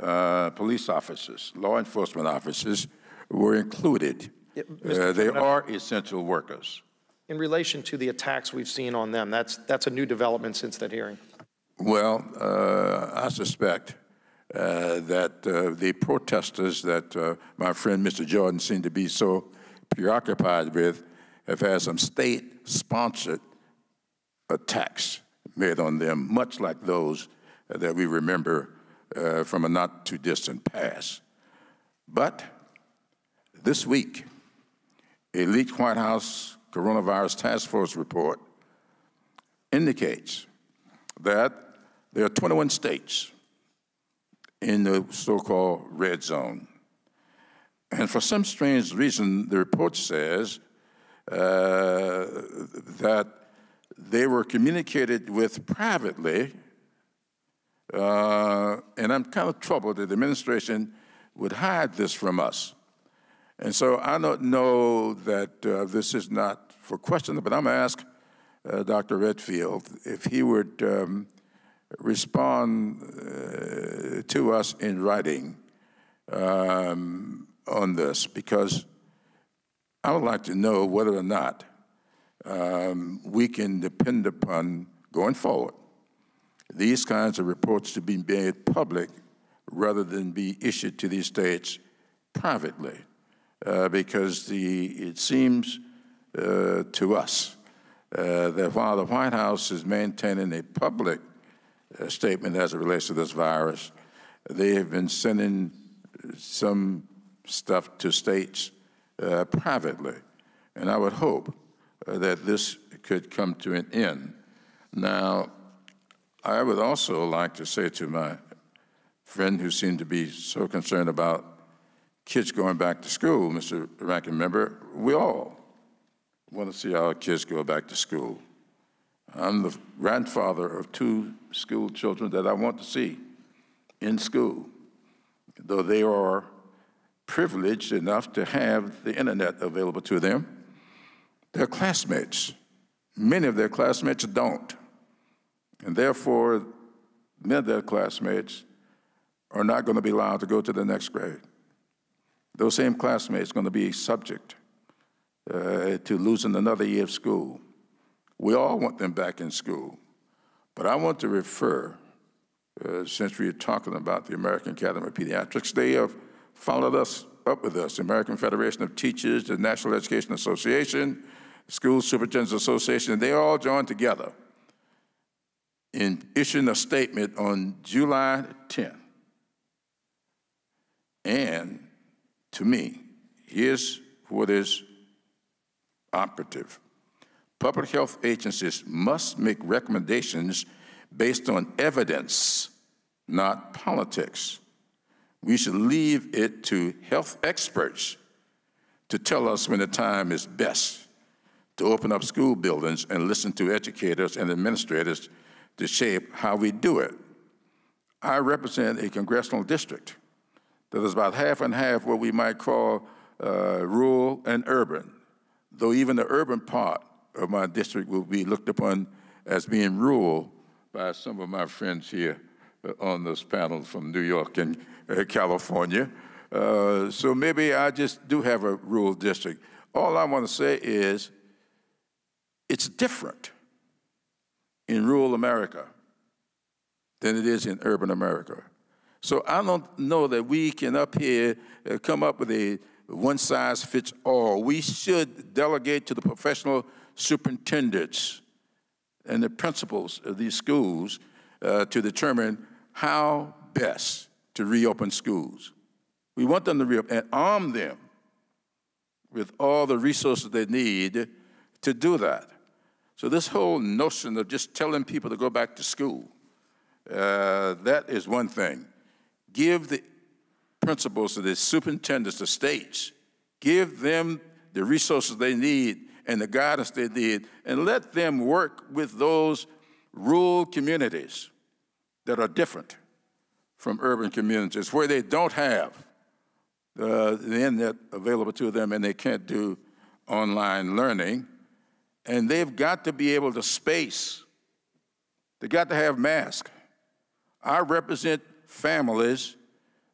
uh, police officers, law enforcement officers were included. uh, they are essential workers. In relation to the attacks we've seen on them, that's, that's a new development since that hearing. Well, uh, I suspect uh, that uh, the protesters that uh, my friend Mr. Jordan seemed to be so preoccupied with have had some state sponsored attacks made on them, much like those that we remember uh, from a not too distant past. But this week, a leaked White House coronavirus task force report indicates that there are 21 states in the so called red zone. And for some strange reason, the report says uh, that they were communicated with privately. Uh, and I'm kind of troubled that the administration would hide this from us. And so I don't know that uh, this is not for question, but I'm going to ask uh, Dr. Redfield if he would um, respond uh, to us in writing um, on this, because I would like to know whether or not um, we can depend upon going forward these kinds of reports to be made public rather than be issued to these states privately, uh, because the, it seems uh, to us uh, that while the White House is maintaining a public uh, statement as it relates to this virus, they have been sending some stuff to states uh, privately. And I would hope Uh, that this could come to an end. Now, I would also like to say to my friend who seemed to be so concerned about kids going back to school, Mr. Ranking Member, we all want to see our kids go back to school. I'm the grandfather of two school children that I want to see in school, though they are privileged enough to have the internet available to them. Their classmates, many of their classmates don't. And therefore, many of their classmates are not going to be allowed to go to the next grade. those same classmates are going to be subject uh, to losing another year of school. We all want them back in school. But I want to refer, uh, since we are talking about the American Academy of Pediatrics, they have followed us up with us, the American Federation of Teachers, the National Education Association, School Superintendents Association, they all joined together in issuing a statement on July 10th. And to me, here's what is operative. Public health agencies must make recommendations based on evidence, not politics. We should leave it to health experts to tell us when the time is best to open up school buildings and listen to educators and administrators to shape how we do it. I represent a congressional district that is about half and half what we might call uh, rural and urban, though even the urban part of my district will be looked upon as being rural by some of my friends here uh, on this panel from New York and uh, California. Uh, so maybe I just do have a rural district. All I want to say is it's different in rural America than it is in urban America. So I don't know that we can up here uh, come up with a one size fits all. We should delegate to the professional superintendents and the principals of these schools uh, to determine how best to reopen schools. We want them to reopen and arm them with all the resources they need to do that. So this whole notion of just telling people to go back to school, uh, that is one thing. Give the principals to the superintendents, the states, give them the resources they need and the guidance they need, and let them work with those rural communities that are different from urban communities, where they don't have the internet available to them and they can't do online learning. And they've got to be able to space. They got to have masks. I represent families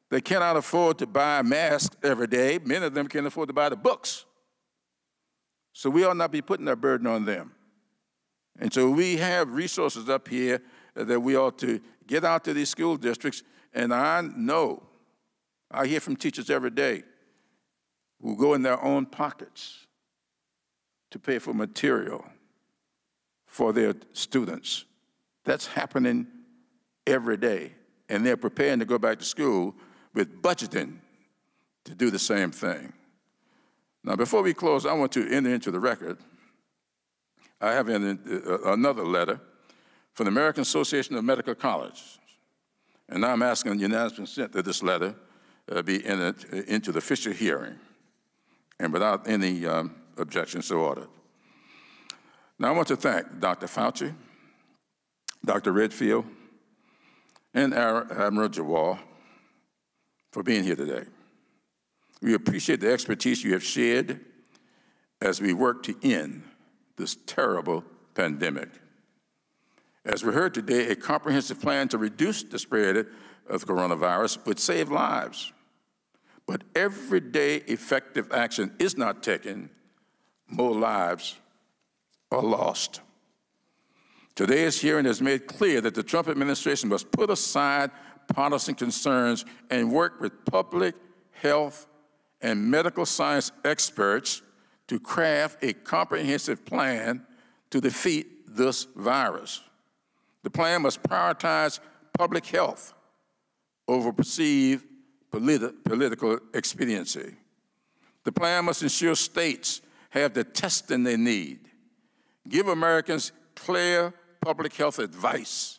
that cannot afford to buy masks every day. Many of them can't afford to buy the books. So we ought not be putting that burden on them. And so we have resources up here that we ought to get out to these school districts. And I know, I hear from teachers every day who go in their own pockets to pay for material for their students. That's happening every day. And they're preparing to go back to school with budgeting to do the same thing. Now, before we close, I want to enter into the record. I have uh, another letter from the American Association of Medical Colleges, and I'm asking unanimous consent that this letter uh, be entered into the Fisher hearing, and without any um, objections to order. Now, I want to thank Dr. Fauci, Dr. Redfield, and Admiral Giroir for being here today. We appreciate the expertise you have shared as we work to end this terrible pandemic. As we heard today, a comprehensive plan to reduce the spread of coronavirus would save lives. But everyday effective action is not taken, more lives are lost. Today's hearing has made clear that the Trump administration must put aside partisan concerns and work with public health and medical science experts to craft a comprehensive plan to defeat this virus. The plan must prioritize public health over perceived politi political expediency. The plan must ensure states have the testing they need, give Americans clear public health advice,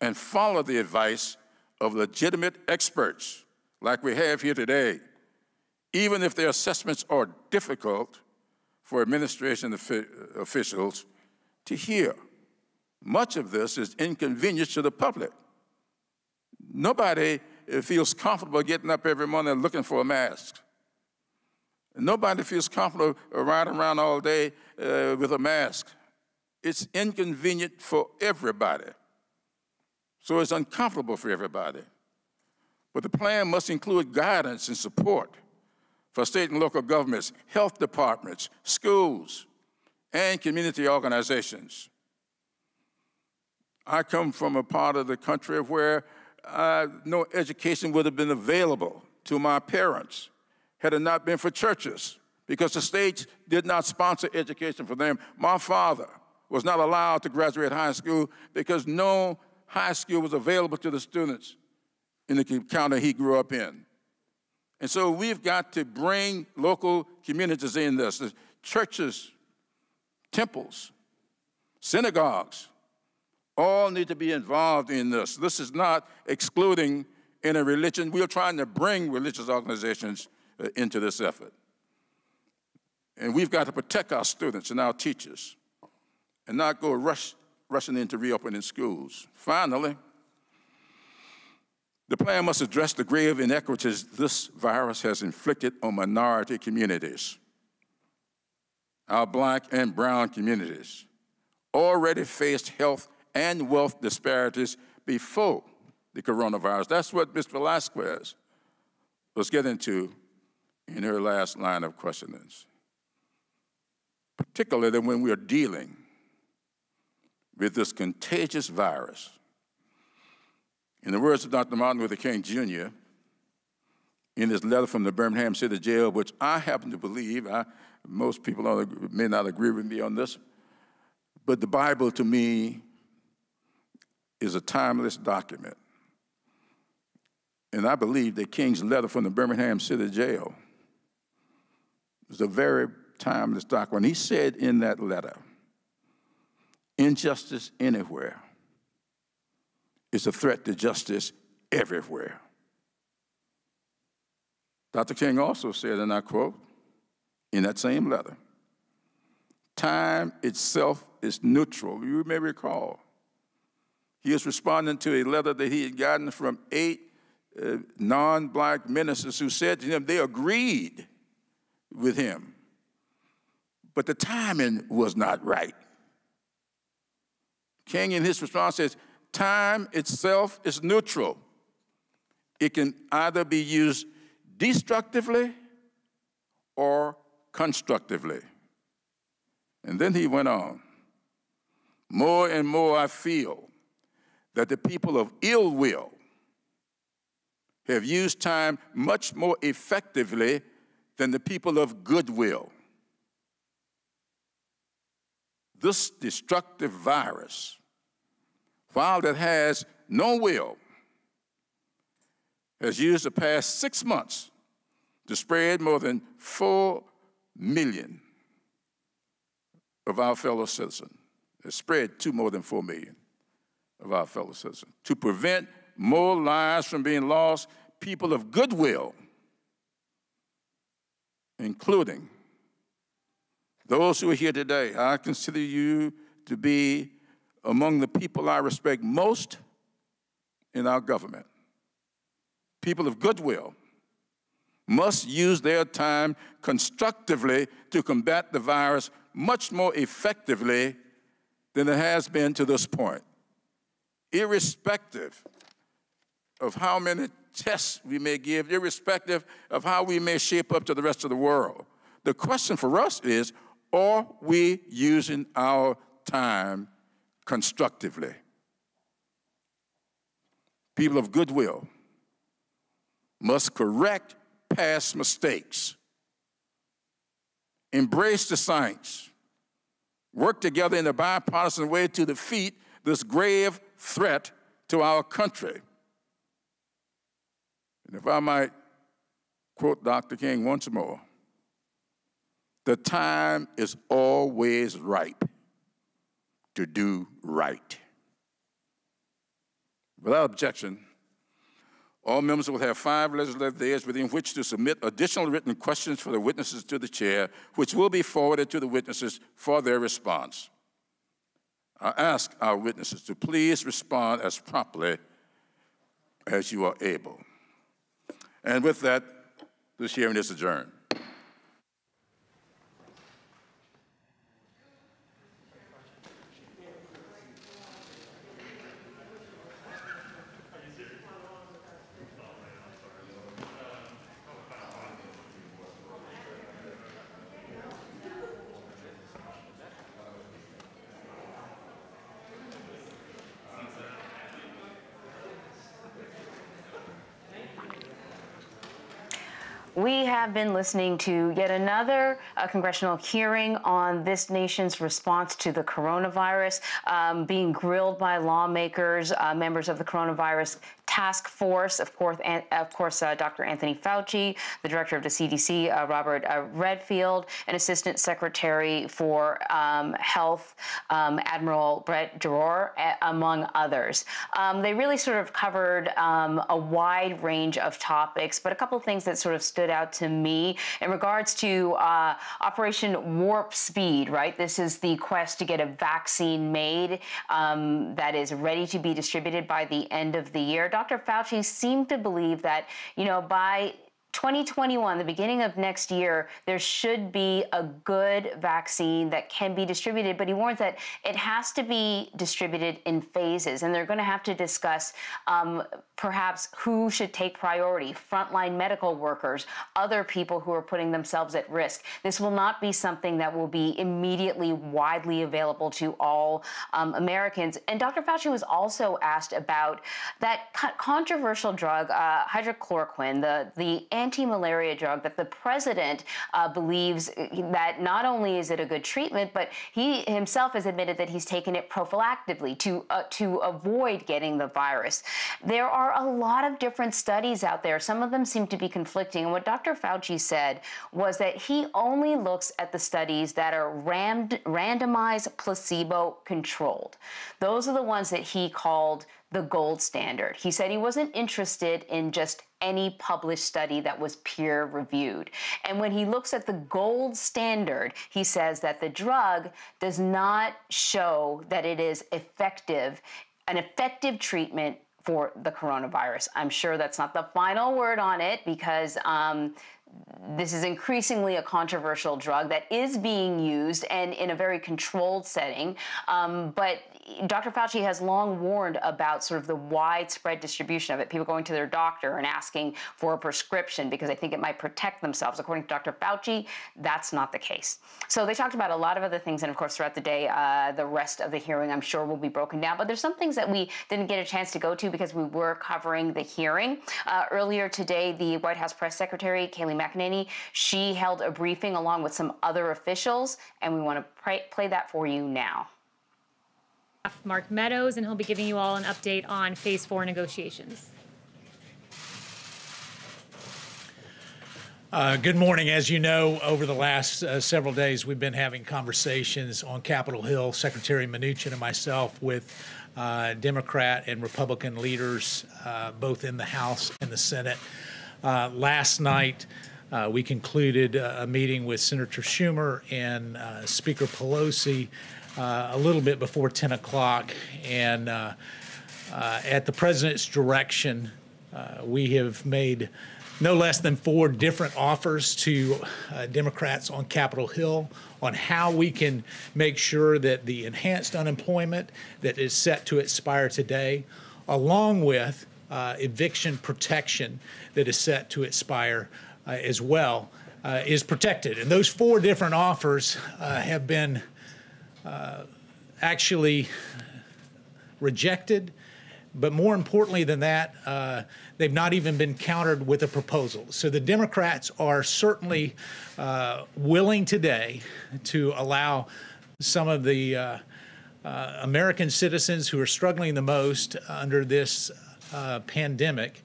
and follow the advice of legitimate experts like we have here today even if their assessments are difficult for administration officials to hear. Much of this is inconvenience to the public. Nobody feels comfortable getting up every morning looking for a mask. Nobody feels comfortable riding around all day uh, with a mask. It's inconvenient for everybody. So it's uncomfortable for everybody. But the plan must include guidance and support for state and local governments, health departments, schools, and community organizations. I come from a part of the country where uh, no education would have been available to my parents had it not been for churches, because the state did not sponsor education for them. My father was not allowed to graduate high school because no high school was available to the students in the county he grew up in. And so we've got to bring local communities in this. The churches, temples, synagogues, all need to be involved in this. This is not excluding any religion. We are trying to bring religious organizations Uh, into this effort. And we've got to protect our students and our teachers and not go rush, rushing into reopening schools. Finally, the plan must address the grave inequities this virus has inflicted on minority communities. Our black and brown communities already faced health and wealth disparities before the coronavirus. That's what Mr. Velázquez was getting to in her last line of questionings. Particularly when we are dealing with this contagious virus. In the words of Dr. Martin Luther King Jr., in his letter from the Birmingham City Jail, which I happen to believe, I, most people may not agree with me on this, but the Bible to me is a timeless document. And I believe that King's letter from the Birmingham City Jail is a very timeless document. He said in that letter, injustice anywhere is a threat to justice everywhere. Dr. King also said, and I quote, in that same letter, time itself is neutral. You may recall he is responding to a letter that he had gotten from eight uh, non black ministers who said to him they agreed with him, but the timing was not right. King, in his response, says, Time itself is neutral. It can either be used destructively or constructively. And then he went on. More and more I feel that the people of ill will have used time much more effectively than the people of goodwill. This destructive virus, while it has no will, has used the past six months to spread more than 4 million of our fellow citizens. It spread to more than 4 million of our fellow citizens. To prevent more lives from being lost, people of goodwill, including those who are here today, I consider you to be among the people I respect most in our government. People of goodwill must use their time constructively to combat the virus much more effectively than it has been to this point irrespective of how many tests we may give, irrespective of how we may shape up to the rest of the world. The question for us is are we using our time constructively? People of goodwill must correct past mistakes, embrace the science, work together in a bipartisan way to defeat this grave threat to our country. And if I might quote Dr. King once more, the time is always ripe to do right. Without objection, all members will have five legislative days within which to submit additional written questions for the witnesses to the chair, which will be forwarded to the witnesses for their response. I ask our witnesses to please respond as promptly as you are able. And with that, this hearing is adjourned. We have been listening to yet another uh, congressional hearing on this nation's response to the coronavirus, um, being grilled by lawmakers, uh, members of the coronavirus task force, of course, of course, uh, Dr. Anthony Fauci, the director of the CDC, uh, Robert uh, Redfield, and Assistant Secretary for um, Health, um, Admiral Brett Giroir, among others. Um, they really sort of covered um, a wide range of topics, but a couple of things that sort of stood out to me in regards to uh, Operation Warp Speed, right? This is the quest to get a vaccine made um, that is ready to be distributed by the end of the year. Dr. Fauci seemed to believe that, you know, by 2021, the beginning of next year, there should be a good vaccine that can be distributed. But he warns that it has to be distributed in phases, and they're going to have to discuss um, perhaps who should take priority frontline medical workers, other people who are putting themselves at risk. This will not be something that will be immediately widely available to all um, Americans. And Dr. Fauci was also asked about that controversial drug, uh, hydrochloroquine, the, the anti-malaria drug that the president uh, believes that not only is it a good treatment, but he himself has admitted that he's taken it prophylactically to uh, to avoid getting the virus. There are a lot of different studies out there. Some of them seem to be conflicting. And what Dr. Fauci said was that he only looks at the studies that are rand- randomized, placebo controlled. Those are the ones that he called the gold standard. He said he wasn't interested in just any published study that was peer reviewed. And when he looks at the gold standard, he says that the drug does not show that it is effective, an effective treatment for the coronavirus. I'm sure that's not the final word on it because um, this is increasingly a controversial drug that is being used and in a very controlled setting. Um, but Dr. Fauci has long warned about sort of the widespread distribution of it, people going to their doctor and asking for a prescription because they think it might protect themselves. According to Dr. Fauci, that's not the case. So they talked about a lot of other things, and of course, throughout the day, uh, the rest of the hearing, I'm sure, will be broken down. But there's some things that we didn't get a chance to go to because we were covering the hearing. Uh, earlier today, the White House press secretary, Kayleigh McEnany, she held a briefing along with some other officials, and we want to play that for you now. Mark Meadows, and he'll be giving you all an update on phase four negotiations. Uh, good morning. As you know, over the last uh, several days, we've been having conversations on Capitol Hill, Secretary Mnuchin and myself, with uh, Democrat and Republican leaders, uh, both in the House and the Senate. Uh, last night, uh, we concluded a meeting with Senator Schumer and Speaker Pelosi uh, a little bit before 10 o'clock. And uh, uh, at the president's direction, we have made no less than four different offers to uh, Democrats on Capitol Hill on how we can make sure that the enhanced unemployment that is set to expire today, along with uh, eviction protection that is set to expire uh, as well, is protected. And those four different offers have been uh, actually rejected. But more importantly than that, uh, they've not even been countered with a proposal. So the Democrats are certainly uh, willing today to allow some of the uh, uh American citizens who are struggling the most under this uh, pandemic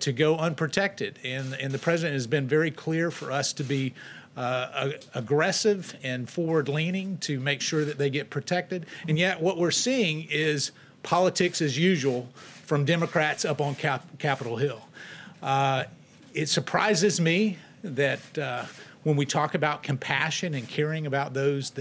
to go unprotected. And, and the president has been very clear for us to be uh, aggressive and forward leaning to make sure that they get protected. And yet, what we're seeing is politics as usual from Democrats up on Cap- Capitol Hill. Uh, it surprises me that uh, when we talk about compassion and caring about those that